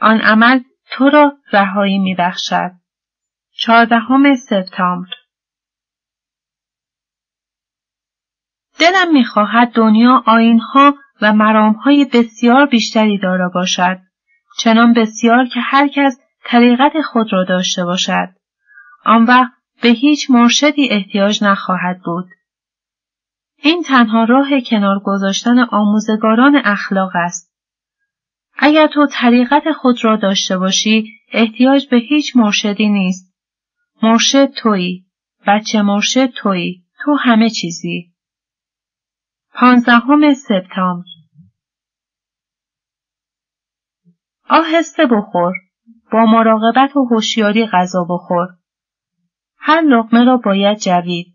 آن عمل تو را رهایی می بخشد. چهاردهم سپتامبر دلم می‌خواهد دنیا آینها و مرامهای بسیار بیشتری دارا باشد. چنان بسیار که هر کس طریقت خود را داشته باشد. آن وقت به هیچ مرشدی احتیاج نخواهد بود. این تنها راه کنار گذاشتن آموزگاران اخلاق است. اگر تو طریقت خود را داشته باشی احتیاج به هیچ مرشدی نیست. مرشد تویی. بچه مرشد تویی. تو همه چیزی. پانزدهم سپتامبر آهسته بخور. با مراقبت و هوشیاری غذا بخور. هر لقمه را باید جوید.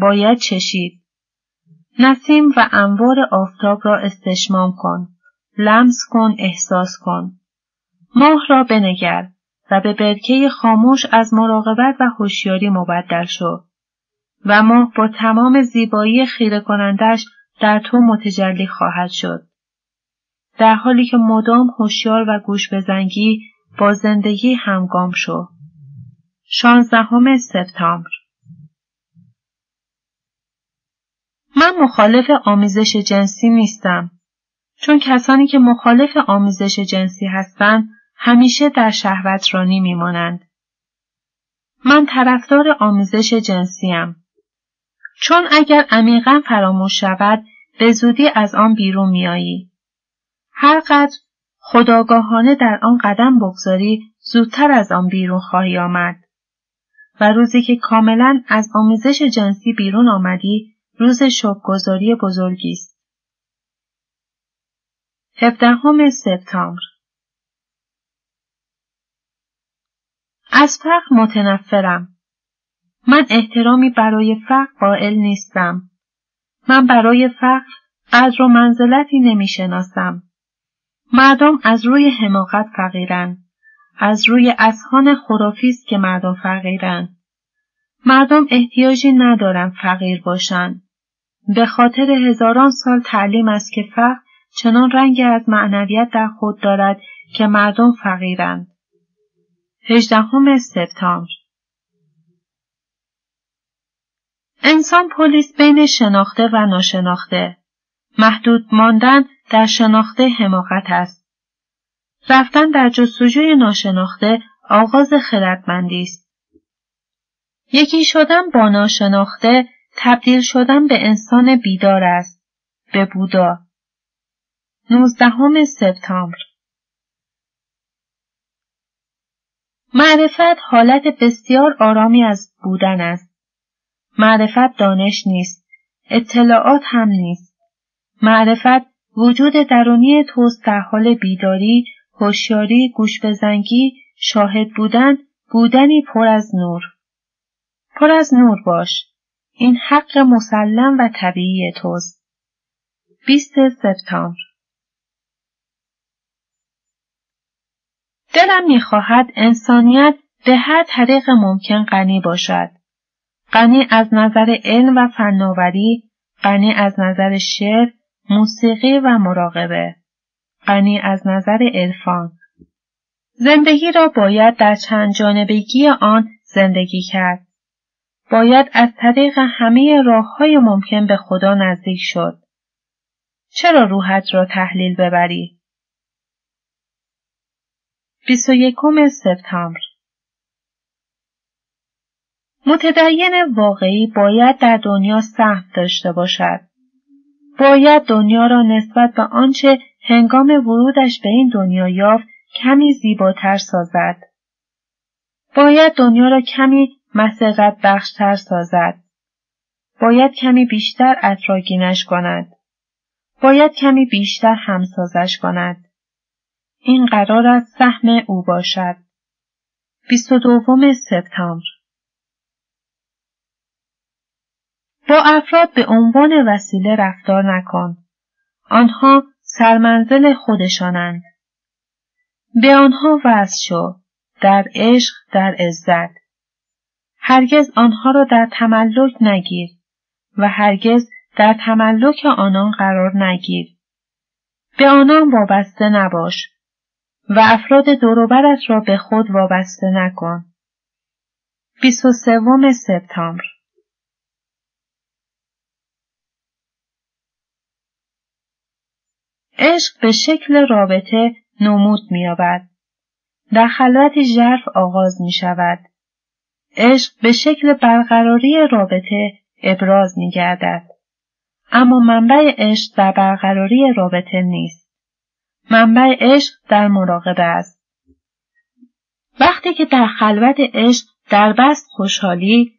باید چشید. نسیم و انوار آفتاب را استشمام کن. لمس کن احساس کن. ماه را بنگر و به برکه خاموش از مراقبت و هوشیاری مبدل شو. و ماه با تمام زیبایی خیره کنندش در تو متجلی خواهد شد. در حالی که مدام هوشیار و گوش بزنگی با زندگی همگام شو. شانزدهم سپتامبر من مخالف آمیزش جنسی نیستم. چون کسانی که مخالف آمیزش جنسی هستند همیشه در شهوت رانی میمانند. من طرفدار آمیزش جنسیم. چون اگر عمیقا فراموش شود به زودی از آن بیرون میایی. هر قدر خداگاهانه در آن قدم بگذاری زودتر از آن بیرون خواهی آمد. و روزی که کاملا از آمیزش جنسی بیرون آمدی روز شبگذاری بزرگی است. هفدهم سپتامبر از فقر متنفرم. من احترامی برای فقر قائل نیستم. من برای فقر قدر و منزلتی نمی شناسم. مردم از روی حماقت فقیرن. از روی اسهان خرافی است که مردم فقیرن. مردم احتیاجی ندارن فقیر باشند. به خاطر هزاران سال تعلیم است که فقر چنان رنگی از معنویت در خود دارد که مردم فقیرند. هجدهم سپتامبر انسان پلیس بین شناخته و ناشناخته. محدود ماندن در شناخته حماقت است. رفتن در جستجوی ناشناخته آغاز خردمندی است. یکی شدن با ناشناخته تبدیل شدن به انسان بیدار است. به بودا. نوزدهم سپتامبر معرفت حالت بسیار آرامی از بودن است. معرفت دانش نیست. اطلاعات هم نیست. معرفت وجود درونی توست در حال بیداری، هوشیاری، گوش بزنگی، شاهد بودن، بودنی پر از نور. پر از نور باش. این حق مسلم و طبیعی توست. 20 سپتامبر دلم می‌خواهد انسانیت به هر طریق ممکن غنی باشد. غنی از نظر علم و فناوری، غنی از نظر شعر، موسیقی و مراقبه، غنی از نظر عرفان. زندگی را باید در چند جانبگی آن زندگی کرد. باید از طریق همه راه های ممکن به خدا نزدیک شد. چرا روحت را تحلیل ببری؟ 21 سپتامبر متدین واقعی باید در دنیا سهم داشته باشد. باید دنیا را نسبت به آنچه هنگام ورودش به این دنیا یافت کمی زیباتر سازد. باید دنیا را کمی مسرت بخشتر سازد. باید کمی بیشتر اطراگینش کند. باید کمی بیشتر همسازش کند. این قرار است سهم او باشد. 22 سپتامبر با افراد به عنوان وسیله رفتار نکن. آنها سرمنزل خودشانند. به آنها وز شو. در عشق در عزت. هرگز آنها را در تملک نگیر و هرگز در تملک آنان قرار نگیر. به آنان وابسته نباش و افراد دوروبرت را به خود وابسته نکن. 23 سپتامبر عشق به شکل رابطه نمود می‌یابد. در خلوت ژرف آغاز می شود. عشق به شکل برقراری رابطه ابراز می گردد. اما منبع عشق در برقراری رابطه نیست. منبع عشق در مراقبه است. وقتی که در خلوت عشق در بست خوشحالی،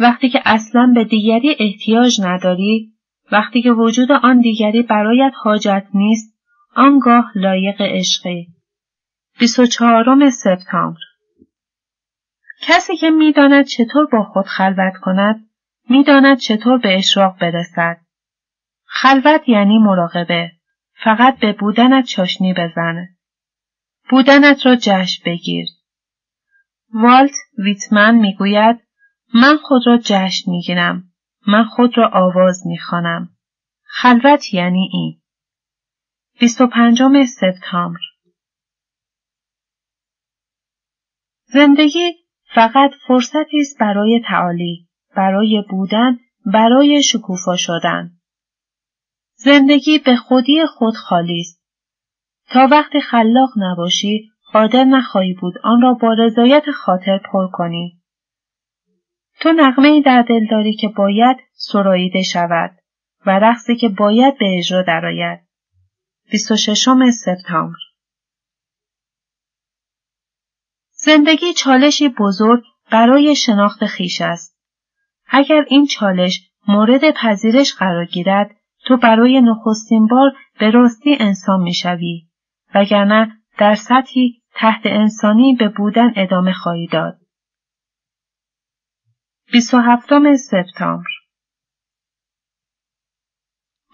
وقتی که اصلا به دیگری احتیاج نداری، وقتی که وجود آن دیگری برایت حاجت نیست، آنگاه لایق عشقی. 24 سپتامبر کسی که می‌داند چطور با خود خلوت کند، می‌داند چطور به اشراق برسد. خلوت یعنی مراقبه. فقط به بودنت چاشنی بزن. بودنت را جشن بگیر. والت ویتمن می‌گوید من خود را جشن می‌گیرم. من خود را آواز می‌خوانم. خلوت یعنی این. 25 سپتامبر زندگی فقط فرصتی است برای تعالی، برای بودن، برای شکوفا شدن. زندگی به خودی خود خالی است. تا وقتی خلاق نباشی، قادر نخواهی بود آن را با رضایت خاطر پر کنی. تو نغمه در دل داری که باید سراییده شود و رقصی که باید به اجرا درآید. 26 سپتامبر زندگی چالشی بزرگ برای شناخت خیش است. اگر این چالش مورد پذیرش قرار گیرد، تو برای نخستین بار به راستی انسان می‌شوی وگرنه در سطحی تحت انسانی به بودن ادامه خواهی داد. 27 سپتامبر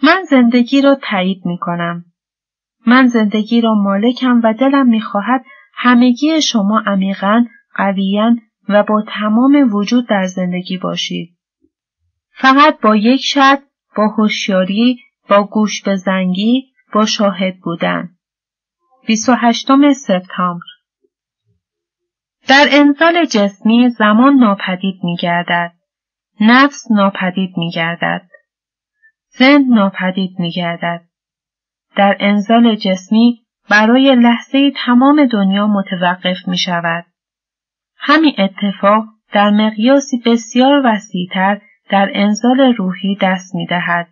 من زندگی را تایید می کنم. من زندگی را مالکم و دلم می‌خواهد همگی شما عمیقا قویا و با تمام وجود در زندگی باشید. فقط با یک شرط با هوشیاری با گوش به زنگی با شاهد بودن. 28 سپتامبر در انزال جسمی زمان ناپدید می گردد. نفس ناپدید می گردد. زن ناپدید می گردد. در انزال جسمی برای لحظه تمام دنیا متوقف می شود. همین اتفاق در مقیاسی بسیار وسیعتر در انزال روحی دست می دهد.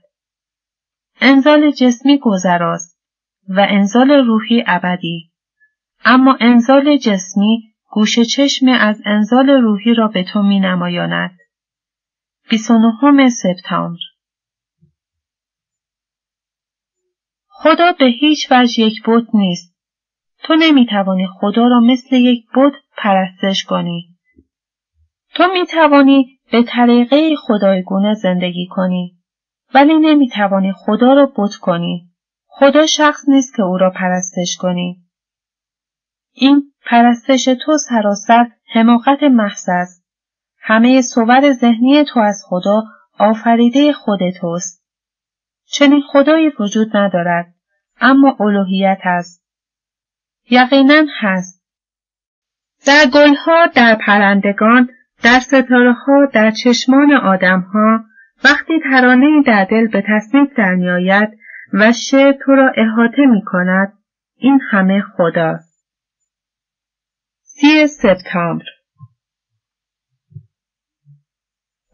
انزال جسمی گذراست و انزال روحی ابدی. اما انزال جسمی گوش چشم از انزال روحی را به تو می نمایاند. 29 سپتامبر خدا به هیچ وجه یک بت نیست. تو نمی توانی خدا را مثل یک بت پرستش کنی. تو می توانی به طریقه خدایگونه زندگی کنی. ولی نمی توانی خدا را بت کنی. خدا شخص نیست که او را پرستش کنی. این پرستش تو سراسر حماقت محض است. همه صور ذهنی تو از خدا آفریده خود توست. چنین خدایی وجود ندارد. اما الوهیت است. یقینا هست. در گلها، در پرندگان در ستاره ها در چشمان آدم ها وقتی ترانه در دل به تصنیف در میآید و شعر تو را احاطه می کند این همه خداست. سی سپتامبر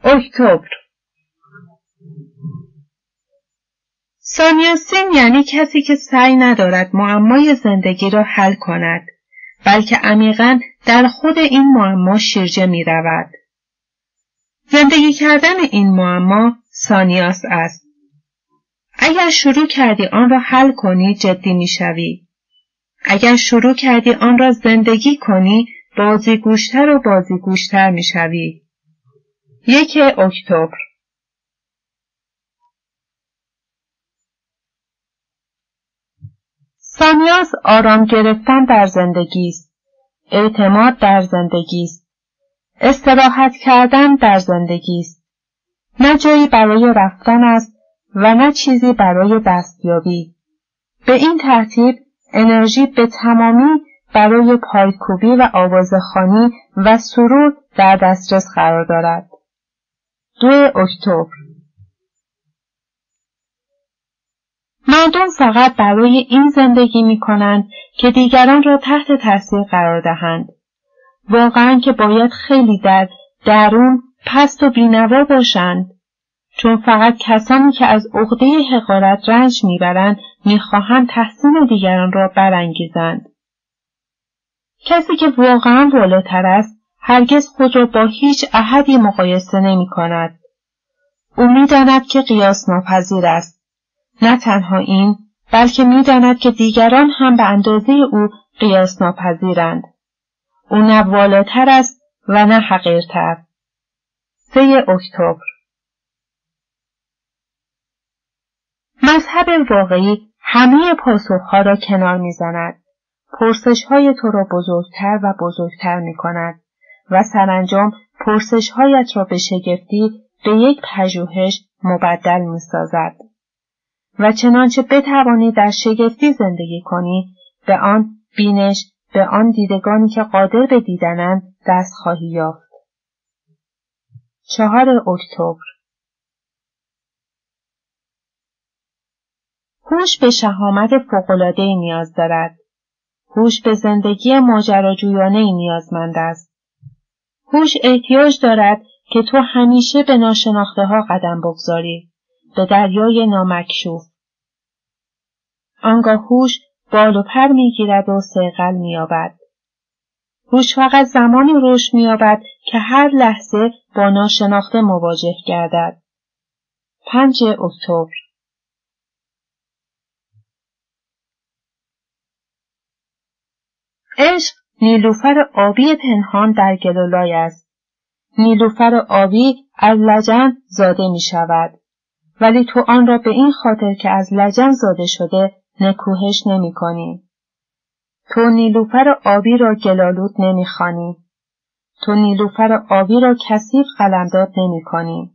اکتبر سانیاسین یعنی کسی که سعی ندارد معمای زندگی را حل کند بلکه عمیقا در خود این معما شیرجه می رود. زندگی کردن این معما سانیاس است. اگر شروع کردی آن را حل کنی جدی می شوی. اگر شروع کردی آن را زندگی کنی بازی گوشتر و بازی گوشتر می شوی. یک اکتبر سانیاس آرام گرفتن در زندگی است. اعتماد در زندگی است. استراحت کردن در زندگی است. نه جایی برای رفتن است و نه چیزی برای دستیابی. به این ترتیب انرژی به تمامی برای پایکوبی و آوازخانی و سرود در دسترس قرار دارد. دو اکتبر مردم فقط برای این زندگی می کنند که دیگران را تحت تاثیر قرار دهند. واقعا که باید خیلی در درون پست و بینوا باشند. چون فقط کسانی که از عقده حقارت رنج می‌برند می‌خواهند تحسین دیگران را برانگیزند. کسی که واقعا والاتر است هرگز خود را با هیچ احدی مقایسه نمی کند. او می‌داند که قیاس ناپذیر است نه تنها این بلکه می‌داند که دیگران هم به اندازه او قیاس ناپذیرند. او نه والاتر است و نه حقیرتر. سه اکتبر مذهب واقعی همه پاسخها را کنار می‌زند. پرسشهای تو را بزرگتر و بزرگتر می کند و سرانجام پرسشهایت را به شگفتی به یک پژوهش مبدل می سازد. و چنانچه بتوانی در شگفتی زندگی کنی به آن بینش به آن دیدگانی که قادر به دیدنند دست خواهی یافت. چهار اکتبر هوش به شهامت فوق‌العاده‌ای نیاز دارد. هوش به زندگی ماجراجویانه نیازمند است. هوش احتیاج دارد که تو همیشه به ناشناخته ها قدم بگذاری. به دریای نامکشوف آنگاه هوش بال و پر می‌گیرد و سیقل مییابد هوش فقط زمانی رشد مییابد که هر لحظه با ناشناخته مواجه گردد پنج اکتبر عشق نیلوفر آبی پنهان در گلولای است. نیلوفر آبی از لجن زاده می شود. ولی تو آن را به این خاطر که از لجن زاده شده نکوهش نمی کنی. تو نیلوفر آبی را گلالود نمی خانی. تو نیلوفر آبی را کثیف قلمداد نمی کنی.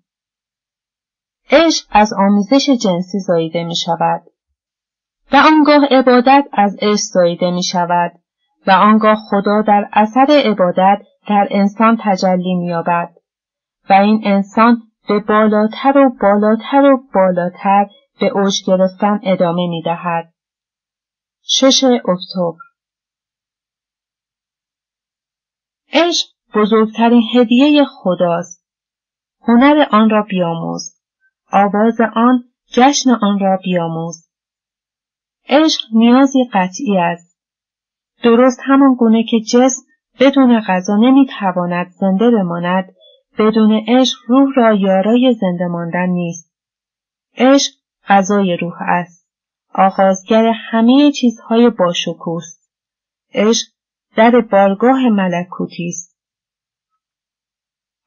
عشق از آمیزش جنسی زاییده می شود. و آنگاه عبادت از عشق زاییده می شود و آنگاه خدا در اثر عبادت در انسان تجلی می یابد و این انسان به بالاتر و بالاتر و بالاتر به اوج گرفتن ادامه می دهد. شش اکتبر عشق بزرگترین هدیه خداست. هنر آن را بیاموز. آواز آن جشن آن را بیاموز. عشق نیازی قطعی است. درست همان گونه که جسم بدون غذا نمی‌تواند زنده بماند بدون عشق روح را یارای زنده ماندن نیست. عشق غذای روح است. آغازگر همه چیزهای باشکوست. عشق در بارگاه ملکوتی است.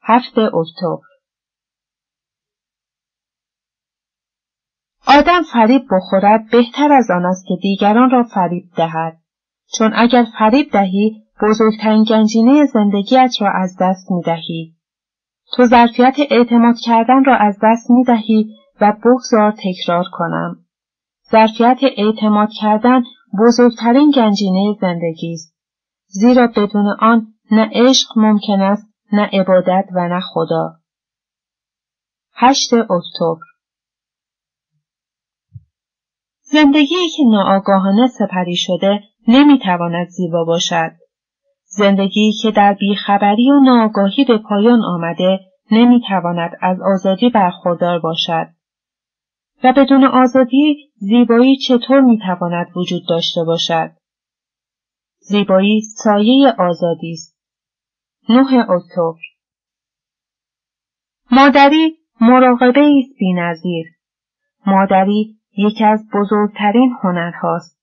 هفت اکتبر آدم فریب بخورد بهتر از آن است که دیگران را فریب دهد چون اگر فریب دهی بزرگترین گنجینه زندگیت را از دست می دهی. تو ظرفیت اعتماد کردن را از دست می دهی و بگذار تکرار کنم. ظرفیت اعتماد کردن بزرگترین گنجینه زندگی است. زیرا بدون آن نه عشق ممکن است نه عبادت و نه خدا. هشت اکتبر زندگی که ناآگاهانه سپری شده نمی‌تواند زیبا باشد. زندگی که در بیخبری و ناآگاهی به پایان آمده نمی‌تواند از آزادی برخوردار باشد. و بدون آزادی زیبایی چطور می‌تواند وجود داشته باشد؟ زیبایی سایه آزادی است. 9 اکتبر مادری مراقبه است بینظیر. مادری یکی از بزرگترین هنرهاست.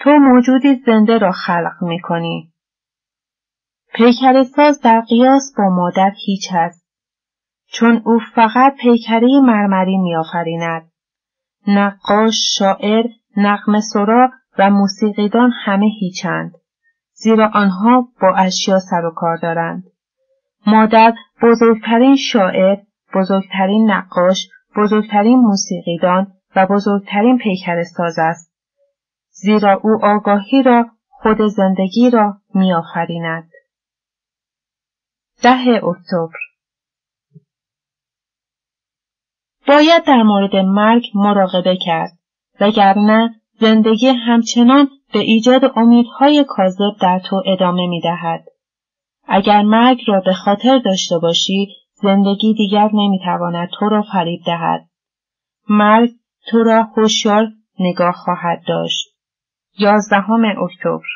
تو موجودی زنده را خلق می کنی. پیکر در قیاس با مادر هیچ است. چون او فقط پیکره مرمری میآفریند. نقاش، شاعر، نقم سرا و موسیقیدان همه هیچند. زیرا آنها با اشیا سر و کار دارند. مادر بزرگترین شاعر، بزرگترین نقاش، بزرگترین موسیقیدان و بزرگترین پیکر ساز است. زیرا او آگاهی را خود زندگی را میآفریند. ده اکتبر باید در مورد مرگ مراقبه کرد وگرنه زندگی همچنان به ایجاد امیدهای کاذب در تو ادامه می دهد. اگر مرگ را به خاطر داشته باشی زندگی دیگر نمی‌تواند تو را فریب دهد. مرگ تو را هوشیار نگاه خواهد داشت. یازدهم اکتبر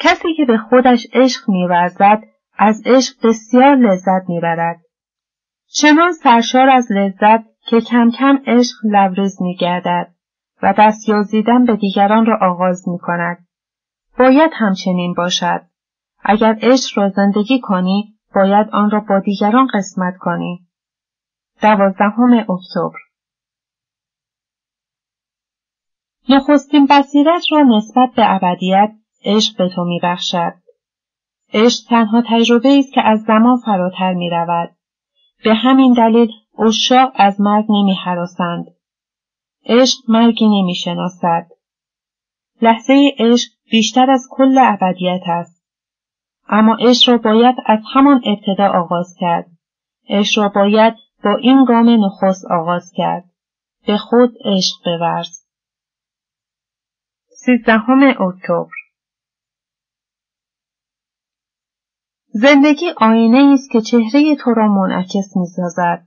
کسی که به خودش عشق میورزد از عشق بسیار لذت می‌برد چنان سرشار از لذت که کم کم عشق لبریز می گردد و دست یازیدن به دیگران را آغاز می کند. باید همچنین باشد. اگر عشق را زندگی کنی، باید آن را با دیگران قسمت کنی. دوازدهم اکتبر نخستین بصیرت را نسبت به ابدیت عشق به تو میبخشد. عشق تنها تجربه است که از زمان فراتر می رود. به همین دلیل اشاق از مرگ نمی حراسند. عشق مرگی نمی شناسد. لحظه عشق بیشتر از کل ابدیت است. اما عشق را باید از همان ابتدا آغاز کرد. عشق را باید با این گام نخست آغاز کرد. به خود عشق بورز. سیزدهم اکتبر زندگی آینه است که چهره تو را منعکس می‌سازد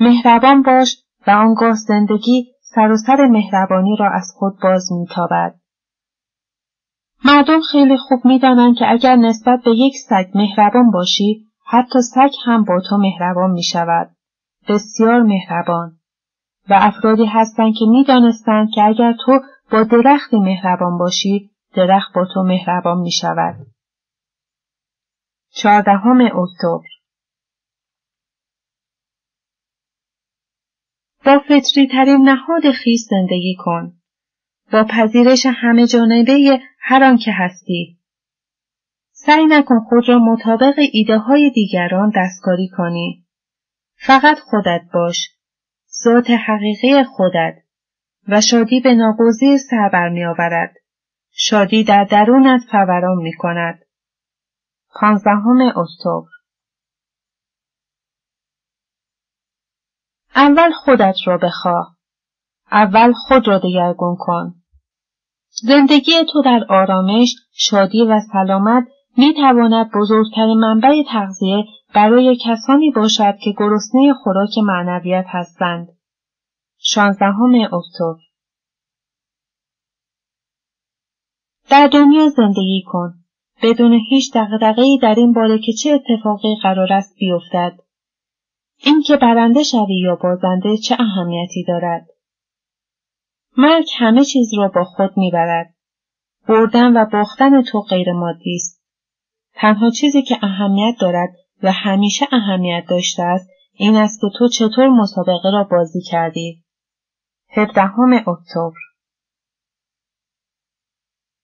مهربان باش و آنگاه زندگی سر و سر مهربانی را از خود باز میتابد مردم خیلی خوب می‌دانند که اگر نسبت به یک سگ مهربان باشی حتی سگ هم با تو مهربان می شود. بسیار مهربان. و افرادی هستند که می‌دانستند که اگر تو با درختی مهربان باشی درخت با تو مهربان می شود. چهاردهم اکتبر با فطری ترین نهاد خیش زندگی کن. با پذیرش همه جانبه هر آن که هستی. سعی نکن خود را مطابق ایده های دیگران دستکاری کنی. فقط خودت باش. ذات حقیقی خودت و شادی به ناگزیر سر آورد. شادی در درونت فوران می کند. پانزدهم اکتبر اول خودت را بخواه. اول خود را دگرگون کن. زندگی تو در آرامش، شادی و سلامت می تواند بزرگترین منبع تغذیه برای کسانی باشد که گرسنه خوراک معنویت هستند. شانزدهم اکتبر در دنیا زندگی کن. بدون هیچ دغدغهای در این باره که چه اتفاقی قرار است بیفتد. اینکه برنده شوی یا بازنده چه اهمیتی دارد؟ مرگ همه چیز را با خود می‌برد. بردن و باختن تو غیر مادی است. تنها چیزی که اهمیت دارد و همیشه اهمیت داشته است این است که تو چطور مسابقه را بازی کردی. هفدهم اکتبر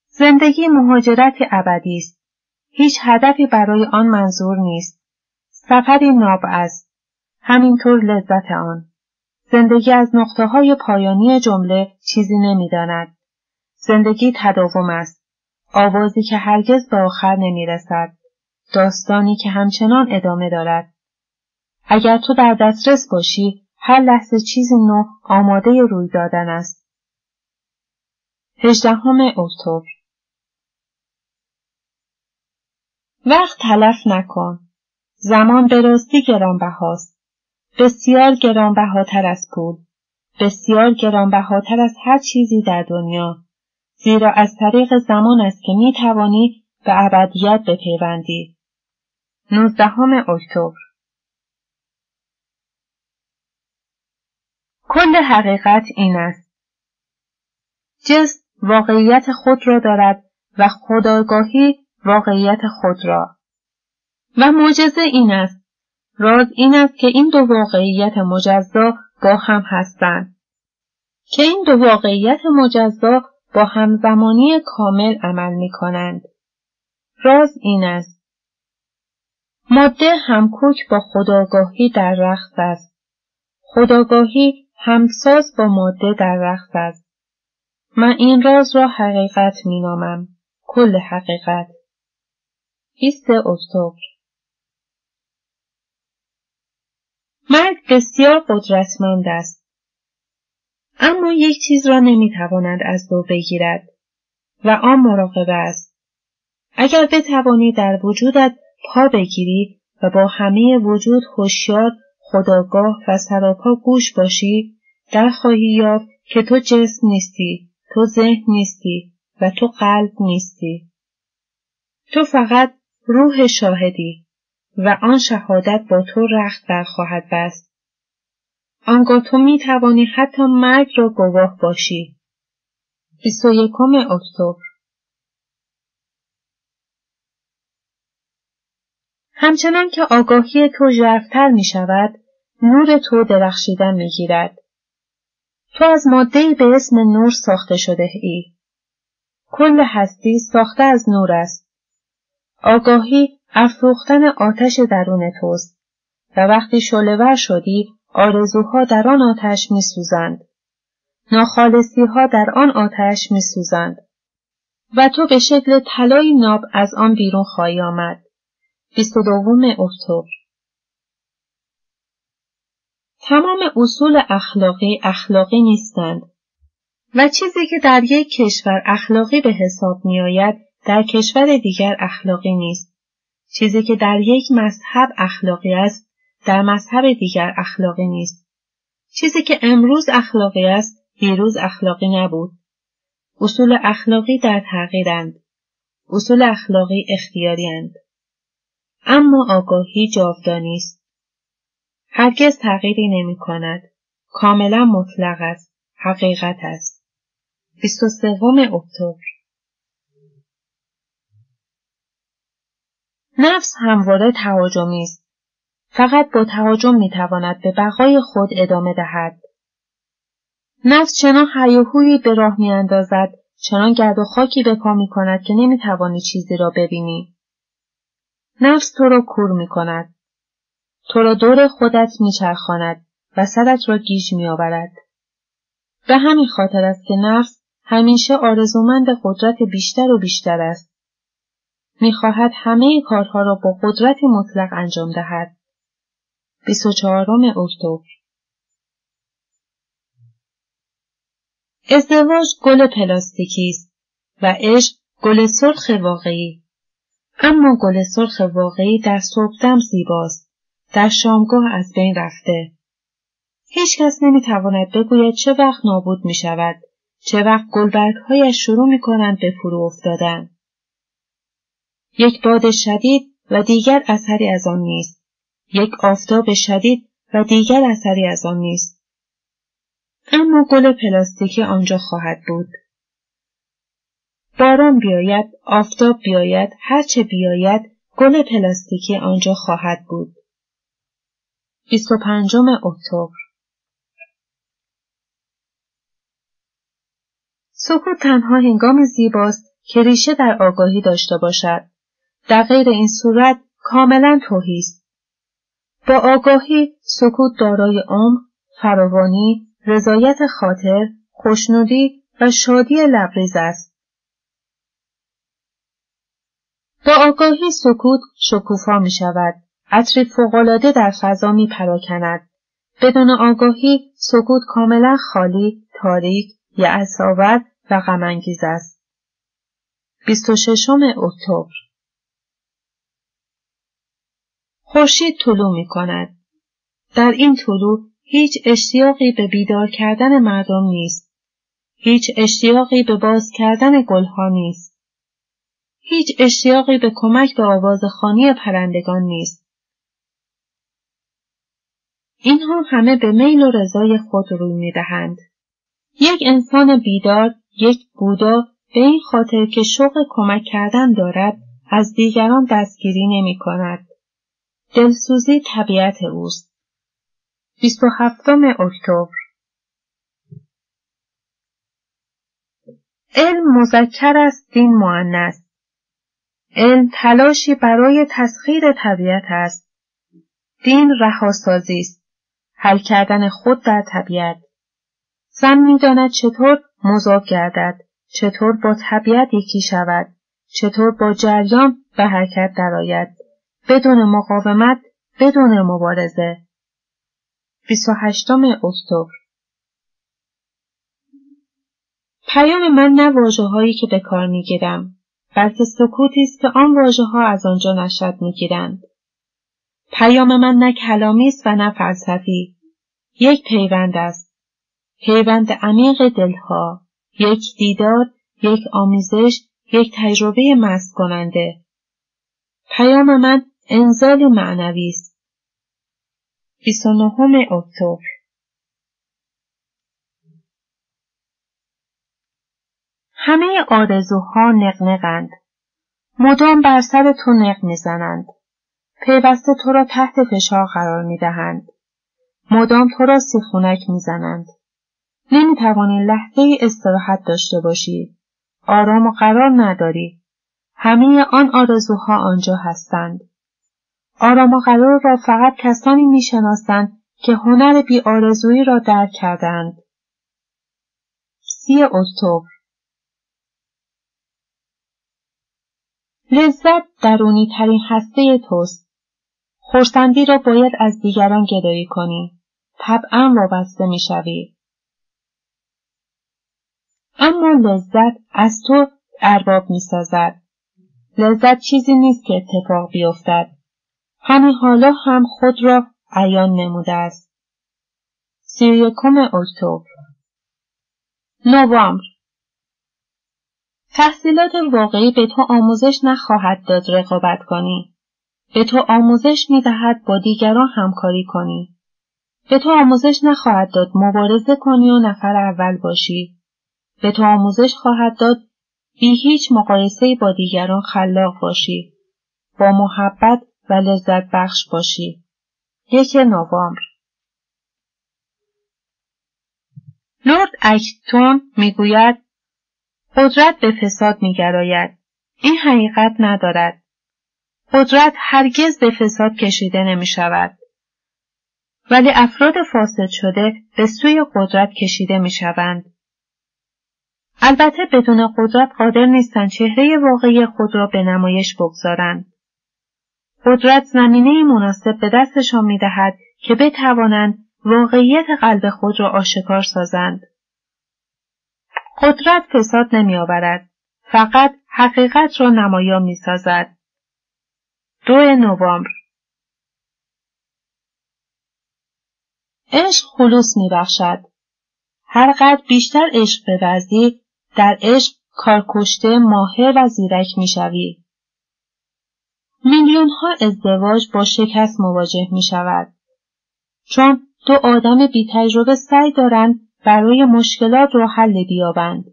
زندگی مهاجرت ابدی است. هیچ هدفی برای آن منظور نیست. سفری ناب است. همینطور لذت آن. زندگی از نقطه های پایانی جمله چیزی نمی‌داند. زندگی تداوم است. آوازی که هرگز به آخر نمی رسد. داستانی که همچنان ادامه دارد. اگر تو در دسترس باشی هر لحظه چیزی نو آماده روی دادن است. هجدهم اکتبر وقت تلف نکن. زمان به راستی گرانبهاست. بسیار گرانبهاتر از پول. بسیار گرانبهاتر از هر چیزی در دنیا. زیرا از طریق زمان است که می توانی به ابدیت بپیوندی. نوزدهم اکتبر کل حقیقت این است. جسم واقعیت خود را دارد و خداگاهی واقعیت خود را. و معجزه این است. راز این است که این دو واقعیت مجزا با هم هستند. که این دو واقعیت مجزا با همزمانی کامل عمل می کنند. راز این است. ماده همکوک با خداگاهی در رقص است. خداگاهی همساز با ماده در رقص است. من این راز را حقیقت می نامم. کل حقیقت. 20 اکتبر مرگ بسیار قدرتمند است. اما یک چیز را نمی‌تواند از دو بگیرد و آن مراقبه است. اگر بتوانی در وجودت پا بگیری و با همه وجود هوشیار خداگاه و سراپا گوش باشی در خواهی یافت که تو جسم نیستی تو ذهن نیستی و تو قلب نیستی. تو فقط روح شاهدی و آن شهادت با تو رخت در خواهد بست. آنگاه تو می توانی حتی مرگ را گواه باشی. 21 اکتبر. همچنان که آگاهی تو ژرفتر می شود، نور تو درخشیدن می گیرد. تو از ماده به اسم نور ساخته شده ای. کل هستی ساخته از نور است. آگاهی افروختن آتش درون توست و وقتی شلور شدی آرزوها در آن آتش می سوزند. ناخالصی ها در آن آتش می سوزند. و تو به شکل طلای ناب از آن بیرون خواهی آمد. 22 اکتبر تمام اصول اخلاقی اخلاقی نیستند و چیزی که در یک کشور اخلاقی به حساب می آید در کشور دیگر اخلاقی نیست. چیزی که در یک مذهب اخلاقی است در مذهب دیگر اخلاقی نیست. چیزی که امروز اخلاقی است دیروز اخلاقی نبود. اصول اخلاقی در تغییرند. اصول اخلاقی اختیاریند. اما آگاهی جاودانی است. هرگز تغییری نمی کند. کاملا مطلق است. حقیقت است. 23 اکتبر نفس همواره تهاجمی است. فقط با تهاجم می‌تواند به بقای خود ادامه دهد. نفس چنان حیاهویی به راه میاندازد چنان گرد و خاکی به پا می کند که نمی‌توانی چیزی را ببینی. نفس تو را کور می کند. تو را دور خودت میچرخاند و سرت را گیج میآورد. به همین خاطر است که نفس همیشه آرزومند قدرت بیشتر و بیشتر است. می‌خواهد همه کارها را با قدرت مطلق انجام دهد. 24 اکتبر ازدواج گل پلاستیکی است و عشق گل سرخ واقعی اما گل سرخ واقعی در صبحدم زیباست در شامگاه از بین رفته. هیچ کس نمی‌تواند بگوید چه وقت نابود می شود چه وقت گلبرگهایش شروع می کنند به فرو افتادن. یک باد شدید و دیگر اثری از آن نیست. یک آفتاب شدید و دیگر اثری از آن نیست. اما گل پلاستیکی آنجا خواهد بود. باران بیاید، آفتاب بیاید، هرچه بیاید، گل پلاستیکی آنجا خواهد بود. 25 اکتبر سکوت تنها هنگام زیباست که ریشه در آگاهی داشته باشد. در غیر این صورت کاملا توهی است. با آگاهی سکوت دارای عمر، فراوانی، رضایت خاطر، خوشنودی و شادی لبریز است. با آگاهی سکوت شکوفا می شود. عطری فوقالعاده در فضا می پراکند. بدون آگاهی سکوت کاملا خالی، تاریک، یعصآور و غمانگیز است. 26 اکتبر خورشید طلوع می کند. در این طلوع هیچ اشتیاقی به بیدار کردن مردم نیست. هیچ اشتیاقی به باز کردن گلها نیست. هیچ اشتیاقی به کمک به آواز خانی پرندگان نیست. اینها همه به میل و رضای خود روی می دهند. یک انسان بیدار، یک بودا به این خاطر که شوق کمک کردن دارد از دیگران دستگیری نمی کند. دلسوزی طبیعت اوست. 27 اکتبر علم مذکر است دین معنس علم تلاشی برای تسخیر طبیعت است دین رهاسازی است حل کردن خود در طبیعت. زن می‌داند چطور مذاب گردد چطور با طبیعت یکی شود چطور با جریان به حرکت درآید. بدون مقاومت بدون مبارزه. 28 اکتبر پیام من نه واجه هایی که به کار می‌گیرم بلکه سکوتی است که آن واژه ها از آنجا نشد می‌گیرند. پیام من نه کلامی است و نه فلسفی. یک پیوند است پیوند عمیق دلها یک دیدار یک آمیزش یک تجربه مست کننده پیام من انزال معنوی است 29 اکتبر همه آرزوها نقنقند. مدام بر سر تو نق می‌زنند. پیوسته تو را تحت فشار قرار می‌دهند. مدام تو را سیخونک می‌زنند. نمی‌توانی لحظه ای استراحت داشته باشی. آرام و قرار نداری. همه آن آرزوها آنجا هستند. آرام و قرار را فقط کسانی می‌شناسند که هنر بی آرزویی را درک کردند. سی اکتبر لذت درونی ترین هسته توست. خورسندی را باید از دیگران گدایی کنی. طبعا وابسته می‌شوی. اما لذت از تو ارباب می‌سازد. لذت چیزی نیست که اتفاق بیفتد. همین حالا هم خود را عیان نموده است. سی یکم اکتبر نوامبر تحصیلات واقعی به تو آموزش نخواهد داد رقابت کنی. به تو آموزش می دهد با دیگران همکاری کنی. به تو آموزش نخواهد داد مبارزه کنی و نفر اول باشی. به تو آموزش خواهد داد بی هیچ مقایسه با دیگران خلاق باشی. با محبت و لذت بخش باشی. یک نوامبر لورد اکتون می‌گوید قدرت به فساد میگراید این حقیقت ندارد قدرت هرگز به فساد کشیده نمی شود. ولی افراد فاسد شده به سوی قدرت کشیده می شوند. البته بدون قدرت قادر نیستند چهره واقعی خود را به نمایش بگذارند. قدرت زمینه مناسب به دستشان می دهد که بتوانند واقعیت قلب خود را آشکار سازند. قدرت فساد نمی آورد. فقط حقیقت را نمایان می سازد. دو نوامبر عشق خلوص می بخشد. هر قدر بیشتر عشق بورزی در عشق کارکشته ماهر و زیرک می شوی. میلیون ها ازدواج با شکست مواجه می شود. چون دو آدم بی تجربه سعی دارند برای مشکلات را حل بیابند.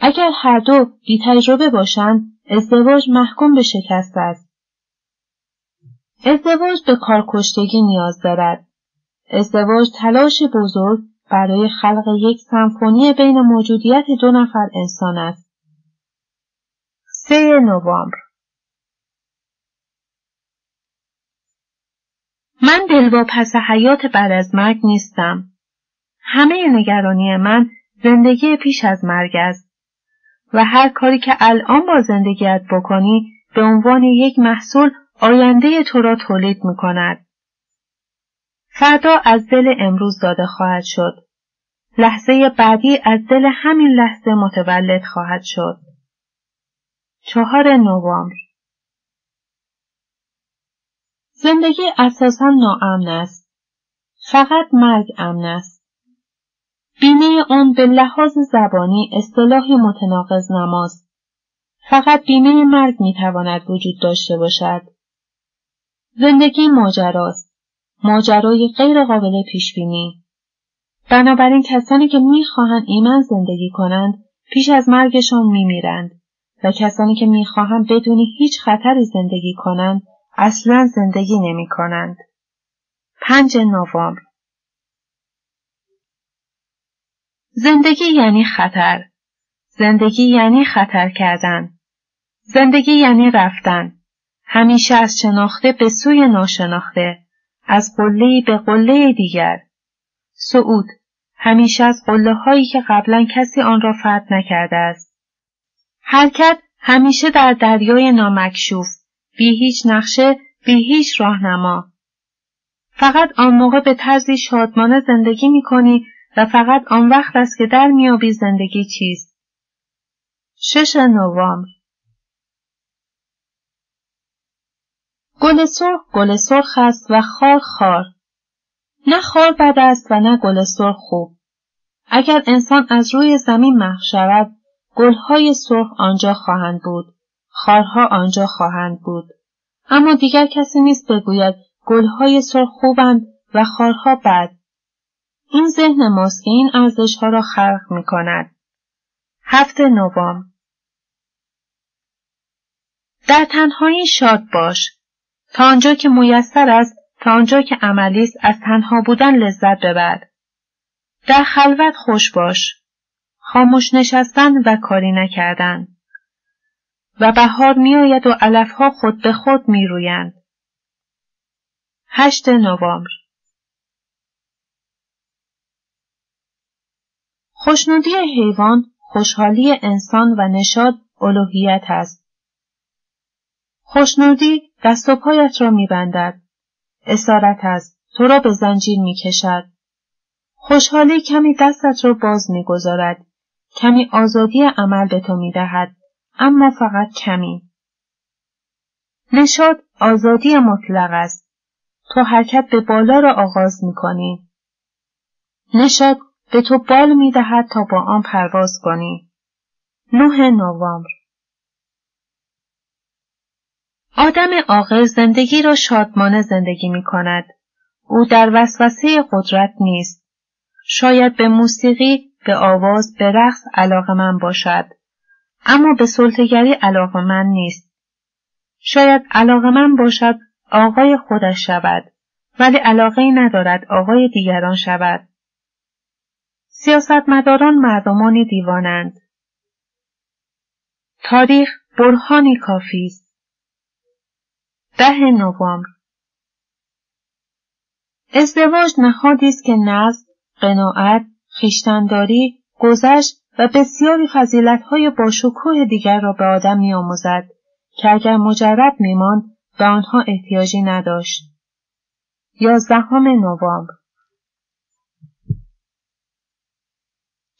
اگر هر دو بی تجربه باشند، ازدواج محکوم به شکست است. ازدواج به کارکشتگی نیاز دارد. ازدواج تلاش بزرگ برای خلق یک سمفونی بین موجودیت دو نفر انسان است. 3 نوامبر من دلواپس حیات بعد از مرگ نیستم. همه نگرانی من زندگی پیش از مرگ است و هر کاری که الان با زندگیت بکنی به عنوان یک محصول آینده تو را تولید می کند. فردا از دل امروز داده خواهد شد. لحظه بعدی از دل همین لحظه متولد خواهد شد. چهار نوامبر زندگی اساسا ناامن است. فقط مرگ امن است. بیمه آن به لحاظ زبانی اصطلاحی متناقض نماست. فقط بیمه مرگ می‌تواند وجود داشته باشد. زندگی ماجراست. ماجرای غیر قابل پیش بینی. بنابراین کسانی که می‌خواهند ایمن زندگی کنند پیش از مرگشان میمیرند و کسانی که می‌خواهند بدون هیچ خطری زندگی کنند اصلا زندگی نمی کنند. پنج نوامبر زندگی یعنی خطر. زندگی یعنی خطر کردن. زندگی یعنی رفتن. همیشه از شناخته به سوی ناشناخته. از قله به قله دیگر. صعود. همیشه از قله هایی که قبلا کسی آن را فتح نکرده است. حرکت همیشه در دریای نامکشوف. بی هیچ نقشه، بی هیچ راهنما. فقط آن موقع به طرزی شادمانه زندگی می کنی و فقط آن وقت است که در میابی زندگی چیست. شش نوامبر گل سرخ گل سرخ است و خار خار. نه خار بد است و نه گل سرخ خوب. اگر انسان از روی زمین محو شود، گلهای سرخ آنجا خواهند بود. خارها آنجا خواهند بود. اما دیگر کسی نیست بگوید گلهای سرخ خوبند و خارها بد. این ذهن ماست که این ارزشها را خلق می کند. هفت نوامبر در تنهایی شاد باش. تا آنجا که میسر است تا آنجا که عملی است از تنها بودن لذت ببر. در خلوت خوش باش. خاموش نشستن و کاری نکردن. و بهار میآید و علفها خود به خود میرویند. هشت نوامبر خوشنودی حیوان خوشحالی انسان و نشاد الوهیت است. خوشنودی دست و پایت را میبندد. اسارت است. تو را به زنجیر می‌کشد. خوشحالی کمی دستت را باز می‌گذارد. کمی آزادی عمل به تو می‌دهد. اما فقط کمی. نشاد آزادی مطلق است. تو حرکت به بالا را آغاز می کنی. نشاد به تو بال می دهد تا با آن پرواز کنی. نه نوامبر آدم عاقل زندگی را شادمانه زندگی می کند. او در وسوسه قدرت نیست. شاید به موسیقی، به آواز، به رقص علاقه من باشد. اما به سلطگری علاقه من نیست. شاید علاقه من باشد آقای خودش شود ولی علاقه ندارد آقای دیگران شود. سیاستمداران مردمانی دیوانند. تاریخ برهانی کافی است. ده نوامبر ازدواج نهادی است که نزد، قناعت، خیشتنداری، گذشت و بسیاری فضیلتهای باشکوه دیگر را به آدم میآموزد که اگر مجرد میماند به آنها احتیاجی نداشت. یازدهم نوامبر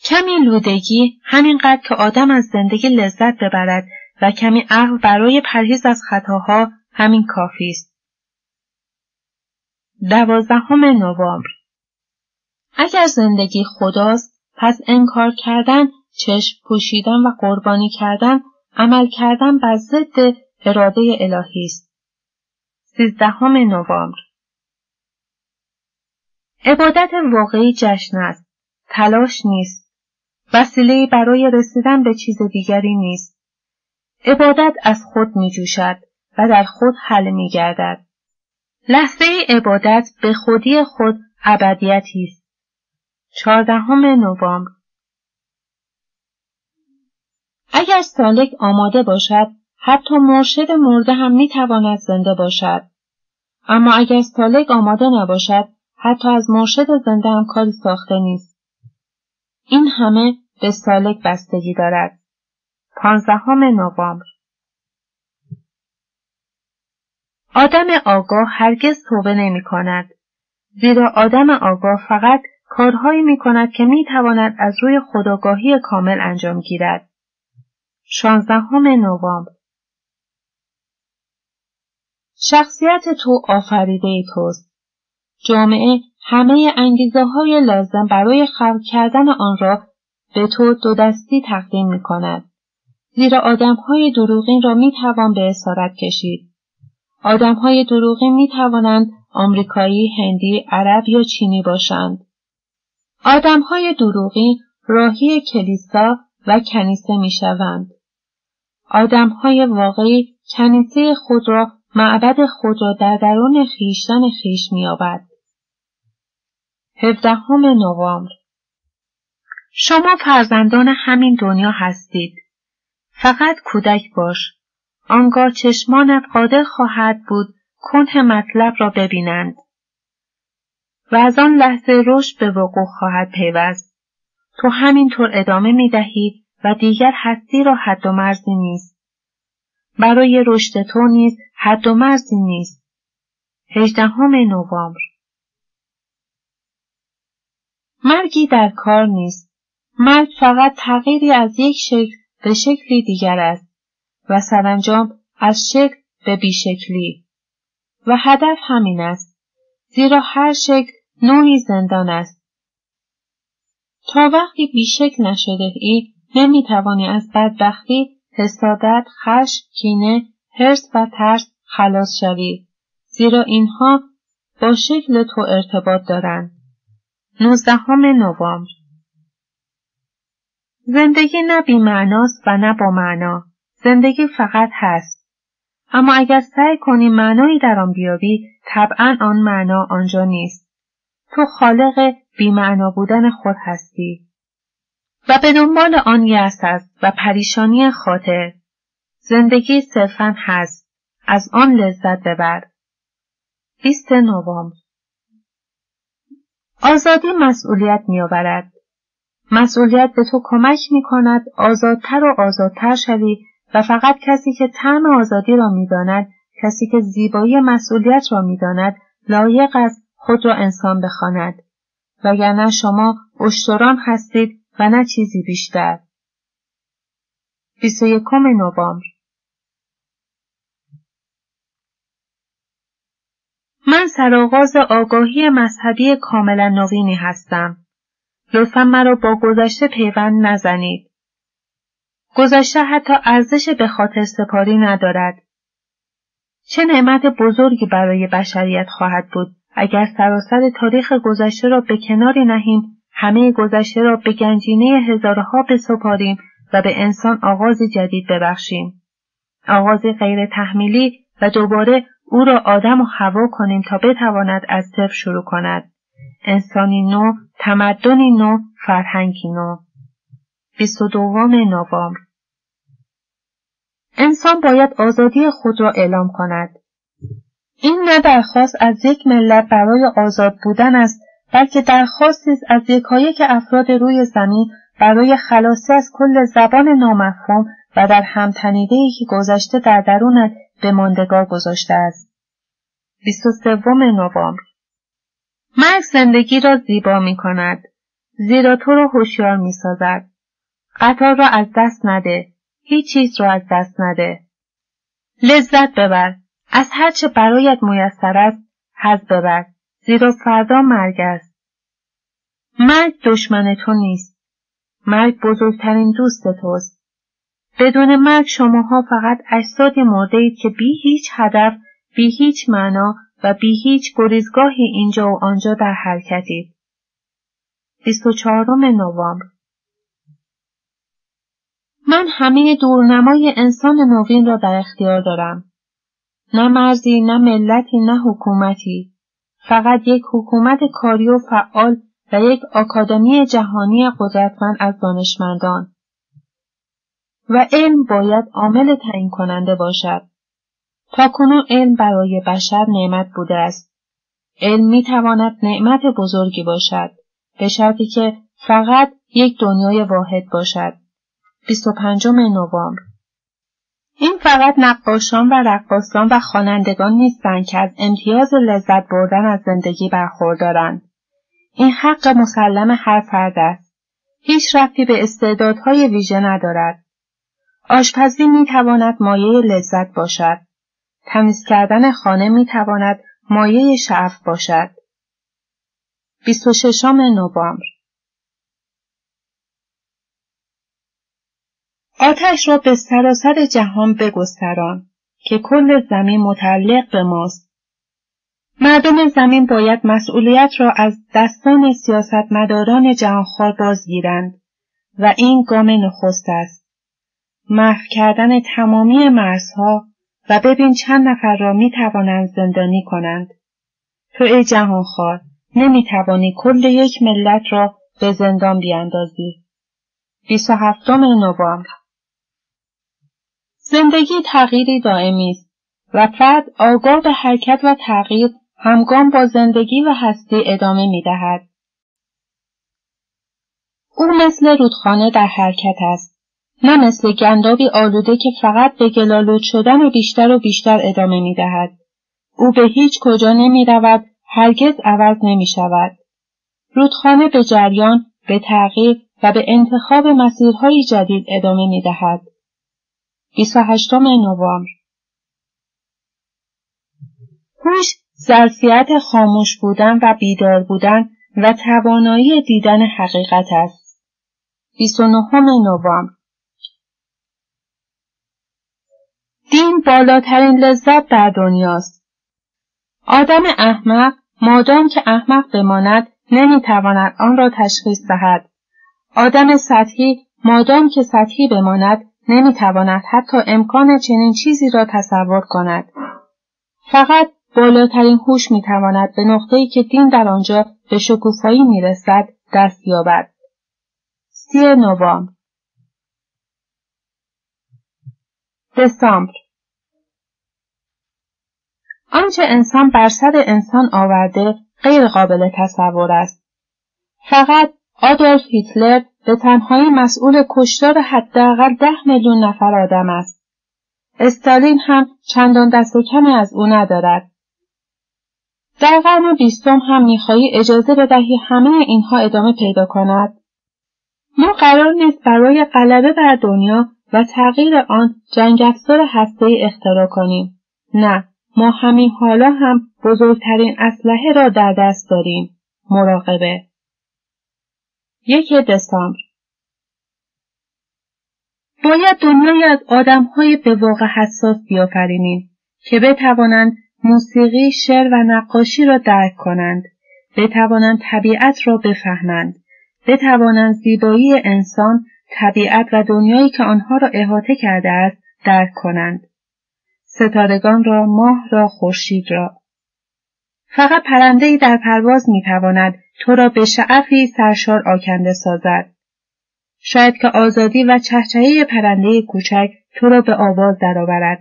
کمی لودگی همینقدر که آدم از زندگی لذت ببرد و کمی عقل برای پرهیز از خطاها همین کافی است. دوازدهم نوامبر اگر زندگی خداست پس انکار کردن، چشم پوشیدن و قربانی کردن، عمل کردن بر ضد اراده الهی است. سیزدهم نوامبر عبادت واقعی جشن است. تلاش نیست. وسیله برای رسیدن به چیز دیگری نیست. عبادت از خود می جوشد و در خود حل می گردد. لحظه عبادت به خودی خود ابدیتی است. چهاردهم نوامبر. اگر سالک آماده باشد حتی مرشد مرده هم می‌تواند زنده باشد. اما اگر سالک آماده نباشد حتی از مرشد زنده هم کاری ساخته نیست. این همه به سالک بستگی دارد. پانزدهم نوامبر. آدم آگاه هرگز توبه نمی کند. زیرا آدم آگاه فقط کارهایی می کند که می تواند از روی خداگاهی کامل انجام گیرد. شانزدهم نوامبر شخصیت تو آفریده توست. جامعه همه انگیزه های لازم برای خلق کردن آن را به تو دو دستی تقدیم می کند. زیرا آدم های دروغین را می توان به اسارت کشید. آدم های دروغین می توانند آمریکایی، هندی، عرب یا چینی باشند. آدم های دروغین راهی کلیسا و کنیسه می شوند. آدم های واقعی کنیسه خود را معبد خود را در درون خیشتن خیش مییابد. هفدهم نوامبر شما فرزندان همین دنیا هستید. فقط کودک باش. آنگاه چشمانت قادر خواهد بود کنه مطلب را ببینند. و از آن لحظه رشد به وقوع خواهد پیوست. تو همینطور ادامه می دهی و دیگر هستی را حد و مرزی نیست. برای رشد تو نیز حد و مرزی نیست. هجدهم نوامبر مرگی در کار نیست. مرگ فقط تغییری از یک شکل به شکلی دیگر است و سرانجام از شکل به بیشکلی. و هدف همین است. زیرا هر شکل نوعی زندان است. تا وقتی بیشکل نشده ای نمی توانی از بدبختی، حسادت، خش، کینه، حرس و ترس خلاص شوی. زیرا اینها با شکل تو ارتباط دارند. نوزدهم نوامبر زندگی نه بیمعناست و نه با معنا. زندگی فقط هست. اما اگر سعی کنی معنایی در آن بیابی طبعا آن معنا آنجا نیست. تو خالق بیمعنا بودن خود هستی. و به دنبال آن یأس است و پریشانی خاطر. زندگی صرفا هست. از آن لذت ببر. 20 نوامبر آزادی مسئولیت میآورد. مسئولیت به تو کمک می کند آزادتر و آزادتر شوی و فقط کسی که طعم آزادی را می‌داند کسی که زیبایی مسئولیت را می‌داند لایق است خود را انسان بخواند وگرنه شما اشتران هستید و نه چیزی بیشتر 21 نوامبر من سرآغاز آگاهی مذهبی کاملا نوینی هستم. لطفا مرا با گذشته پیوند نزنید. گذشته حتی ارزش به خاطر سپاری ندارد. چه نعمت بزرگی برای بشریت خواهد بود اگر سراسر تاریخ گذشته را به کناری نهیم همه گذشته را به گنجینه هزارها بسپاریم و به انسان آغاز جدید ببخشیم. آغاز غیر تحمیلی و دوباره او را آدم و هوا کنیم تا بتواند از صفر شروع کند. انسانی نو، تمدنی نو، فرهنگی نو. 22 نوامبر انسان باید آزادی خود را اعلام کند. این نه درخواست از یک ملت برای آزاد بودن است بلکه درخواستی است از یکایک افراد روی زمین برای خلاصی از کل زبان نامفهوم و در همتنیدهای که گذشته در درونت به ماندگار گذاشته است. 23 نوامبر مرگ زندگی را زیبا می کند. زیرا تو را هوشیار می سازد. قطار را از دست نده. هیچ چیز را از دست نده. لذت ببر. از هرچه برایت میسر است حز ببر. زیرا فردا مرگ است. مرگ دشمن تو نیست. مرگ بزرگترین دوست توست. بدون مرگ شماها فقط اجسادی مرده اید که بی هیچ هدف، بی هیچ معنا و بی هیچ گریزگاهی اینجا و آنجا در حرکتید. 24 نوامبر من همه دورنمای انسان نوین را در اختیار دارم. نه مرزی، نه ملتی، نه حکومتی. فقط یک حکومت کاری و فعال و یک آکادمی جهانی قدرتمند از دانشمندان. و علم باید عامل تعیین کننده باشد. تا کنون علم برای بشر نعمت بوده است. علم می تواند نعمت بزرگی باشد. به شرطی که فقط یک دنیای واحد باشد. 25 نوامبر. این فقط نقاشان و رقاصان و خوانندگان نیستند که از امتیاز لذت بردن از زندگی برخوردارند. این حق مسلم هر فرد است. هیچ رفتی به استعدادهای ویژه ندارد. آشپزی می تواند مایه لذت باشد. تمیز کردن خانه می تواند مایه شعف باشد. 26 نوامبر. آتش را به سراسر جهان بگستران که کل زمین متعلق به ماست. مردم زمین باید مسئولیت را از دستان سیاستمداران جهانخوار بازگیرند و این گام نخست است. محو کردن تمامی مرزها و ببین چند نفر را می توانند زندانی کنند. تو ای جهانخوار نمی توانی کل یک ملت را به زندان بیاندازی. 27 نوامبر زندگی تغییری دائمی است و فرد آگاه به حرکت و تغییر همگام با زندگی و هستی ادامه می دهد. او مثل رودخانه در حرکت است. نه مثل گندابی آلوده که فقط به گلالود شدن بیشتر و بیشتر ادامه می دهد. او به هیچ کجا نمی رود، هرگز عوض نمی شود. رودخانه به جریان، به تغییر و به انتخاب مسیرهای جدید ادامه می دهد. 28 نوامبر هوش ظرفیت خاموش بودن و بیدار بودن و توانایی دیدن حقیقت است. 29 نوامبر دین بالاترین لذت در دنیاست. آدم احمق مادام که احمق بماند نمی‌تواند آن را تشخیص دهد. آدم سطحی مادام که سطحی بماند نمی‌تواند حتی امکان چنین چیزی را تصور کند. فقط بالاترین هوش می‌تواند به نقطه‌ای که دین در آنجا به شکوفایی می‌رسد دست یابد. سی نوامبر دسامبر آنچه انسان بر سر انسان آورده غیر قابل تصور است. فقط آدولف هیتلر به تنهایی مسئول کشتار حداقل ده میلیون نفر آدم است. استالین هم چندان دست کمی از او ندارد. در قرن بیستم هم می‌خواهی اجازه بدهی همه اینها ادامه پیدا کند؟ ما قرار نیست برای غلبه بر دنیا و تغییر آن جنگ افزار هسته اختراع کنیم. نه، ما همین حالا هم بزرگترین اسلحه را در دست داریم. مراقبه یک دسامبر باید دنیای از آدمهای به واقع حساس بیافرینیم که بتوانند موسیقی، شعر و نقاشی را درک کنند، بتوانند طبیعت را بفهمند، بتوانند زیبایی انسان، طبیعت و دنیایی که آنها را احاطه کرده است درک کنند. ستارگان را، ماه را، خورشید را. فقط پرندهای در پرواز می‌تواند تو را به شعفی سرشار آکنده سازد. شاید که آزادی و چهچهه پرنده کوچک تو را به آواز درآورد.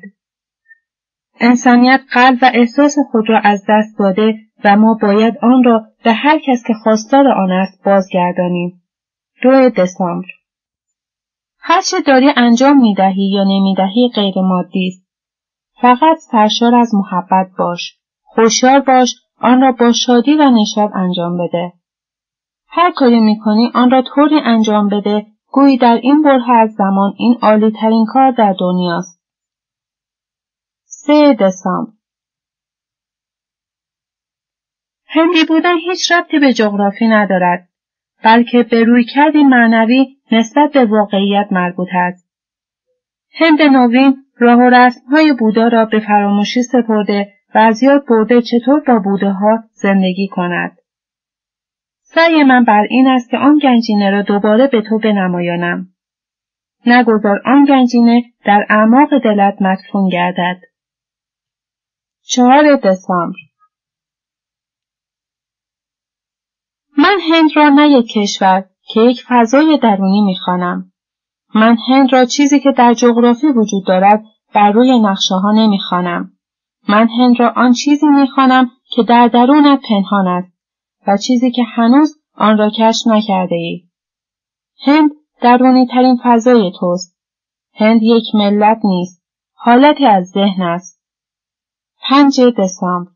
انسانیت قلب و احساس خود را از دست داده و ما باید آن را به هر کس که خواستار آن است بازگردانیم. دو دسامبر هرچه داری انجام می دهی یا نمی دهی غیر مادی است. فقط سرشار از محبت باش. خوشیار باش آن را با شادی و نشاط انجام بده. هر کاری می‌کنی آن را طوری انجام بده گویی در این بره از زمان این عالی ترین کار در دنیاست. سه دسامبر هندی بودن هیچ ربطی به جغرافی ندارد بلکه به روی کردی معنوی نسبت به واقعیت مربوط است. هند نوین راه و رسمهای بودا را به فراموشی سپرده و از یاد برده چطور با بوده ها زندگی کند. سعی من بر این است که آن گنجینه را دوباره به تو بنمایانم. نگذار آن گنجینه در اعماق دلت مدفون گردد. چهار دسامبر من هند را نه یک کشور که یک فضای درونی می‌خوانم. من هند را چیزی که در جغرافی وجود دارد بر روی نقشه ها نمی‌خوانم. من هند را آن چیزی می‌خوانم که در درونت پنهان است و چیزی که هنوز آن را کشف نکرده ای. هند درونی ترین فضای توست. هند یک ملت نیست. حالتی از ذهن است. 5 دسامبر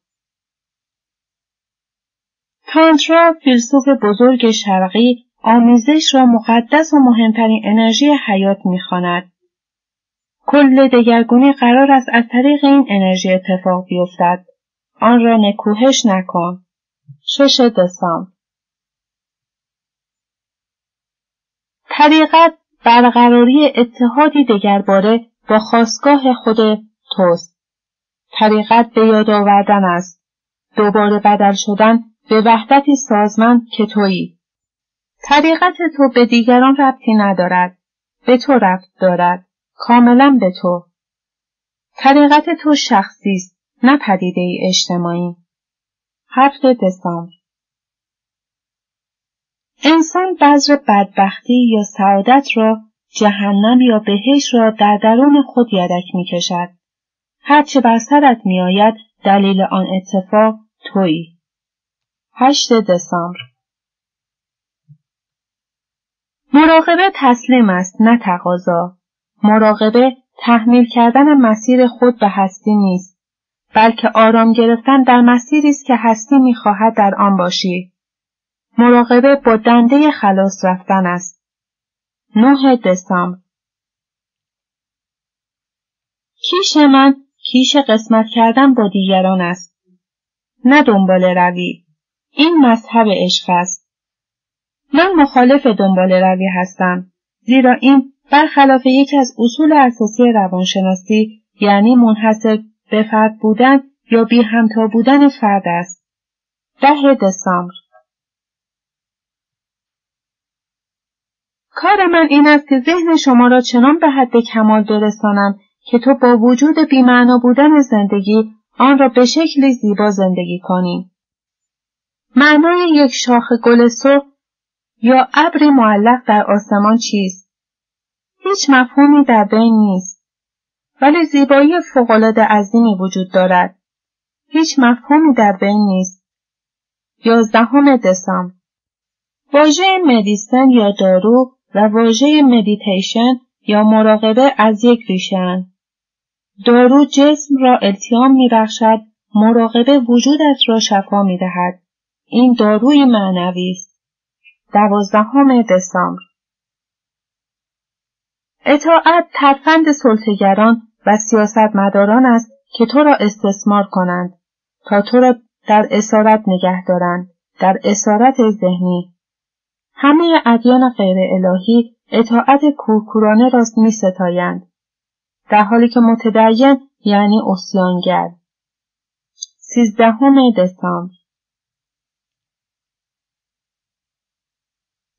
تانترا فیلسوف بزرگ شرقی آمیزش را مقدس و مهمترین انرژی حیات می‌خواند. کل دگرگونی قرار است از طریق این انرژی اتفاق بیفتد. آن را نکوهش نکن. شش دسامبر طریقت برقراری اتحادی دگرباره با خواستگاه خود توست. طریقت به یاد آوردن است. دوباره بدل شدن به وحدتی سازمند که تویی. طریقت تو به دیگران ربطی ندارد. به تو ربط دارد. کاملا به تو. طریقت تو شخصی است. نه پدیده ای اجتماعی. هفت دسامبر انسان بذر بدبختی یا سعادت را جهنم یا بهش را در درون خود یدک می کشد. هرچه بر سرت می آید دلیل آن اتفاق تویی. هشت دسامبر مراقبه تسلیم است نه تقاضا. مراقبه تحمیل کردن مسیر خود به هستی نیست. بلکه آرام گرفتن در مسیری است که هستی می‌خواهد در آن باشی. مراقبه با دنده خلاص رفتن است. 9 دسامبر کیش من کیش قسمت کردن با دیگران است. نه دنبال روی. این مذهب عشق است. من مخالف دنبال روی هستم. زیرا این برخلاف یکی از اصول اساسی روانشناسی یعنی منحصر به فرد بودن یا بی همتا بودن فرد است. ده دسامبر کار من این است که ذهن شما را چنان به حد کمال برسانم که تو با وجود بیمعنا بودن زندگی آن را به شکلی زیبا زندگی کنی. معنای یک شاخ گل سرخ یا ابری معلق در آسمان چیست؟ هیچ مفهومی در بین نیست. ولی زیبایی فوقالعاده عظیمی وجود دارد. هیچ مفهومی در بین نیست. یازدهم دسامبر واژه مدیسن یا دارو و واژه مدیتیشن یا مراقبه از یک ریشهاند. دارو جسم را التیام میبخشد مراقبه وجودت را شفا می‌دهد این داروی معنوی است دوازدهم دسامبر اطاعت ترفند سلطگران و سیاستمداران است که تو را استثمار کنند تا تو را در اسارت نگه دارند در اسارت ذهنی. همه ادیان غیر الهی اطاعت کورکورانه را می ستایند در حالی که متدین یعنی اسیانگر. سیزدهم دسامبر.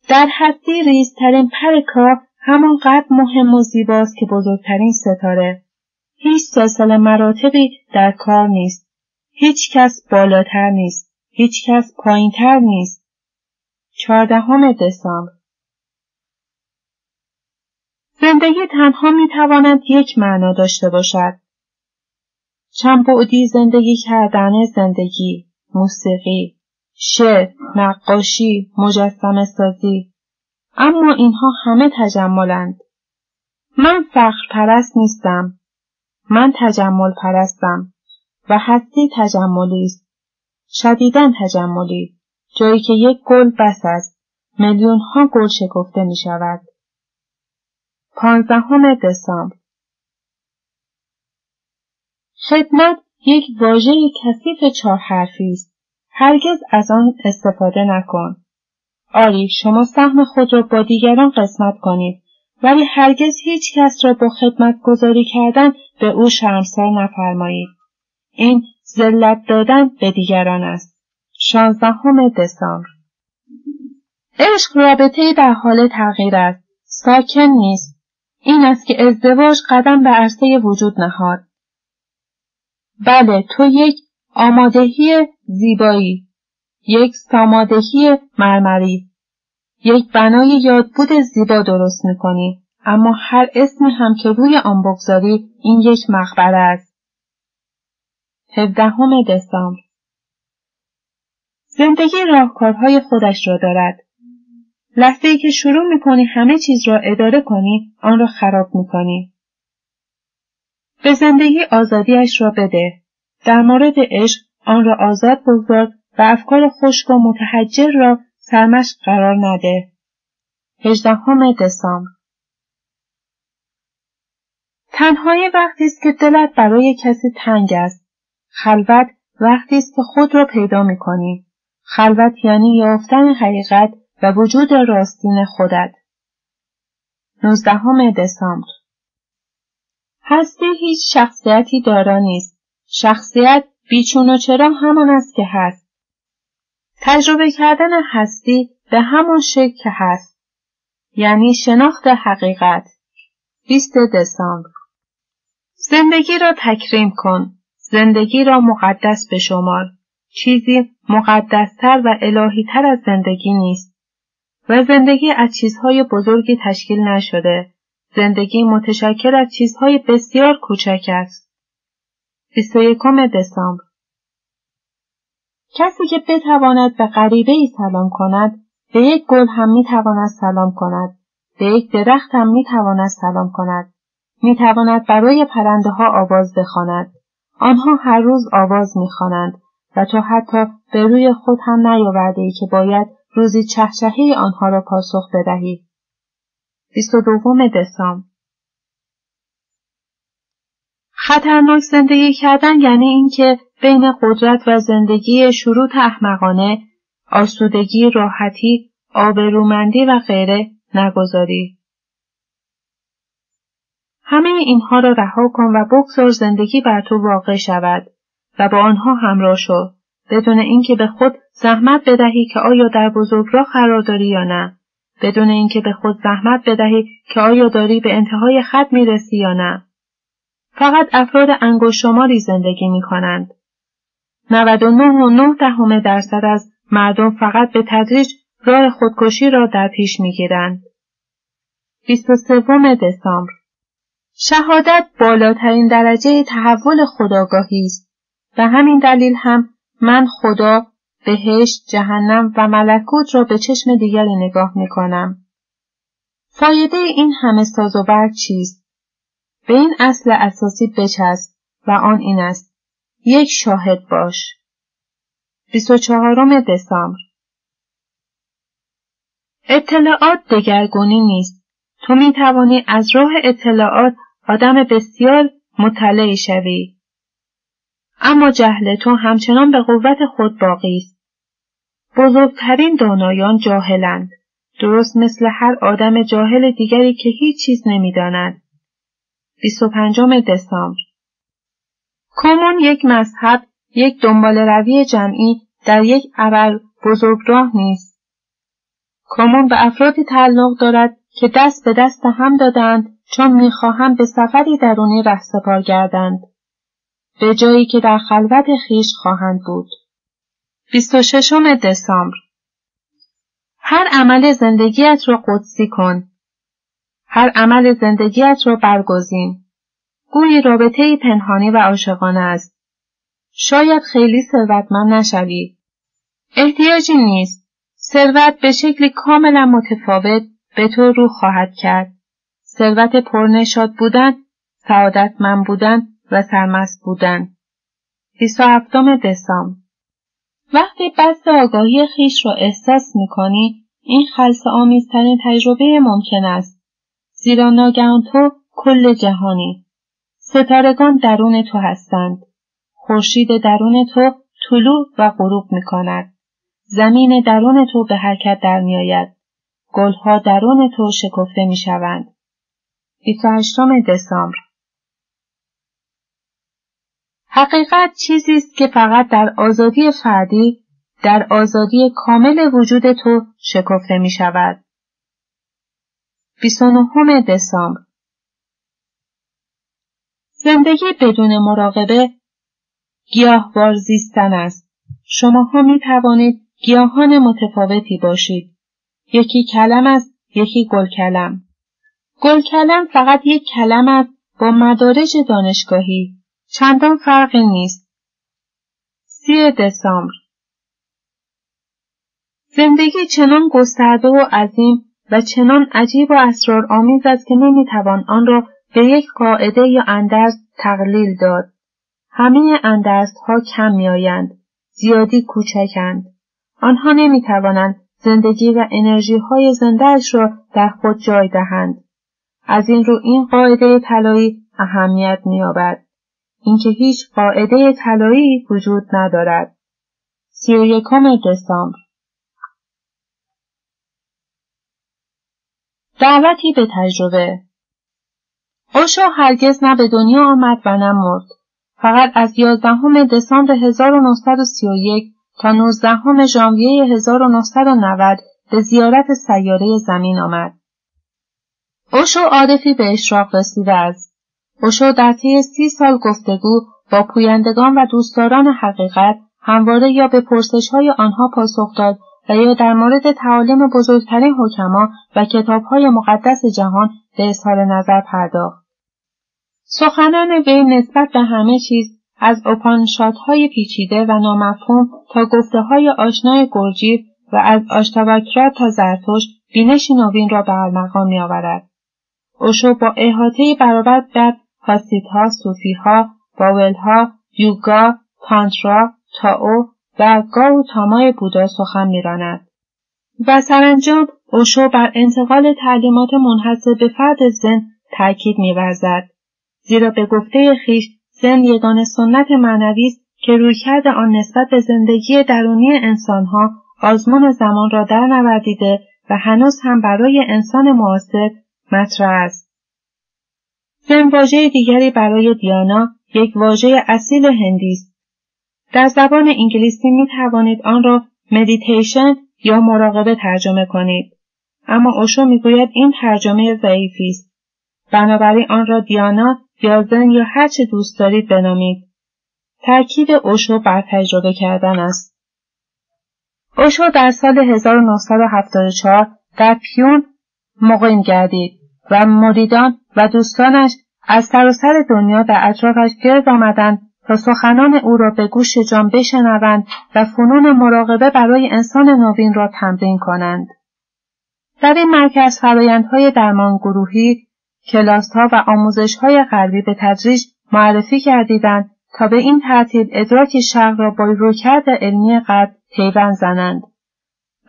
در هستی ریزترین پر کار همانقدر مهم و زیباست که بزرگترین ستاره هیچ سلسله مراتبی در کار نیست هیچ کس بالاتر نیست هیچ کس پایینتر نیست چهاردهم دسامبر زندگی تنها می تواند یک معنا داشته باشد. چند بعدی زندگی کردن زندگی، موسیقی، شعر، نقاشی، مجسم سازی. اما اینها همه تجملند. من فخر پرست نیستم. من تجمل پرستم و هستی تجملی است. شدیدن تجملی. جایی که یک گل بس است. میلیون ها گل شکفته می شود. پانزدهم دسامبر خدمت یک واژه کثیف چهار حرفی است هرگز از آن استفاده نکن آری شما سهم خود را با دیگران قسمت کنید. ولی هرگز هیچ کس را با خدمت گذاری کردن به او شرمسار نفرمایید. این ذلت دادن به دیگران است. شانزدهم دسامبر. عشق رابطه در حال تغییر است. ساکن نیست. این است که ازدواج قدم به عرصه وجود نهاد. بله تو یک آمادهی زیبایی، یک سامادهی مرمری، یک بنای یادبود زیبا درست می‌کنی اما هر اسمی هم که روی آن بگذاری این یک مقبره است. هفدهم دسامبر زندگی راهکارهای خودش را دارد. لحظه ای که شروع می‌کنی همه چیز را اداره کنی آن را خراب می‌کنی. به زندگی آزادیش را بده. در مورد عشق آن را آزاد بگذار و افکار خشک و متحجر را سرمشق قرار نده. هجدهم دسامبر تنهایی وقتی است که دلت برای کسی تنگ است. خلوت وقتی است که خود را پیدا می کنی. خلوت یعنی یافتن حقیقت و وجود راستین خودت. نوزدهم دسامبر هستی هیچ شخصیتی دارا نیست. شخصیت بیچون و چرا همان است که هست. تجربه کردن هستی به همان شکل که هست. یعنی شناخت حقیقت. 20 دسامبر زندگی را تکریم کن. زندگی را مقدس بشمار. چیزی مقدستر و الهیتر از زندگی نیست. و زندگی از چیزهای بزرگی تشکیل نشده. زندگی متشکل از چیزهای بسیار کوچک است. 21 دسامبر کسی که بتواند به غریبه ای سلام کند به یک گل هم می تواند سلام کند. به یک درخت هم می تواند سلام کند. می تواند برای پرنده ها آواز بخواند. آنها هر روز آواز می خوانند و تو حتی به روی خود هم نیاورده ای که باید روزی چهچهه آنها را پاسخ بدهی. 22 دسامبر. خطرناک زندگی کردن یعنی اینکه بین قدرت و زندگی شروط احمقانه، آسودگی، راحتی، آبرومندی و غیره نگذاری. همه اینها را رها کن و بگذار زندگی بر تو واقع شود و با آنها همراه شو بدون اینکه به خود زحمت بدهی که آیا در بزرگراه قرار داری یا نه بدون اینکه به خود زحمت بدهی که آیا داری به انتهای خط می‌رسی یا نه فقط افراد انگوش شماری زندگی می کنند. 99 دهم درصد از مردم فقط به تدریج راه خودکشی را در پیش می گیرند. 23 دسامبر شهادت بالاترین درجه تحول خداگاهی است و همین دلیل هم من خدا، بهشت، جهنم و ملکوت را به چشم دیگری نگاه می کنم. فایده این همه ساز و برگ چیست؟ به این اصل اساسی بچسب و آن این است. یک شاهد باش. 24 دسامبر اطلاعات دگرگونی نیست. تو می توانی از راه اطلاعات آدم بسیار مطلعی شوی. اما جهل تو همچنان به قوت خود باقی است. بزرگترین دانایان جاهلند. درست مثل هر آدم جاهل دیگری که هیچ چیز نمی‌داند. 25 دسامبر کمون یک مذهب، یک دنبال روی جمعی در یک ابر بزرگراه نیست. کمون به افرادی تعلق دارد که دست به دست هم دادند چون می‌خواهند به سفری درونی رهسپار گردند. به جایی که در خلوت خیش خواهند بود. 26 دسامبر هر عمل زندگیت را قدسی کن. هر عمل زندگیت را برگزین. گویی رابطه پنهانی و عاشقانه است. شاید خیلی ثروتمند نشوی. احتیاجی نیست. ثروت به شکلی کاملا متفاوت به تو رو خواهد کرد. ثروت پرنشاد بودن، سعادتمند بودن و سرمست بودن. 27 دسامبر وقتی بست آگاهی خیش را احساس می کنی، این خلص آمیزترین تجربه ممکن است. زیرا ناگهان تو کل جهانی. ستارگان درون تو هستند. خورشید درون تو طلوع و غروب می کند. زمین درون تو به حرکت در می آید. گلها درون تو شکفته می شوند. 28 دسامبر حقیقت چیزی است که فقط در آزادی فردی در آزادی کامل وجود تو شکفته می شود. 29 دسامبر زندگی بدون مراقبه گیاهوار زیستن است. شماها می توانید گیاهان متفاوتی باشید. یکی کلم است، یکی گل کلم. گل کلم فقط یک کلم است با مدارج دانشگاهی. چندان فرقی نیست. سی دسامبر زندگی چنان گسترده و عظیم و چنان عجیب و اسرارآمیز است که نمی‌توان آن را به یک قاعده یا اندرز تقلیل داد. همه اندرست ها کم میآیند. زیادی کوچکند. آنها نمی توانند زندگی و انرژی های زندهش را در خود جای دهند. از این رو این قاعده طلایی اهمیت می‌یابد. اینکه هیچ قاعده طلایی وجود ندارد. سی یکم دسامبر دعوتی به تجربه اوشو هرگز نه به دنیا آمد و نه مرد. فقط از 11 دسامبر 1931 تا 19 ژانویه 1990 به زیارت سیاره زمین آمد. اوشو عارفی به اشراق رسیده است. اوشو در طی سی سال گفتگو با پویندگان و دوستداران حقیقت همواره یا به پرسش های آنها پاسخ داد و یا در مورد تعالیم بزرگترین حکما و کتابهای مقدس جهان به اظهار نظر پرداخت. سخنان وی نسبت به همه چیز از اپانشادهای پیچیده و نامفهوم تا گفته های آشنای گرجیف و از آشتاوکرا تا زرتوش بینش نوین را به ارمغان میآورد. اوشو با احاطه برابر در هاسیدها صوفیها باولها یوگا تانترا تاو و گاو تامای بودا سخن میراند. و سرانجام اوشو بر انتقال تعلیمات منحصر به فرد زن تاکید میورزد. زیرا به گفته خیش زن یگان سنت معنوی است که رویکرد آن نسبت به زندگی درونی انسانها آزمون زمان را در نوردیده و هنوز هم برای انسان معاصر مطرح است. زن واژه دیگری برای دیانا یک واژه اصیل هندی است. در زبان انگلیسی می توانید آن را مدیتیشن یا مراقبه ترجمه کنید. اما اوشو می‌گوید این ترجمه ضعیفی است. بنابراین آن را دیانا یا زن یا هر چه دوست دارید بنامید. ترکیب اوشو بر تجربه کردن است. اوشو در سال 1974 در پیون مقیم گردید و مریدان و دوستانش از سراسر دنیا در اطرافش گرد آمدند تا سخنان او را به گوش جان بشنوند و فنون مراقبه برای انسان نوین را تمرین کنند. در این مرکز فرایندهای درمان گروهی، کلاسها و آموزشهای غربی به تدریج معرفی گردیدند تا به این ترتیب ادراک شرق را با رویکرد علمی غرب پیوند زنند.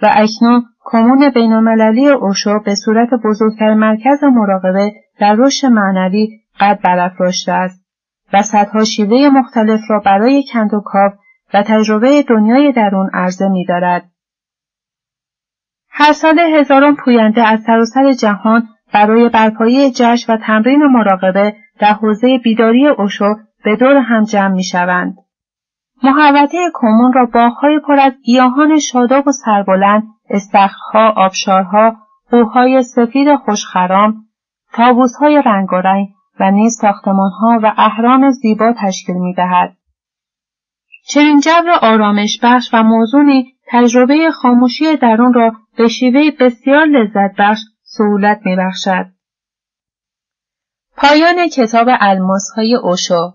و اکنون کمون بینالمللی اوشو به صورت بزرگترین مرکز مراقبه در رشد معنوی قد برافراشته است و صدها شیوه مختلف را برای کند و کاف و تجربه دنیای درون عرضه می دارد. هر سال هزاران پوینده از سراسر جهان برای برپایی جشن و تمرین مراقبه در حوزه بیداری اوشو به دور هم جمع می شوند. محوطه کمون را باغهای پر از گیاهان شاداب و سربلند استخرها آبشارها قوهای سفید خوشخرام تابوسهای رنگارنگ و نیز ساختمانها و اهرام زیبا تشکیل می‌دهد چنین جو آرامش بخش و موزونی تجربه خاموشی درون را به شیوه بسیار لذت بخش سهولت میبخشد. پایان کتاب الماس های اوشو.